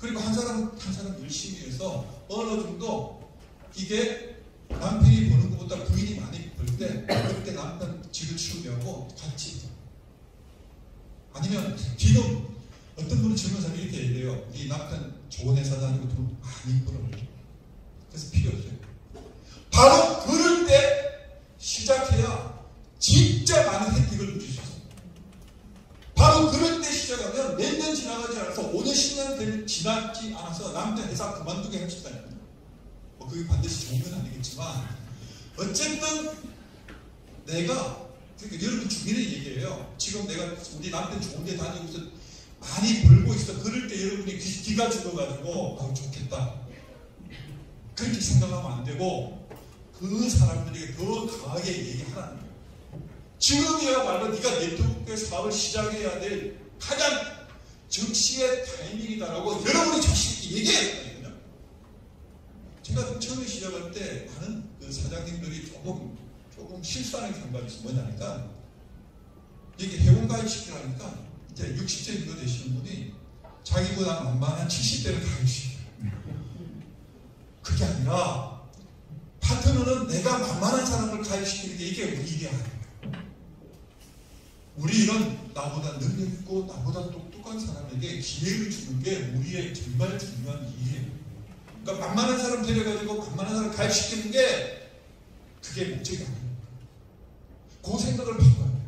그리고 한 사람, 한 사람 열심히 해서 어느 정도 이게 남편이 버는 것보다 부인이 많이 벌 때, 그때 남편 집을 치우려고 같이. 아니면 지금 어떤 분은 젊은 사람이 이렇게 얘기해요. 이 남편 좋은 회사 다니고 돈 많이 벌어. 그래서 필요 없어요. 바로 그럴 때 시작해야 진짜 많은 혜택을 누릴 수. 바로 그럴 때 시작하면 몇 년 지나가지 않아서 5년, 10년 될, 지나지 않아서 남편 회사 그만두게 있다는 거예요. 뭐 그게 반드시 좋은 건 아니겠지만 어쨌든 내가 그러니까 여러분 중요한 얘기예요. 지금 내가 우리 남편 좋은 데 다니고 있어 많이 벌고 있어. 그럴 때 여러분이 귀, 귀가 죽어가지고 아우 좋겠다. 그렇게 생각하면 안 되고 그 사람들에게 더 강하게 얘기하라는. 지금이야말로 네가 네트워크 사업을 시작해야 될 가장 적시의 타이밍이다라고 여러분이 자신있게 얘기해야 되거든요. 제가 처음에 시작할 때 많은 그 사장님들이 조금 조금 실수하는 경우가 있어 뭐냐니까 이게 회원 가입시키라니까 이제 60세 정도 되시는 분이 자기보다 만만한 70대를 가입시켜요. 그게 아니라 파트너는 내가 만만한 사람을 가입시키는 게 이게 우리 일이 아니에요. 우리는 나보다 능력 있고 나보다 똑똑한 사람에게 기회를 주는 게 우리의 정말 중요한 일이에요. 그러니까 만만한 사람 데려가지고 만만한 사람 가입시키는 게 그게 목적이 아니에요. 그 생각을 바꿔야 돼요.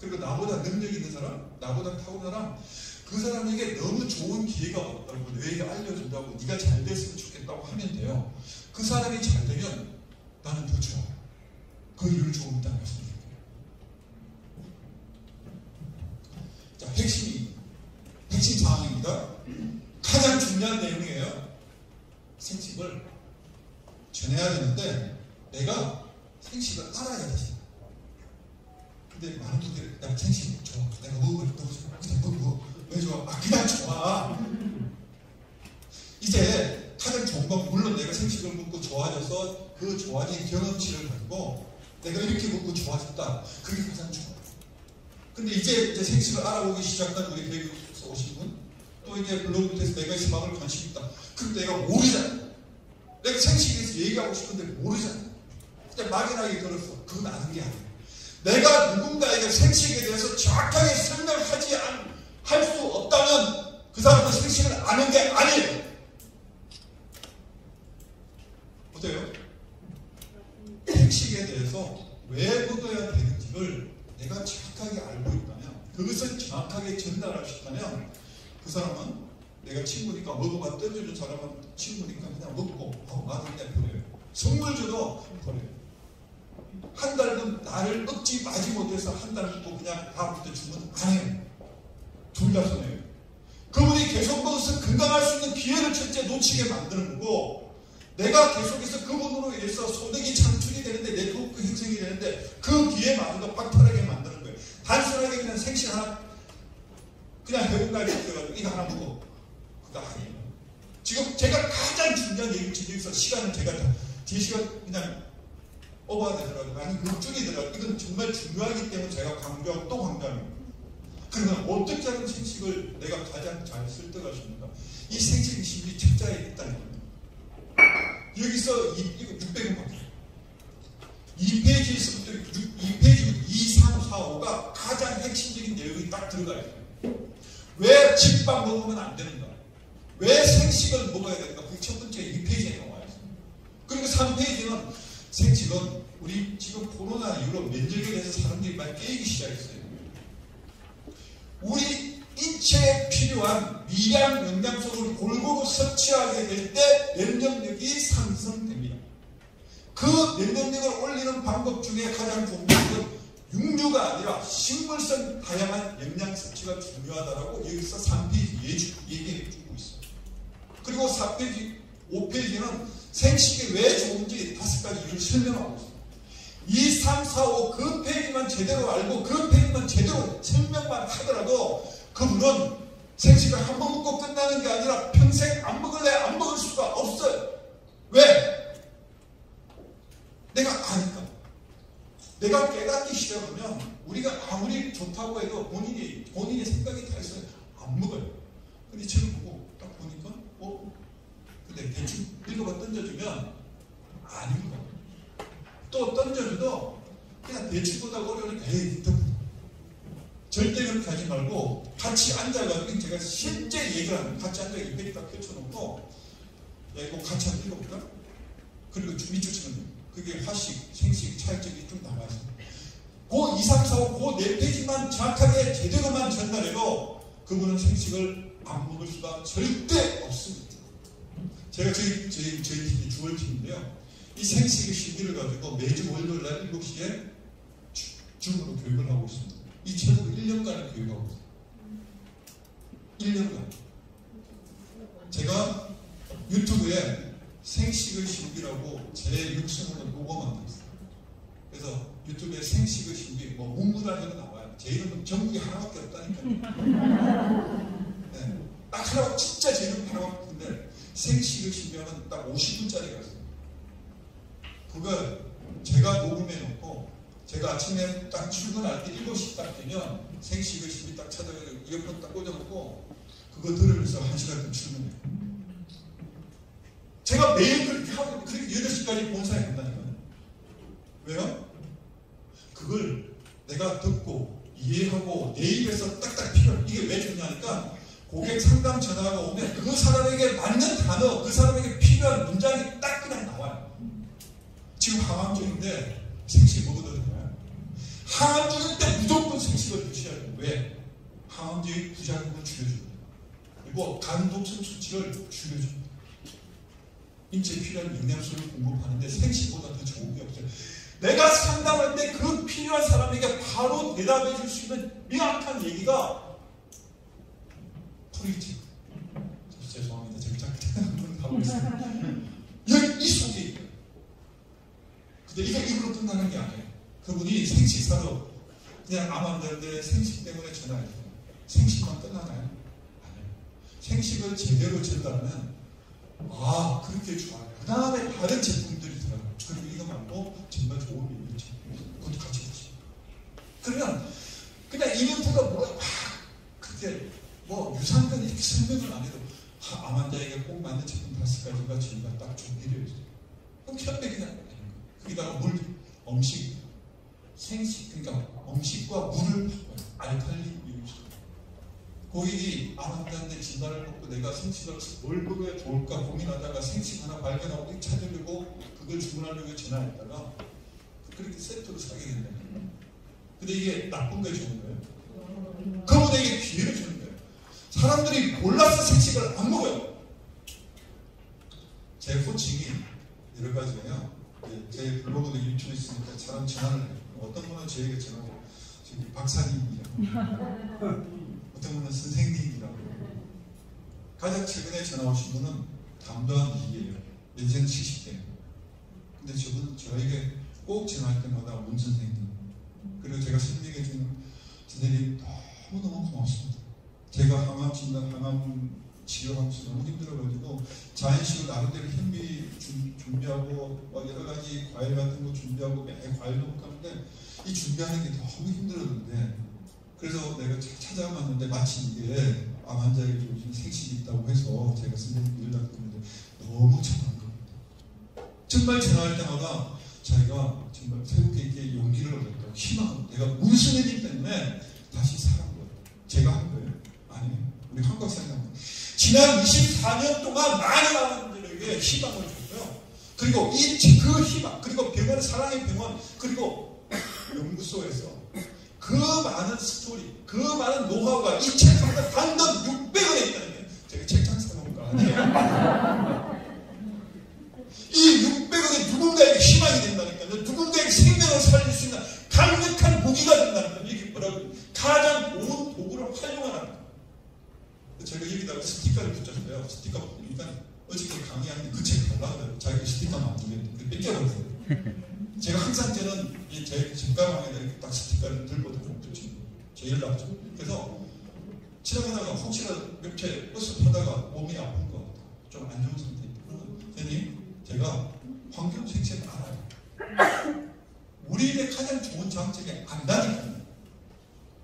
그리고 나보다 능력 있는 사람, 나보다 타고난 사람, 그 사람에게 너무 좋은 기회가 왔다고 내게 알려준다고 네가 잘 됐으면 좋겠다고 하면 돼요. 그 사람이 잘 되면 나는 더 좋아요. 그 일을 조금 이따 말씀드릴게요. 자, 핵심이 핵심 사항입니다. 가장 중요한 내용이에요. 생식을 전해야 되는데 내가 생식을 알아야 되지. 근데 많은 분들이 나 생식 좋아. 내가 먹을 거 그냥 먹고 왜 좋아? 아 그냥 좋아. 이제 가장 좋은 건 물론 내가 생식을 먹고 좋아져서 그 좋아진 경험치를 가지고 내가 이렇게 먹고 좋아졌다. 그게 가장 좋아. 근데 이제, 이제 생식을 알아보기 시작한 우리 교육에서 오신 분, 또 이제 블로그 밑에서 내가 희망을 관심 있다. 그럼 내가 모르잖아. 내가 생식에 대해서 얘기하고 싶은데 모르잖아. 그냥 막연하게 들었어. 그건 아는 게 아니야. 내가 누군가에게 생식에 대해서 정확하게 설명하지 할수 없다면 그 사람은 생식을 아는 게 아니에요. 어때요? 생식에 대해서 왜 먹어야 되는지를 내가 정확하게 알고 있다면 그것을 정확하게 전달할 수 있다면 그 사람은 내가 친구니까 먹어봐 떠주는 사람은 친구니까 그냥 먹고 어, 나도 그냥 버려요. 선물 줘도 버려요. 한 달은 나를 억지 마지 못해서 한 달 먹고 그냥 다음부터 주면 안 해요. 둘 다 손해요. 그분이 계속 먹어서 건강할 수 있는 기회를 첫째 놓치게 만드는 거고 내가 계속해서 그분으로 인해서 소득이 창출이 되는데 네트워크 형성이 되는데 그 기회 만으로도 박탈하게 만드는 거예요. 단순하게 그냥 생식 하나 그냥 해본다고 생각해가지고 이거 하나 먹고 그거 아니에요. 지금 제가 가장 중요한 얘기를 지금 시간은 제가 제 시간 그냥 오버되더라도 아니 극중이더라도 이건 정말 중요하기 때문에 제가 강조하고 또 강조합니다. 그러면 어떻게 하면 생식을 내가 가장 잘 설득할 수 있는가? 이 생식 심리 책자에 있다는 겁니다. 여기서 이, 이거 600원 받아요. 2페이지에서부터 2페이지부터 2, 3, 4, 5가 가장 핵심적인 내용이 딱 들어가 있어요. 왜 집밥 먹으면 안 되는가? 왜 생식을 먹어야 되는가? 그게 첫 번째 2페이지에 나와 있어요. 그리고 3페이지는 생식은 우리 지금 코로나 이후로 면역에 대해서 사람들이 많이 깨기 시작했어요. 우리 인체에 필요한 미량 영양소를 골고루 섭취하게 될 때 면역력이 상승됩니다. 그 면역력을 올리는 방법 중에 가장 좋은 것은 육류가 아니라 식물성 다양한 영양 섭취가 중요하다고 여기서 3페이지 얘기해 주고 있어요. 그리고 4페이지, 5페이지는 생식이 왜 좋은지 다섯 가지 이유를 설명하고 있습니다. 2, 3, 4, 5 그 페이지만 제대로 알고 그 페이지만 제대로 설명만 하더라도 그분은 생식을 한 번 먹고 끝나는 게 아니라 평생 안 먹을래 안 먹을 수가 없어요. 왜? 내가 아니까. 내가 깨닫기 시작하면 우리가 아무리 좋다고 해도 본인이 본인의 생각이 다 있어요. 안 먹어요. 근데 책을 보고 딱 보니까 어? 근데 대충 읽어봐 던져주면 안 읽어. 또 던져줘도 그냥 대충 보다가 어려우니까 에이 또 절대 그렇게 하지 말고 같이 앉아가지고 제가 실제 얘기를 하면 같이 앉아 딱 펼쳐놓고 야 이거 같이 한번 읽어볼까? 그리고 밑줄 돼요. 그게 화식, 생식, 차이점이 좀 나와있어요. 그 2, 3, 4, 5, 그 4페이지만 정확하게 제대로만 전달해도 그분은 생식을 안 먹을 수가 절대 없습니다. 제가 저희, 저희, 저희 팀이 주얼팀인데요. 이 생식의 신비를 가지고 매주 월요일 날 7시에 줌으로 교육을 하고 있습니다. 이 최고 1년간을 교육하고 있습니다. 1년간. 제가 유튜브에 생식의 신비라고 제 육성으로 녹음한 게 있어요. 그래서 유튜브에 생식의 신비, 뭐 문구단위로 나와요. 제 이름은 전국에 하나밖에 없다니까요. 네. 딱 하나, 진짜 제 이름 하나밖에 없는데 생식의 신비하면 딱 50분짜리가 있어요. 그걸 제가 녹음해 놓고 제가 아침에 딱 출근할 때 7시 딱 되면 생식의 신비 딱 찾아가지고 이어폰 딱 꽂아놓고 그거 들으면서 한 시간 더 출근해요. 제가 매일 그렇게 하고 그렇게 8시까지 본사에 간다니까요. 왜요? 그걸 내가 듣고 이해하고 내 입에서 딱딱 필요 이게 왜 중요하니까 고객 상담 전화가 오면 그 사람에게 맞는 단어, 그 사람에게 필요한 문장이 딱 그냥 나와요. 지금 항암 중인데 생식 먹어도? 항암 중일 때 무조건 생식을 드셔야 돼요. 왜? 항암제의 부작용을 줄여줍니다. 그리고 간 독성 수치를 줄여줍니다. 인체에 필요한 영양소를 공급하는데 생식보다 더 좋은 게 없어요. 내가 상담할 때 그 필요한 사람에게 바로 대답해 줄 수 있는 명확한 얘기가 프리티. 죄송합니다. 제가 한번 가고 있습니다. 여기 이 속에 있어요. 근데 이게 입으로 끝나는 게 아니에요. 그분이 생식사로 그냥 암 환자인데 생식 때문에 전화해요. 생식만 끝나나요? 아니에요. 생식을 제대로 전달하면 아 그렇게 좋아요. 그 다음에 다른 제품들이 들어가요. 그리고 이거 말고 정말 좋은 이런 제품 그것도 같이 보시죠. 그러면 그냥 이벤트가 뭐야 막 그게 뭐 유산균 이렇게 설명을 안 해도 아, 암 환자에게 꼭 맞는 제품 다섯 가지가 저희가 딱 준비되어 있어요. 그럼 현대 그냥 거기다가 물, 음식, 생식 그러니까 음식과 물을 알칼리 이용시켜요. 고객이 암 환자인데 진단을 받고 내가 생식을 뭘 먹어야 좋을까 고민하다가 생식 하나 발견하고 찾으려고 그걸 주문하려고 전화했다가 그렇게 세트로 사게 된다. 근데 이게 나쁜 거에 좋은 거예요? 그분에게 기회를 주는 거예요. 사람들이 몰라서 생식을 안 먹어요. 제 호칭이 여러 가지예요. 제 블로그도 유튜브 있으니까 사람 전화를 해요. 어떤 분은 저에게 전화해요. 저기 박사님이라고. 어떤 분은 선생님이라고. 가장 최근에 전화 오신 분은 담도한 이예요. 연생 70대. 근데 저분 저에게 꼭 전화할 때마다 문 선생님. 그리고 제가 설명해 주는 선생님 너무너무 고맙습니다. 제가 항암 진단, 항암 치료하면서 너무 힘들어가지고 자연식으로 나름대로 현미 준- 준비하고 막 여러 가지 과일 같은 거 준비하고 매일 과일도 먹었는데 이 준비하는 게 너무 힘들었는데 그래서 내가 차- 찾아봤는데 마침 이게 암 환자에게 요즘 생식이 있다고 해서 제가 선생님 연락드렸는데 너무 착한 겁니다. 정말 전화할 때마다 자기가 정말 새롭게 용기를 얻었다고 희망을 내가 일이 때문에 다시 살아온 거예요. 제가 한 거예요. 아니에요. 우리 한국 사람 지난 24년 동안 많은 사람들에게 희망을 줬고요. 그리고 이 그 희망, 그리고 병원 사랑의 병원, 그리고 연구소에서 그 많은 스토리, 그 많은 노하우가 이 책상에 단돈 600원에 있다는 게 제가 책장 사놓은 거 아니에요. 이 600원이 누군가에게 희망이 된다니까요. 누군가에게 생명을 살릴 수 있는 강력한 무기가 된다는 거예요. 이게 뭐라고? 가장 좋은 도구를 활용하는 거예요. 제가 여기다가 스티커를 붙였어요. 스티커 붙으니까 어저께 강의하는데 그책 달라고 자기가 스티커만 안 주겠는데 뺏겨버렸어요. 제가 항상 저는 이제 집가방에다 이렇게 딱 스티커를 들고 다니죠. 제일 낫죠. 그래서 지나가다가 혹시라도 몇채 버스 타다가 몸이 아픈 것 같아. 좀안 좋은 상태. 그러면 선생님 제가 환경 생체를 알아요. 우리에게 가장 좋은 장점이 안다니까요.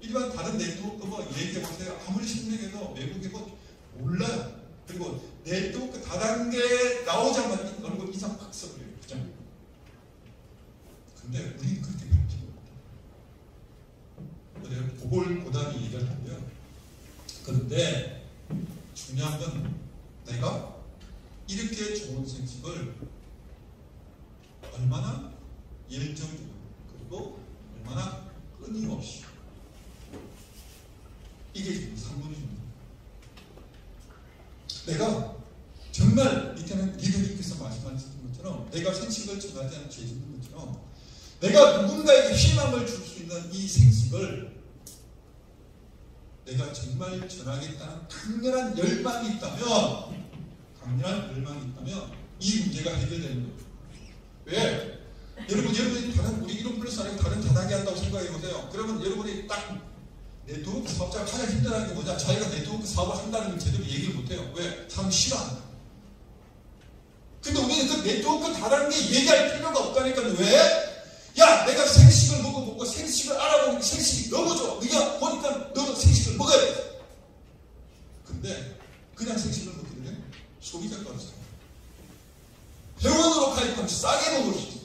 일반 다른 네트워크 뭐 얘기해 보세요. 아무리 신뢰해도 외국에 뭐 몰라요. 그리고 네트워크 다단계 나오자마자 얼굴 이상 팍 써버려요. 그죠? 근데 우리는 그렇게 밝히고 있다. 내가 보골 고단히 얘기를 하고요. 그런데 중요한 건 내가 이렇게 좋은 생식을 얼마나 열정적으로 그리고 얼마나 끊임없이 이게 지금 3분입니다. 내가 정말 이때는 리더님께서 말씀하신 것처럼 내가 생식을 전하지 않은 죄짓는 것처럼 내가 누군가에게 희망을 줄 수 있는 이 생식을 내가 정말 전하겠다는 강렬한 열망이 있다면 강렬한 열망이 있다면 이 문제가 해결되는 거예요. 왜? 여러분, 여러분이 다른 우리 이런 플러스 아니고 다른 다단계 한다고 생각해 보세요. 그러면 여러분이 딱 네트워크 사업자가 가장 힘들어하는 게 뭐냐? 자기가 네트워크 사업을 한다는 걸 제대로 얘기를 못해요. 왜? 사람 싫어한다. 근데 우리는 그 네트워크 다단계 얘기할 필요가 없다니까. 왜? 야, 내가 생식을 먹어보고 생식을 알아보니 생식이 너무 좋아. 네가 보니까 너도 생식을 먹어야 돼. 근데 그냥 생식을 먹게 되면 소비자 떨어져요. 병원으로 가입하면 싸게 먹을 수 있어.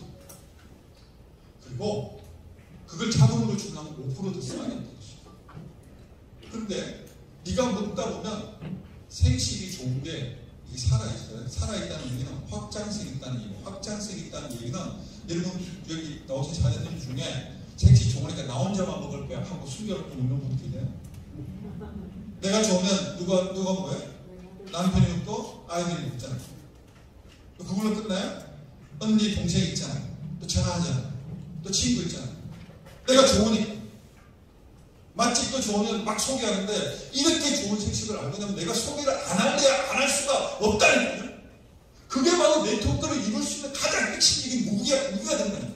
그리고 그걸 자동으로 주문하면 5%더 싸게 있어. 그런데 네가 먹다 보면 생식이 좋은 게 이게 살아있어요. 살아있다는 얘기는 확장성이 있다는 얘기. 확장성이 있다는 얘기는 여러분 여기 나오신 자녀들 중에 생식 좋으니까 나 혼자만 먹을 거야 하고 숨겨놓고 먹는 분들이 돼요. 내가 좋으면 누가 누가 뭐해? 남편이 먹고 아이들이 먹잖아요. 그걸로 끝나요? 언니 동생 있잖아. 또 전화하잖아. 또 친구 있잖아. 내가 좋으니까. 맛집도 좋으면 막 소개하는데 이렇게 좋은 생식을 알고 나면 내가 소개를 안 할래야 안 할 수가 없다니까요. 그게 바로 네트워크를 이룰 수 있는 가장 핵심적인 무기가, 무기가 된다는 거예요.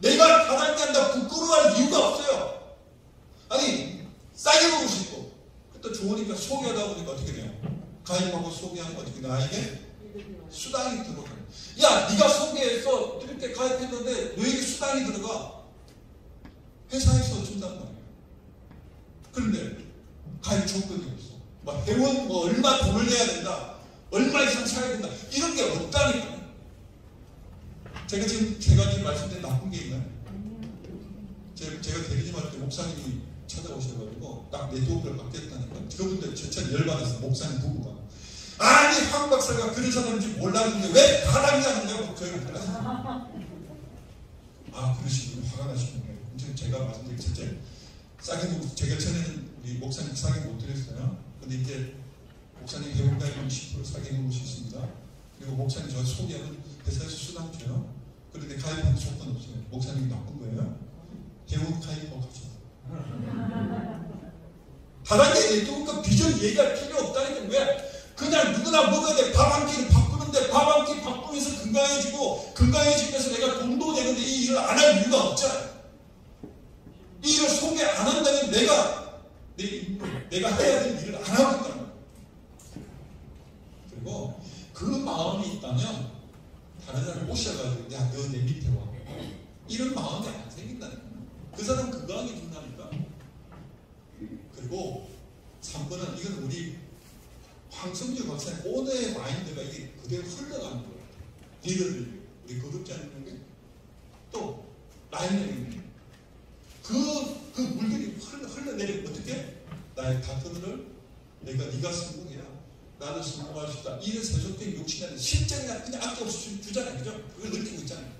내가 다단계한다 부끄러워할 이유가 없어요. 아니, 싸게 먹고 싶고, 또 좋으니까 소개하다 보니까 어떻게 돼요? 가입하고 소개하면 어떻게 나에게 수당이 들어가. 야, 네가 소개해서 이렇게 가입했는데 너에게 수당이 들어가. 회사에서 준단 말이야. 그런데 가입 조건이 없어. 뭐 회원 뭐 얼마 돈을 내야 된다. 얼마 이상 차야 된다. 이런 게 없다니까. 제가 지금 제가 지금 말씀드린 나쁜 게 있나요? 제가, 제가 대리님 할 때 목사님이 찾아오셔가지고 딱 네트워크를 받겠다니까. 그분들 저참 열받아서 목사님 부부가. 아니 황 박사가 그런 사람인지 몰랐는데 왜 다당이냐고 저희가 몰랐어요. 아 그러시군요. 화가 나시군요. 제가 말씀드린 첫째 싸게 못 제가 전에는 우리 목사님 싸게 못 드렸어요. 근데 이제 목사님 회원가입은 10% 싸게 해놓을 수 있습니다. 그리고 목사님 저 소개하면 회사에서 수당 줘요. 그런데 가입하는 조건 없어요. 목사님이 나쁜 거예요. 회원 가입하고 가죠. 다단계 네트워크 비전 얘기할 필요 없다니까 왜? 그냥 누구나 먹어야 돼. 밥 한 끼를 바꾸는데 밥 한 끼 바꾸면서 건강해지고 건강해지면서 내가 돈도 내는데 이 일을 안 할 이유가 없잖아요. 이 일을 소개 안 한다면 내가 내, 내가 해야 될 일을 안 하고 있다는 거예요. 그리고 그 마음이 있다면 다른 사람을 오셔가지고 야 너 내 밑에 와. 이런 마음이 안 생긴다니까 그 사람 그거 하기 준다니까. 그리고 3번은 이건 우리 황성주 박사님 오늘의 마인드가 이게 그대로 흘러가는 거예요. 리더들 우리 거듭자는 게 또 라인을 그, 그 물들이 흘러, 흘러내리면 어떻게? 나의 파트너를 내가 네가 성공해야 나도 성공할 수 있다. 이런 세속적인 욕심이 아니라 실제 그냥, 그냥 아낌없이 주잖아요. 그죠? 그걸 느끼고 있잖아요.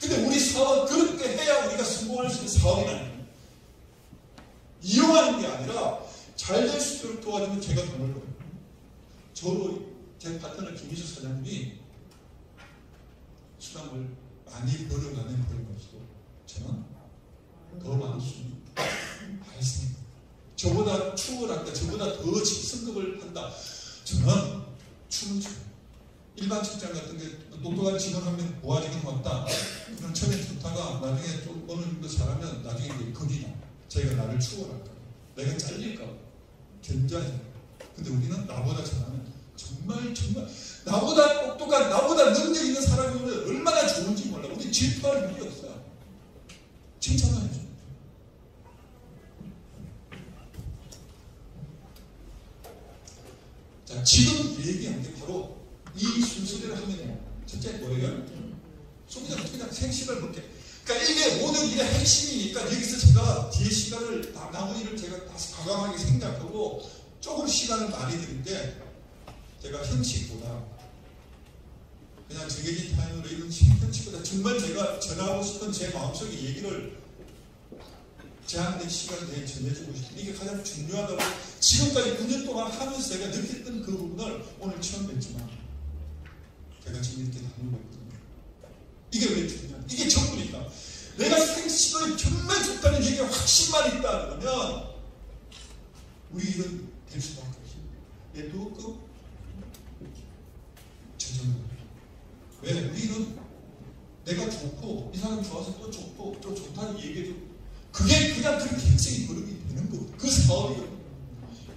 근데 우리 사업은 그렇게 해야 우리가 성공할 수 있는 사업이 아니에요. 이용하는 게 아니라 잘 될 수 있도록 도와주면 제가 더 벌어요. 저로 제 파트너 김희수 사장님이 수당을 많이 벌어가는 벌어가지고 저는 더 수입이 발생. 저보다 추월한다. 저보다 더 승급을 한다. 저는 춤을 춰요. 일반 직장 같은 게 똑똑한 직원 한명 모아지는 것 같다. 그럼 처음에 좋다가 나중에 좀 어느 정도 잘하면 나중에 이제 겁이 나. 자기가 나를 추월할까. 내가 잘릴까. 견자해. 근데 우리는 나보다 잘하면 정말 정말 나보다 똑똑한 나보다 능력 있는 사람이 얼마나 좋은지 몰라. 우리 질투할 일이 없어요. 칭찬하죠. 자, 지금 얘기한 게 바로 이 순서대로 하면. 첫째 뭐예요? 소비자는 그냥 생식을 먹게. 그러니까 이게 모든 일의 핵심이니까 여기서 제가 뒤에 시간을 나- 나머지를 제가 다시 과감하게 생각하고 조금 시간을 많이 드는데 제가 형식보다 그냥 정해진 타임으로 이런 형식보다 정말 제가 전하고 싶은 제 마음속의 얘기를 제한된 시간을 내에 전해주고 싶은 이게 가장 중요하다고 지금까지 9년 동안 하면서 제가 느꼈던 그 부분을 오늘 처음 뵀지만 제가 지금 이렇게 나누고 있거든요. 이게 왜 중요한 이게 전부니까 내가 생식을 정말 좋다는 얘기에 확신만 있다 그러면 우리 일은 될 수밖에 없습니다. 네트워크 저정도 왜 우리는 내가 좋고 이 사람 좋아서 또 좋고 또 좋다는 얘기해주고 그게 그냥 그렇게 핵심이 그렇게 되는 거고 그 사업이요.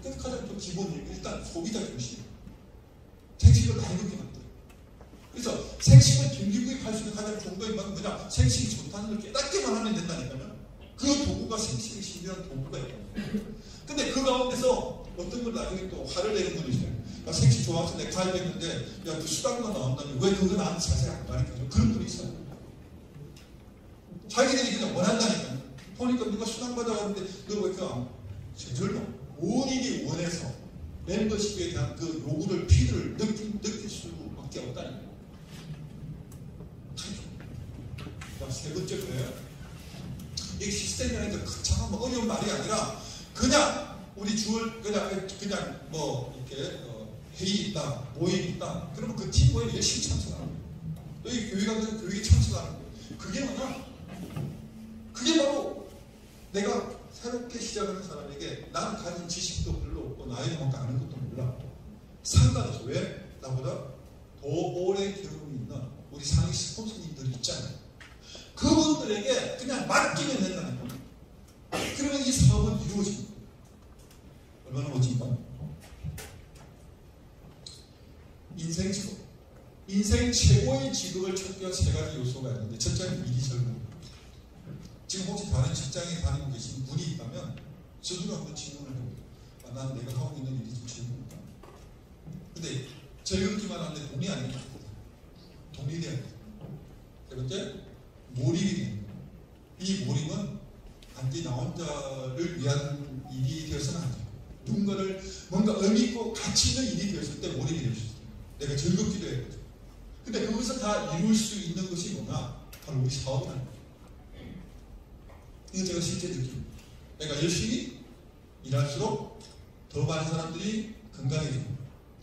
그 가장 또 기본 얘기 일단 소비자 중심. 생식을 다르게 만들어. 그래서 생식을 경기구입할 수 있는 가장 좋은 거 뭐냐? 생식이 좋다는 걸 깨닫기만 하면 된다니까요. 그 도구가 생식의 신비한 도구가 있거든요. 근데 그 가운데서 어떤 걸 나중에 또 화를 내는 분이 있어요. 나 생식 좋아서 내가 가입했는데 야 그 수당만 나온다면 왜 그거 나한테 자세히 안 가르쳐줘? 그런 분이 있어요. 자기들이 그냥 원한다니까요. 보니까 누가 수당 받아갔는데 너왜 그거 안 저절로 본인이 원해서 멤버십에 대한 그 요구를 필요를 느낄, 느낄 수밖에 없다는 거예요. 자, 세 번째 거예요. 이 시스템이라는 게 거창한 뭐 어려운 말이 아니라 그냥 우리 주월 그냥 그냥 뭐 이렇게 어, 회의 있다 모임 있다 그러면 그 팀 모임 열심히 참석하는 거예요. 여기 교회 가면 교회에 참석하는 거예요. 그게 뭐냐? 그게 바로 내가 새롭게 시작하는 사람에게 나는 가진 지식도 별로 없고 나이도 많고 아는 것도 몰라. 상관없어. 왜? 나보다 더 오래 경험이 있는 우리 상위 스폰서님들이 있잖아요. 그분들에게 그냥 맡기면 된다는 거예요. 그러면 이 사업은 이루어집니다. 얼마나 멋진가? 인생 직업. 인생 최고의 직업을 찾기 위한 세 가지 요소가 있는데 첫째는 미리 젊은 지금 혹시 다른 직장에 다니고 계신 분이 있다면 스스로 한번 질문을 해보세요. 아, 난 내가 하고 있는 일이 좀 즐겁다. 근데 즐겁기만 하는데 돈이 아니니까 돈이 돼야 돼. 세 번째, 몰입이 됩니다. 이 몰입은 단지 나 혼자를 위한 일이 되어서는 안 돼요. 누군가를 뭔가 의미 있고 가치 있는 일이 되었을 때 몰입이 될수 있어요. 내가 즐겁기도 해야 되죠. 근데 그것을 다 이룰 수 있는 것이 뭐냐? 바로 우리 사업은 아닙니다. 이거 제가 실제 느낍니다. 내가 열심히 일할수록 더 많은 사람들이 건강해지고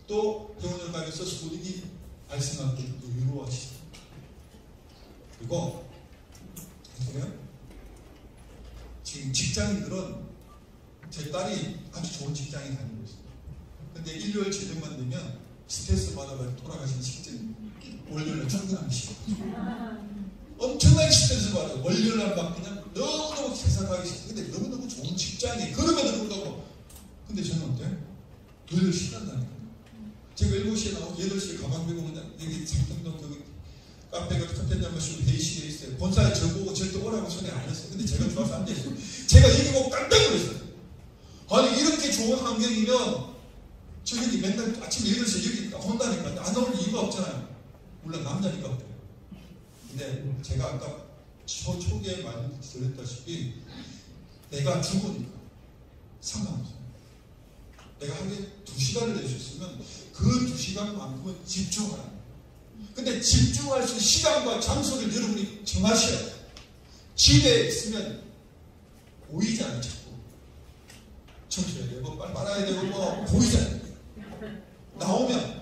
또 병원을 가면서 소득이 발생하고 또 유로화시죠. 그리고 보세요. 지금 직장인들은 제 딸이 아주 좋은 직장에 다니고 있어요. 근데 일요일 저녁만 되면 스트레스 받아가지고 돌아가시는 직장인 월요일날 싫어. 엄청나게 스트레스 받아요. 월요일날 막 그냥 너무너무 세상하기 싫어. 근데 너무너무 좋은 직장이 그럼에도 불구하고 근데 저는 어때? 8시 간다니까. 제가 7시에 나오고 8시에 가방 메고 그냥 여기 삼성동 저기 카페가 커피 한잔 마시고 회의실에 있어요. 본사에 저보고 절대 오라고 전에 안 했어요. 근데 제가 좋아서 안 됐어요. 제가 얘기 보고 깜짝 놀랐어요. 아니 이렇게 좋은 환경이면 저녁에 맨날 아침 8시에 여기 온다니까 안올 이유가 없잖아요. 물론 남자니까 그래요. 근데 제가 아까 초, 초기에 말씀드렸다시피 내가 죽으니까 상관없어요. 내가 하루에 두 시간을 낼 수 있으면 그 두 시간만큼은 집중하라. 근데 집중할 수 있는 시간과 장소를 여러분이 정하셔야 돼요. 집에 있으면 보이잖아요, 자꾸. 청소해야 되고, 빨리 말아야 되고, 뭐, 보이잖아요. 나오면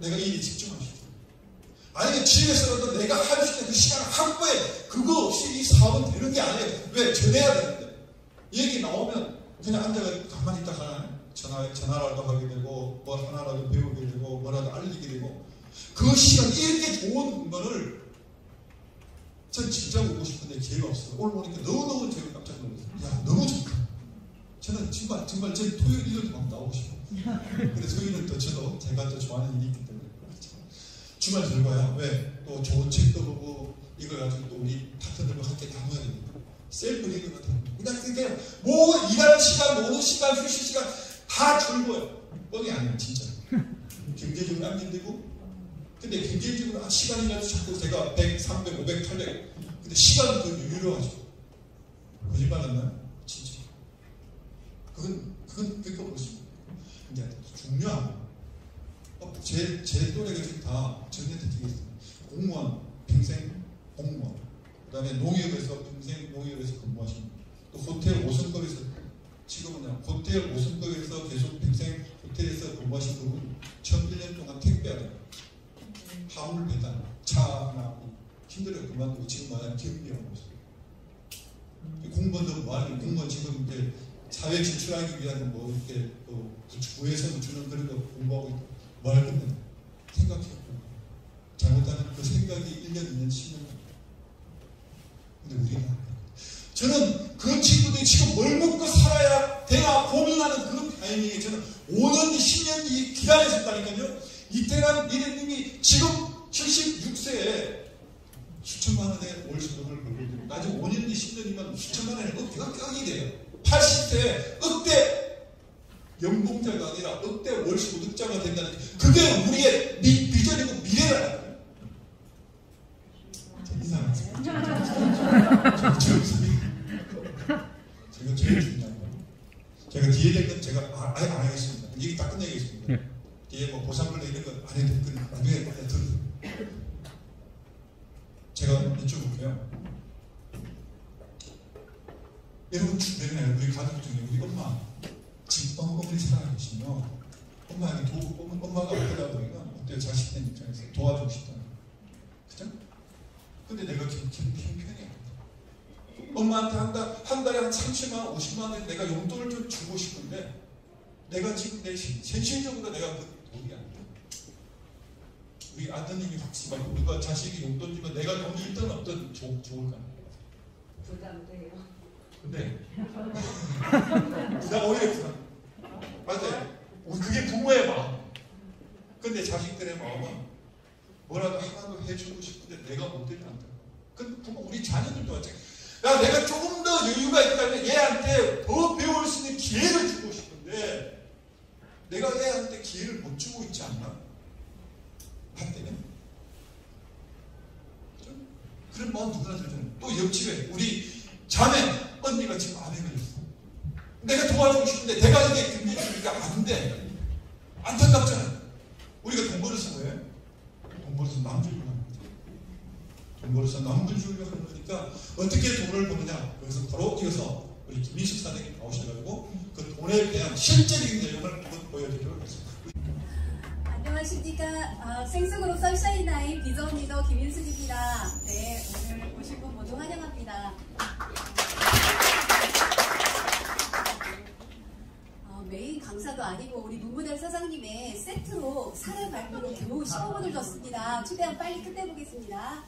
내가 일에 집중 아니면 집에서라도 내가 할 수 있는 그 시간 확보해. 그거 없이 이 사업은 되는 게 아니에요. 왜? 전해야 되는데. 얘기 나오면 그냥 앉아가 가만히 있다 가나 전화, 전화라도 하게 되고, 뭐 하나라도 배우게 되고, 뭐라도 알리게 되고, 그 시간, 이렇게 좋은 거를 전 진짜 오고 싶은데 기회가 없어요. 오늘 보니까 너무너무 제가 깜짝 놀랐어요. 야, 너무 좋다. 저는 정말, 정말 제 토요일, 일요일도 막 나오고 싶어요. 근데 저희는 또 저도 제가 또 좋아하는 일이 있기 때문에. 주말 들고요. 왜? 또 좋은 책도 보고, 이걸 가지고 또 우리 파트너들과 함께 나눠야 됩니다. 셀프 리딩 같은 거. 그냥 그게 뭐 일하는 시간, 노는 시간, 휴식 시간 다 즐거워요. 뻥이 아니에요, 진짜. 경제적으로 안 힘들고, 근데 경제적으로 시간이라도 자꾸 제가 100, 300, 500, 800. 근데 시간은 더 유효하죠. 거짓말 했나요? 진짜. 그건, 그건, 보십니다. 근데 중요한 건, 어, 제, 제 또래가 지금 다 정년퇴 되겠습니다. 공무원, 평생 공무원. 그 다음에 농협에서 평생 농협에서 근무하신 분. 또 호텔 5성급에서 지금은 호텔 5성급에서 계속 평생 호텔에서 근무하신 분은 처음 1년 동안 택배하다. 화물 배달, 차 하나 힘들어 그만두고 지금 마냥 경비하고 있어요. 공무원도 뭐하는 공무원 지금 이제 사회 진출하기 위한 뭐 이렇게 또 구에서 주는 그런 거 공부하고 있고 뭐할 건데 생각해보고 잘못하면 그 생각이 1년, 2년, 10년 근데 우리는 저는 그 친구들이 지금 뭘 먹고 살아야 되나 고민하는 그런 타이밍에 저는 5년, 10년 이 기다렸었다니까요. 이때는 미래님이 지금 76세에 수천만 원의 월 소득을 벌고 나중에 5년 뒤 10년이면 수천만 원의 억대가 깡이 돼요. 80세에 억대 연봉자가 아니라 억대 월 소득자가 된다는 그게 우리의 미, 비전이고 미래라는 거예요. 제가 제일 중요한 거 제가 뒤에 될건 제가 아, 아예 안 하겠습니다. 얘기 딱 끝내겠습니다. 예. 뒤에 뭐 보상을 내는 건안 해도 끝 나중에 들어요. 제가 여쭤볼게요. 여러분 주변에 우리 가족 중에 우리 엄마 지금 어머니 살아계시면 엄마에게 도움을 엄마가 어떠다 보니까 어때요 자식된 입장에서 도와주고 싶다. 근데 내가 지금 형편이 엄마한테 한, 달, 한 달에 한 30만 원, 50만 원 내가 용돈을 좀 주고 싶은데 내가 지금 내 신- 현실적으로 내가 그 돈이 안 돼. 우리 아드님이 확실히 말고 누가 자식이 용돈 주면 내가 돈이 있든 없든 좋, 좋을까? 부담돼요. 근데 부담 오히려 부담. 맞아요. 그게 부모의 마음. 근데 자식들의 마음은 뭐라도 하나도 해주고 싶은데 내가 못 되면 안 돼. 그 부모 우리 자녀들도 마찬가지. 야 내가 조금 더 여유가 있다면 얘한테 더 배울 수 있는 기회를 주고 싶은데 내가 얘한테 기회를 못 주고 있지 않나? 한때는 그죠? 그런 마음 누구나 들잖아요. 또 옆집에 우리 자매 언니가 지금 암에 걸렸어. 내가 도와주고 싶은데 내가 이게 금리 주니까 안 돼. 안타깝잖아. 우리가 돈 벌어서 왜? 돈 벌어서 남 주려고 하는 거지. 돈 벌어서 남들 주려고 하는 거니까 어떻게 돈을 버느냐. 그래서 바로 이어서 우리 김민식 사장님 나오셔가지고 그 돈에 대한 실제적인 내용을 한번 보여드리도록 하겠습니다. 안녕하십니까. 아, 생수그룹 선샤인나인 비전 리더 김인숙입니다. 네, 오늘 분 모두 환영합니다. 메인 강사도 아니고 우리 문무달 사장님의 세트로 사례 발표로 겨우 15분을 줬습니다. 최대한 빨리 끝내보겠습니다.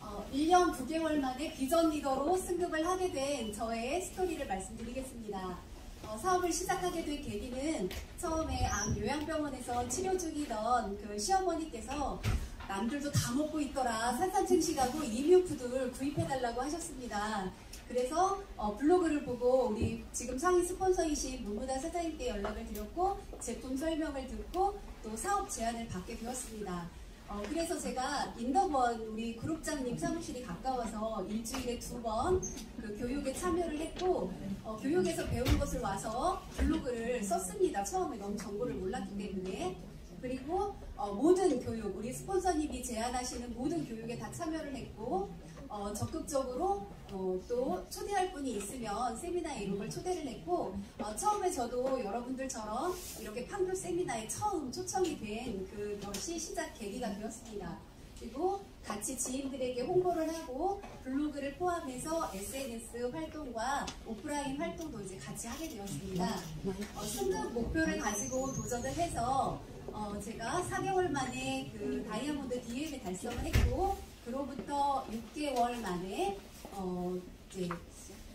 어, 1년 9개월 만에 비전 리더로 승급을 하게 된 저의 스토리를 말씀드리겠습니다. 어, 사업을 시작하게 된 계기는 처음에 암 요양병원에서 치료 중이던 그 시어머니께서 남들도 다 먹고 있더라 산산증식하고 이뮤푸드를 구입해달라고 하셨습니다. 그래서 어, 블로그를 보고 우리 지금 상위 스폰서이신 문무다 사장님께 연락을 드렸고 제품 설명을 듣고 또 사업 제안을 받게 되었습니다. 어, 그래서 제가 인덕원 우리 그룹장님 사무실이 가까워서 일주일에 두 번 그 교육에 참여를 했고 어, 교육에서 배운 것을 와서 블로그를 썼습니다. 처음에 너무 정보를 몰랐기 때문에 그리고 어, 모든 교육 우리 스폰서님이 제안하시는 모든 교육에 다 참여를 했고 어, 적극적으로 어, 또 초대할 분이 있으면 세미나에 이런 걸 초대를 했고 어, 처음에 저도 여러분들처럼 이렇게 판교 세미나에 처음 초청이 된 그 것이 시작 계기가 되었습니다. 그리고 같이 지인들에게 홍보를 하고 블로그를 포함해서 SNS 활동과 오프라인 활동도 이제 같이 하게 되었습니다. 어, 승급 목표를 가지고 도전을 해서 어, 제가 4개월 만에 그 다이아몬드 DM을 달성을 했고 그로부터 6개월 만에 어, 이제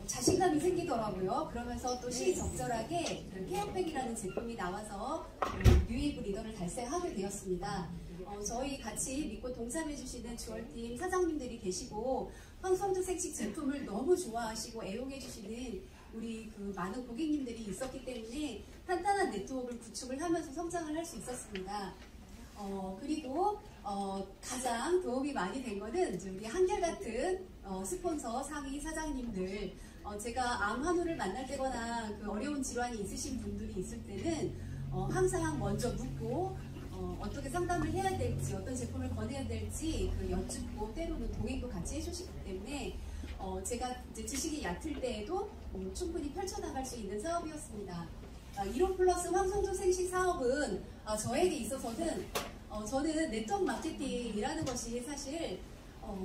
자신감이 생기더라고요. 그러면서 또 시적절하게 그 케어백이라는 제품이 나와서 그 뉴웨이브 리더를 달성하게 되었습니다. 어, 저희 같이 믿고 동참해주시는 주얼팀 사장님들이 계시고 황성주 생식 제품을 너무 좋아하시고 애용해주시는 우리 그 많은 고객님들이 있었기 때문에 탄탄한 네트워크를 구축을 하면서 성장을 할 수 있었습니다. 어, 그리고 어, 가장 도움이 많이 된 거는 이제 우리 한결같은 어, 스폰서 상위 사장님들 어, 제가 암 환우를 만날 때거나 그 어려운 질환이 있으신 분들이 있을 때는 어, 항상 먼저 묻고 어, 떻게 상담을 해야 될지 어떤 제품을 권해야 될지 그 여쭙고 때로는 동행도 같이 해주시기 때문에 어, 제가 이제 지식이 얕을 때에도 음, 충분히 펼쳐나갈 수 있는 사업이었습니다. 아, 1호 플러스 황성조 생식 사업은 아, 저에게 있어서는 어, 저는 네트워크 마케팅이라는 것이 사실 어,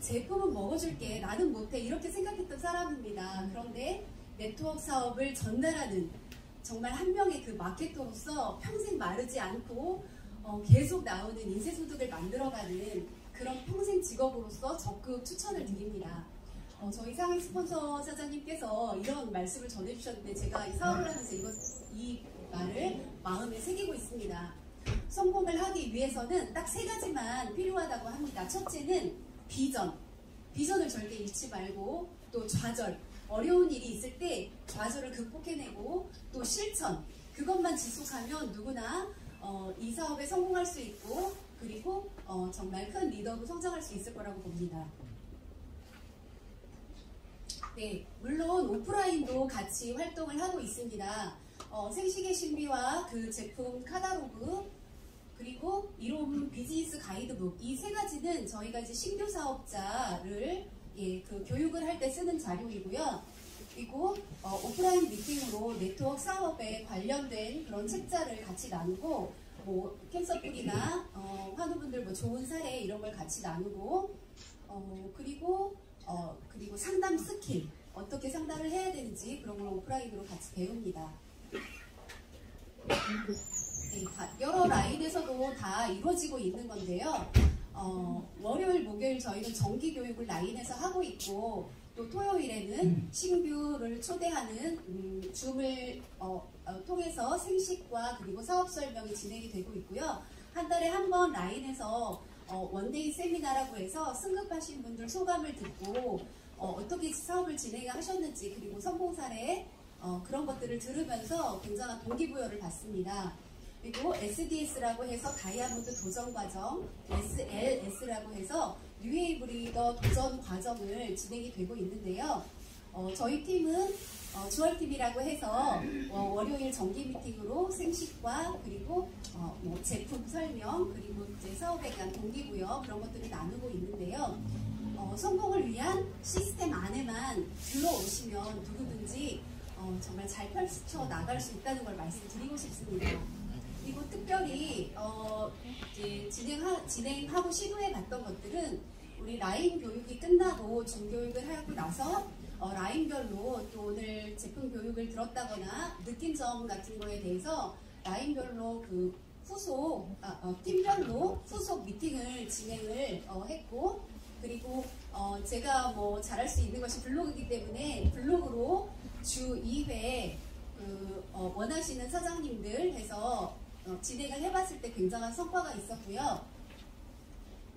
제품은 먹어줄게 나는 못해 이렇게 생각했던 사람입니다. 그런데 네트워크 사업을 전달하는 정말 한 명의 그 마케터로서 평생 마르지 않고 어, 계속 나오는 인쇄소득을 만들어가는 그런 평생 직업으로서 적극 추천을 드립니다. 어, 저희 상위 스폰서 사장님께서 이런 말씀을 전해주셨는데 제가 이 사업을 하면서 이것, 이 말을 마음에 새기고 있습니다. 성공을 하기 위해서는 딱 세 가지만 필요하다고 합니다. 첫째는 비전. 비전을 절대 잃지 말고 또 좌절. 어려운 일이 있을 때 좌절을 극복해내고 또 실천. 그것만 지속하면 누구나 어, 이 사업에 성공할 수 있고 그리고 어, 정말 큰 리더로 성장할 수 있을 거라고 봅니다. 네, 물론 오프라인도 같이 활동을 하고 있습니다. 어, 생식의 신비와 그 제품 카다로그 가이드북 이 세 가지는 저희가 이제 신규 사업자를 예, 그 교육을 할 때 쓰는 자료이고요. 그리고 어, 오프라인 미팅으로 네트워크 사업에 관련된 그런 책자를 같이 나누고 뭐 cancer free나 어, 환우분들 뭐 좋은 사례 이런 걸 같이 나누고 어, 그리고 어, 그리고 상담 스킬 어떻게 상담을 해야 되는지 그런 걸 오프라인으로 같이 배웁니다. 여러 라인에서도 다 이루어지고 있는 건데요. 어, 월요일, 목요일 저희는 정기 교육을 라인에서 하고 있고 또 토요일에는 신규를 초대하는 음, 줌을 어, 어, 통해서 생식과 그리고 사업 설명이 진행이 되고 있고요. 한 달에 한 번 라인에서 어, one day 세미나라고 해서 승급하신 분들 소감을 듣고 어, 떻게 사업을 진행하셨는지 그리고 성공 사례 어, 그런 것들을 들으면서 굉장한 동기부여를 받습니다. 그리고 SDS라고 해서 다이아몬드 도전 과정, SLS라고 해서 뉴에이 브리더 도전 과정을 진행이 되고 있는데요. 어, 저희 팀은 어, 주얼팀이라고 해서 어, 월요일 정기 미팅으로 생식과 그리고 어, 뭐 제품 설명 그리고 이제 사업에 대한 동기부여 그런 것들을 나누고 있는데요. 어, 성공을 위한 시스템 안에만 들어오시면 누구든지 어, 정말 잘 펼쳐 나갈 수 있다는 걸 말씀드리고 싶습니다. 그리고 특별히 어, 이제 진행하, 진행하고 시도해 봤던 것들은 우리 라인 교육이 끝나고 중교육을 하고 나서 어, 라인별로 또 오늘 제품 교육을 들었다거나 느낀 점 같은 거에 대해서 라인별로 그 후속 아, 어, 팀별로 후속 미팅을 진행을 어, 했고 그리고 어, 제가 뭐 잘할 수 있는 것이 블로그이기 때문에 블로그로 주 2회 그, 어, 원하시는 사장님들 해서 어, 진행을 해봤을 때 굉장한 성과가 있었고요.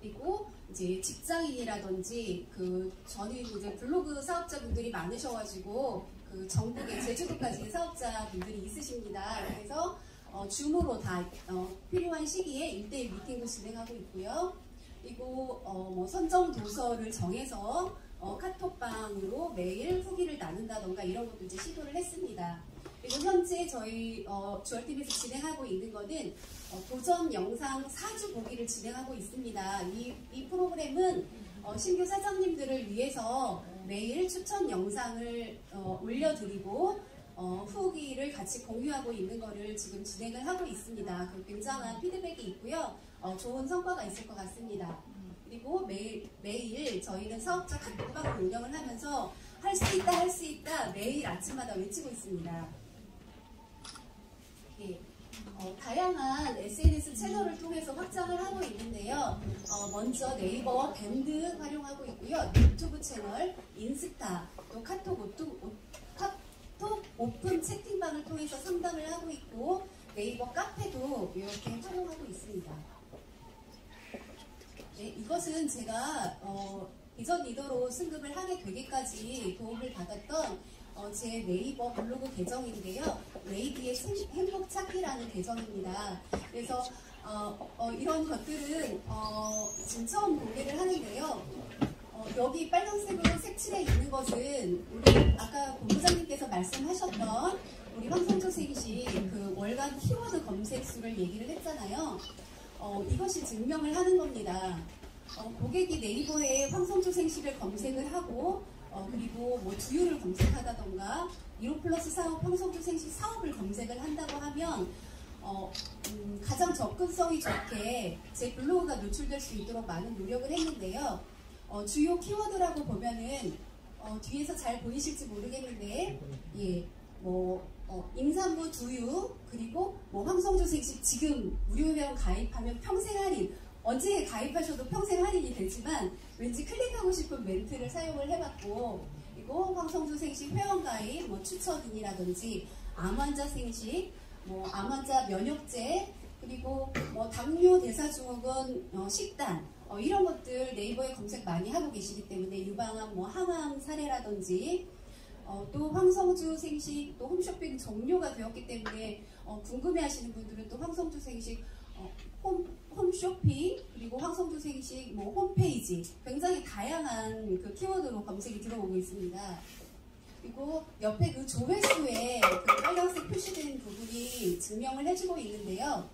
그리고 이제 직장인이라든지 그 저는 이제 블로그 사업자분들이 많으셔가지고 그 전국에 제주도까지 사업자분들이 있으십니다. 그래서 어, 줌으로 다 어, 필요한 시기에 1대1 미팅도 진행하고 있고요. 그리고 어, 뭐 선정 도서를 정해서 어, 카톡방으로 매일 후기를 나눈다던가 이런 것도 이제 시도를 했습니다. 그리고 현재 저희 어, 주얼팀에서 진행하고 있는 거는 어, 도전 영상 4주 보기를 진행하고 있습니다. 이, 이 프로그램은 어, 신규 사장님들을 위해서 매일 추천 영상을 어, 올려드리고 어, 후기를 같이 공유하고 있는 거를 지금 진행을 하고 있습니다. 그 굉장한 피드백이 있고요. 어, 좋은 성과가 있을 것 같습니다. 그리고 매일, 매일 저희는 사업자 카톡방을 운영을 하면서 할 수 있다, 할 수 있다 매일 아침마다 외치고 있습니다. 예. 어, 다양한 SNS 채널을 통해서 확장을 하고 있는데요. 어, 먼저 네이버 밴드 활용하고 있고요. 유튜브 채널, 인스타, 또 카톡, 오토, 오, 카톡 오픈 채팅방을 통해서 상담을 하고 있고 네이버 카페도 이렇게 활용하고 있습니다. 네, 이것은 제가 어, 비전 리더로 승급을 하게 되기까지 도움을 받았던 어, 제 네이버 블로그 계정인데요. 레이디의 생- 행복 찾기라는 계정입니다. 그래서 어, 어, 이런 것들은 어, 지금 처음 공개를 하는데요. 어, 여기 빨간색으로 색칠해 있는 것은 우리 아까 본부장님께서 말씀하셨던 우리 황성조 생시 그 월간 키워드 검색 수를 얘기를 했잖아요. 어, 이것이 증명을 하는 겁니다. 어, 고객이 네이버에 황성조 생식을 검색을 하고 어, 그리고 뭐 주유를 검색하다던가 1호 플러스 사업 황성조 생식 사업을 검색을 한다고 하면 어, 음, 가장 접근성이 좋게 제 블로그가 노출될 수 있도록 많은 노력을 했는데요. 어, 주요 키워드라고 보면은 어, 뒤에서 잘 보이실지 모르겠는데 예, 뭐 어, 임산부 두유 그리고 뭐 황성조 생식 지금 무료 회원 가입하면 평생 할인 언제 가입하셔도 평생 할인이 되지만 왠지 클릭하고 싶은 멘트를 사용을 해봤고 그리고 황성조 생식 회원 가입 뭐 추천이라든지 암 환자 생식 뭐 암 환자 면역제 그리고 뭐 당뇨 대사증후군 어, 식단 어, 이런 것들 네이버에 검색 많이 하고 계시기 때문에 유방암 뭐 항암 사례라든지 어, 또 황성주 생식 또 홈쇼핑 종료가 되었기 때문에 어, 궁금해하시는 분들은 또 황성주 생식 어, 홈, 홈쇼핑 그리고 황성주 생식 뭐 홈페이지 굉장히 다양한 그 키워드로 검색이 들어오고 있습니다. 그리고 옆에 그 조회수에 그 빨간색 표시된 부분이 증명을 해주고 있는데요.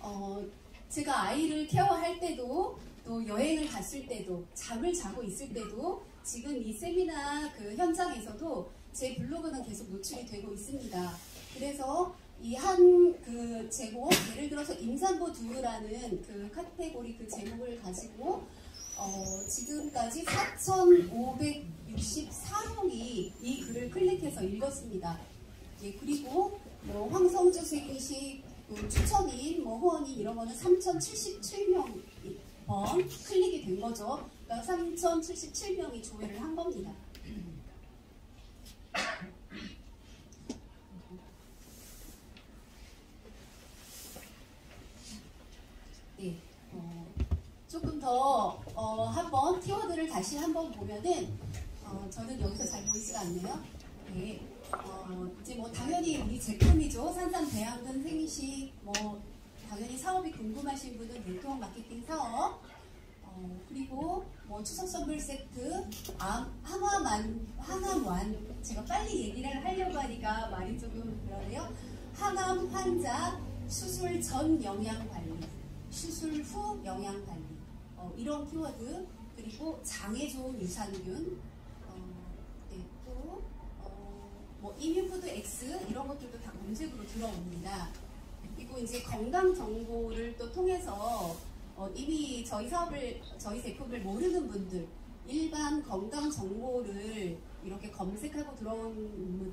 어, 제가 아이를 케어할 때도 또 여행을 갔을 때도 잠을 자고 있을 때도 지금 이 세미나 그 현장에서도 제 블로그는 계속 노출이 되고 있습니다. 그래서 이 한 그 제목 예를 들어서 임산부 두유라는 그 카테고리 그 제목을 가지고 어, 지금까지 4,564명이 이 글을 클릭해서 읽었습니다. 예, 그리고 뭐 황성주 세계식 그 추천인, 뭐 후원인 이런 거는 3,077명 번 클릭이 된 거죠. 그러니까 3,077명이 조회를 한 겁니다. 네, 어, 더 어, 한번 키워드를 다시 한번 보면은 어, 저는 여기서 잘 보이지가 않네요. 네, 어, 이제 뭐 당연히 우리 제품이죠. 산산 대양근 생식 뭐 당연히 사업이 궁금하신 분은 네트워크 마케팅 사업 어, 그리고 뭐 추석 선물 세트 암, 항암완 항암완 제가 빨리 얘기를 하려고 하니까 말이 조금 그러네요. 항암 환자 수술 전 영양 관리 수술 후 영양 관리 어, 이런 키워드 그리고 장에 좋은 유산균 어, 네, 또 어, 뭐 이뮤푸드 X 이런 것들도 다 검색으로 들어옵니다. 그리고 이제 건강 정보를 또 통해서 어, 이미 저희 사업을 저희 제품을 모르는 분들 일반 건강 정보를 이렇게 검색하고 들어온 분-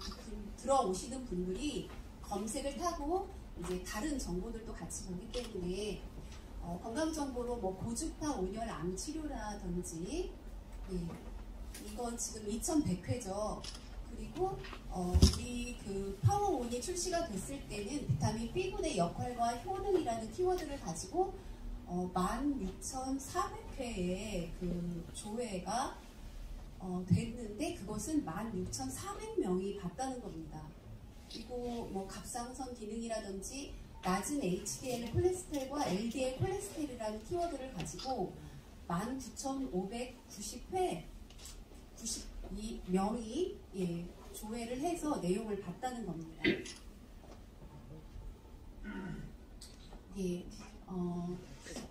들어오시는 분들이 검색을 타고 이제 다른 정보들도 같이 보기 때문에 어, 건강 정보로 뭐 고주파 온열 암 치료라든지 예, 이건 지금 2100회죠. 그리고 어, 우리 그 파워온이 출시가 됐을 때는 비타민 B군의 역할과 효능이라는 키워드를 가지고 어, 16,400회의 그 조회가 어, 됐는데 그것은 16,400명이 봤다는 겁니다. 그리고 뭐 갑상선 기능이라든지 낮은 HDL 콜레스테롤과 LDL 콜레스테롤이라는 키워드를 가지고 19,590회 92명이 예, 조회를 해서 내용을 봤다는 겁니다. 예, 어,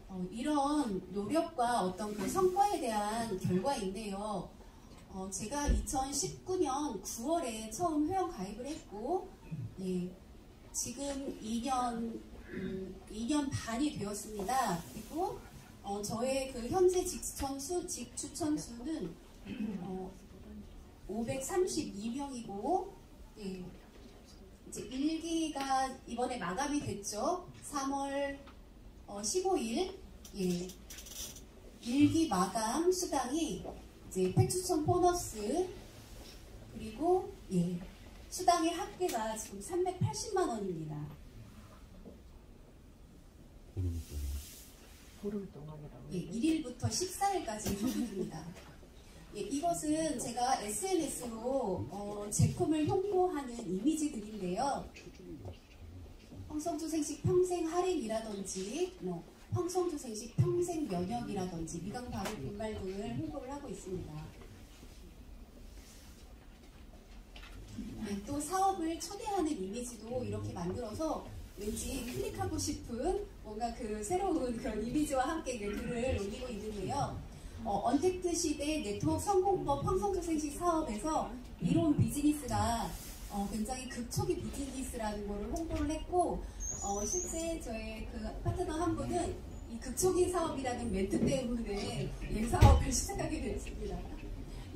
어, 이런 노력과 어떤 그 성과에 대한 결과인데요. 어, 제가 2019년 9월에 처음 회원 가입을 했고, 예, 지금 2년, 음, 2년 반이 되었습니다. 그리고 어, 저의 그 현재 직추천 수, 직추천 수는 어, 532명이고, 예, 이제 1기가 이번에 마감이 됐죠. 3월 어, 15일, 예, 1기 마감 수당이 이제 팩추천 보너스 그리고 예, 수당의 합계가 지금 380만 원입니다. 보름 동안이라고. 예, 1일부터 14일까지 소비입니다. 예, 이것은 제가 SNS로 어, 제품을 홍보하는 이미지들인데요. 황성주 생식 평생 할인이라든지 뭐 황성주 생식 평생 면역이라든지 미강 발효 분말 등을 홍보를 하고 있습니다. 네, 또 사업을 초대하는 이미지도 이렇게 만들어서 왠지 클릭하고 싶은 뭔가 그 새로운 그런 이미지와 함께 그 글을 올리고 있는데요. 어, 언택트 시대 네트워크 성공법 황성조 생식 사업에서 이론 비즈니스가 어, 굉장히 극초기 비즈니스라는 거를 홍보를 했고 어, 실제 저의 그 파트너 한 분은 이 극초기 사업이라는 멘트 때문에 이 사업을 시작하게 되었습니다.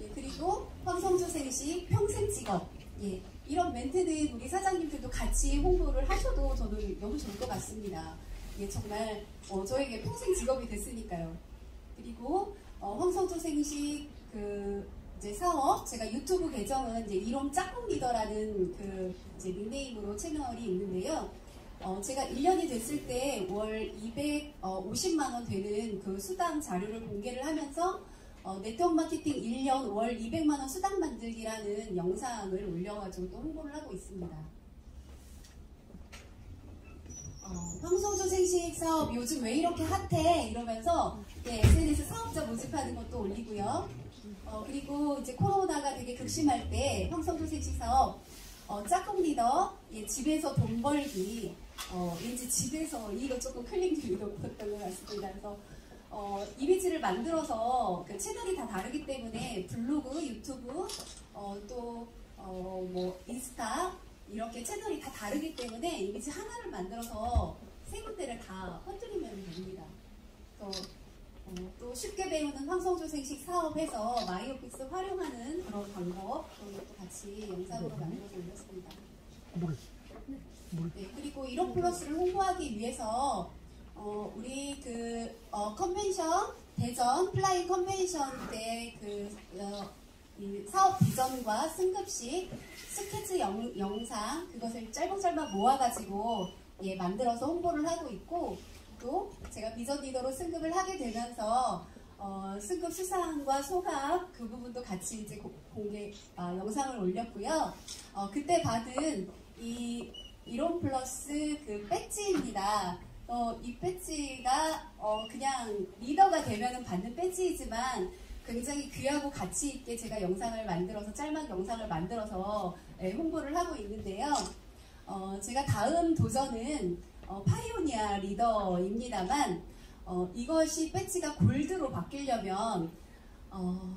예, 그리고 황성조 생식 평생 직업 예, 이런 멘트는 우리 사장님들도 같이 홍보를 하셔도 저는 너무 좋을 것 같습니다. 예, 정말 어, 저에게 평생 직업이 됐으니까요. 그리고 어, 황성조 생식 그 이제 사업 제가 유튜브 계정은 이제 이롬 짝꿍 리더라는 그 이제 닉네임으로 채널이 있는데요. 어, 제가 1년이 됐을 때 월 250만 원 되는 그 수당 자료를 공개를 하면서 어, 네트워크 마케팅 1년 월 200만 원 수당 만들기라는 영상을 올려가지고 또 홍보를 하고 있습니다. 어, 황소조 생식 사업 요즘 왜 이렇게 핫해? 이러면서 네, SNS 사업자 모집하는 것도 올리고요. 어, 그리고 이제 코로나가 되게 극심할 때 황소조 생식 사업 어, 짝꿍 리더 예, 집에서 돈 벌기 어, 왠지 집에서 이거 조금 클릭률이 높았던 것 같습니다. 그래서 어, 이미지를 만들어서 그 채널이 다 다르기 때문에 블로그, 유튜브, 어, 또 어, 뭐 인스타 이렇게 채널이 다 다르기 때문에 이미지 하나를 만들어서 세 군데를 다 퍼뜨리면 됩니다. 또, 어, 또 쉽게 배우는 황성주 생식 사업에서 마이오피스 활용하는 그런 방법 그런 것도 같이 영상으로 만들어서 올렸습니다. 네, 그리고 이롬플러스를 홍보하기 위해서 어, 우리 그 어, 컨벤션 대전 플라잉 컨벤션 때그 어, 이 사업 비전과 승급식 스케치 영, 영상 그것을 짧은짧은 모아가지고 예, 만들어서 홍보를 하고 있고 또 제가 비전 리더로 승급을 하게 되면서 어, 승급 수상과 소감 그 부분도 같이 이제 고- 공개 아, 영상을 올렸고요. 어, 그때 받은 이 이론 플러스 그 배지입니다. 어, 이 배지가 어, 그냥 리더가 되면은 받는 배지이지만 굉장히 귀하고 가치 있게 제가 영상을 만들어서 짤막 영상을 만들어서 예, 홍보를 하고 있는데요. 어, 제가 다음 도전은 어, 파이오니아 리더입니다만 어, 이것이 배지가 골드로 바뀌려면 어,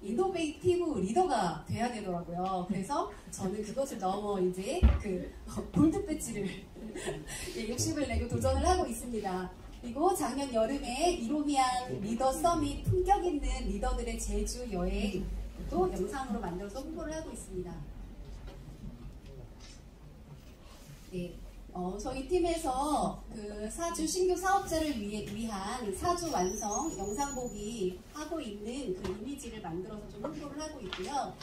이노베이티브 리더가 돼야 되더라고요. 그래서 저는 그것을 넘어 이제 그 어, 골드 배지를 예, 욕심을 내고 도전을 하고 있습니다. 그리고 작년 여름에 이로미안 리더 서밋 품격 있는 리더들의 제주 여행도 영상으로 만들어서 홍보를 하고 있습니다. 네, 어, 저희 팀에서 그 사주 신규 사업자를 위해, 위한 사주 완성 영상 보기 하고 있는 그 이미지를 만들어서 좀 홍보를 하고 있고요.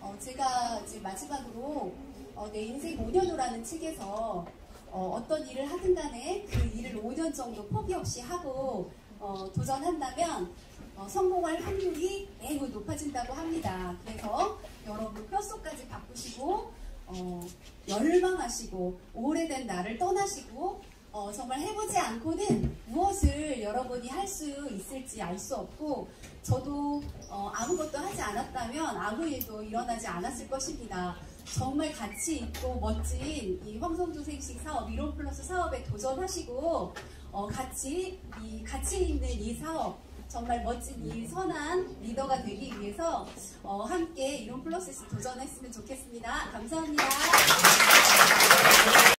어, 제가 이제 마지막으로 어, 내 인생 5년호라는 책에서 어, 떤 일을 하든 간에 그 일을 5년 정도 포기 없이 하고 어, 도전한다면 어, 성공할 확률이 매우 높아진다고 합니다. 그래서 여러분 뼛속까지 바꾸시고 어, 열망하시고 오래된 나를 떠나시고 어, 정말 해보지 않고는 무엇을 여러분이 할 수 있을지 알 수 없고 저도 어, 아무것도 하지 않았다면 아무 일도 일어나지 않았을 것입니다. 정말 가치 있고 멋진 이 황성조 생식 사업, 이론 플러스 사업에 도전하시고 어, 같이 이 가치 있는 이 사업 정말 멋진 이 선한 리더가 되기 위해서 어, 함께 이론 플러스에서 도전했으면 좋겠습니다. 감사합니다.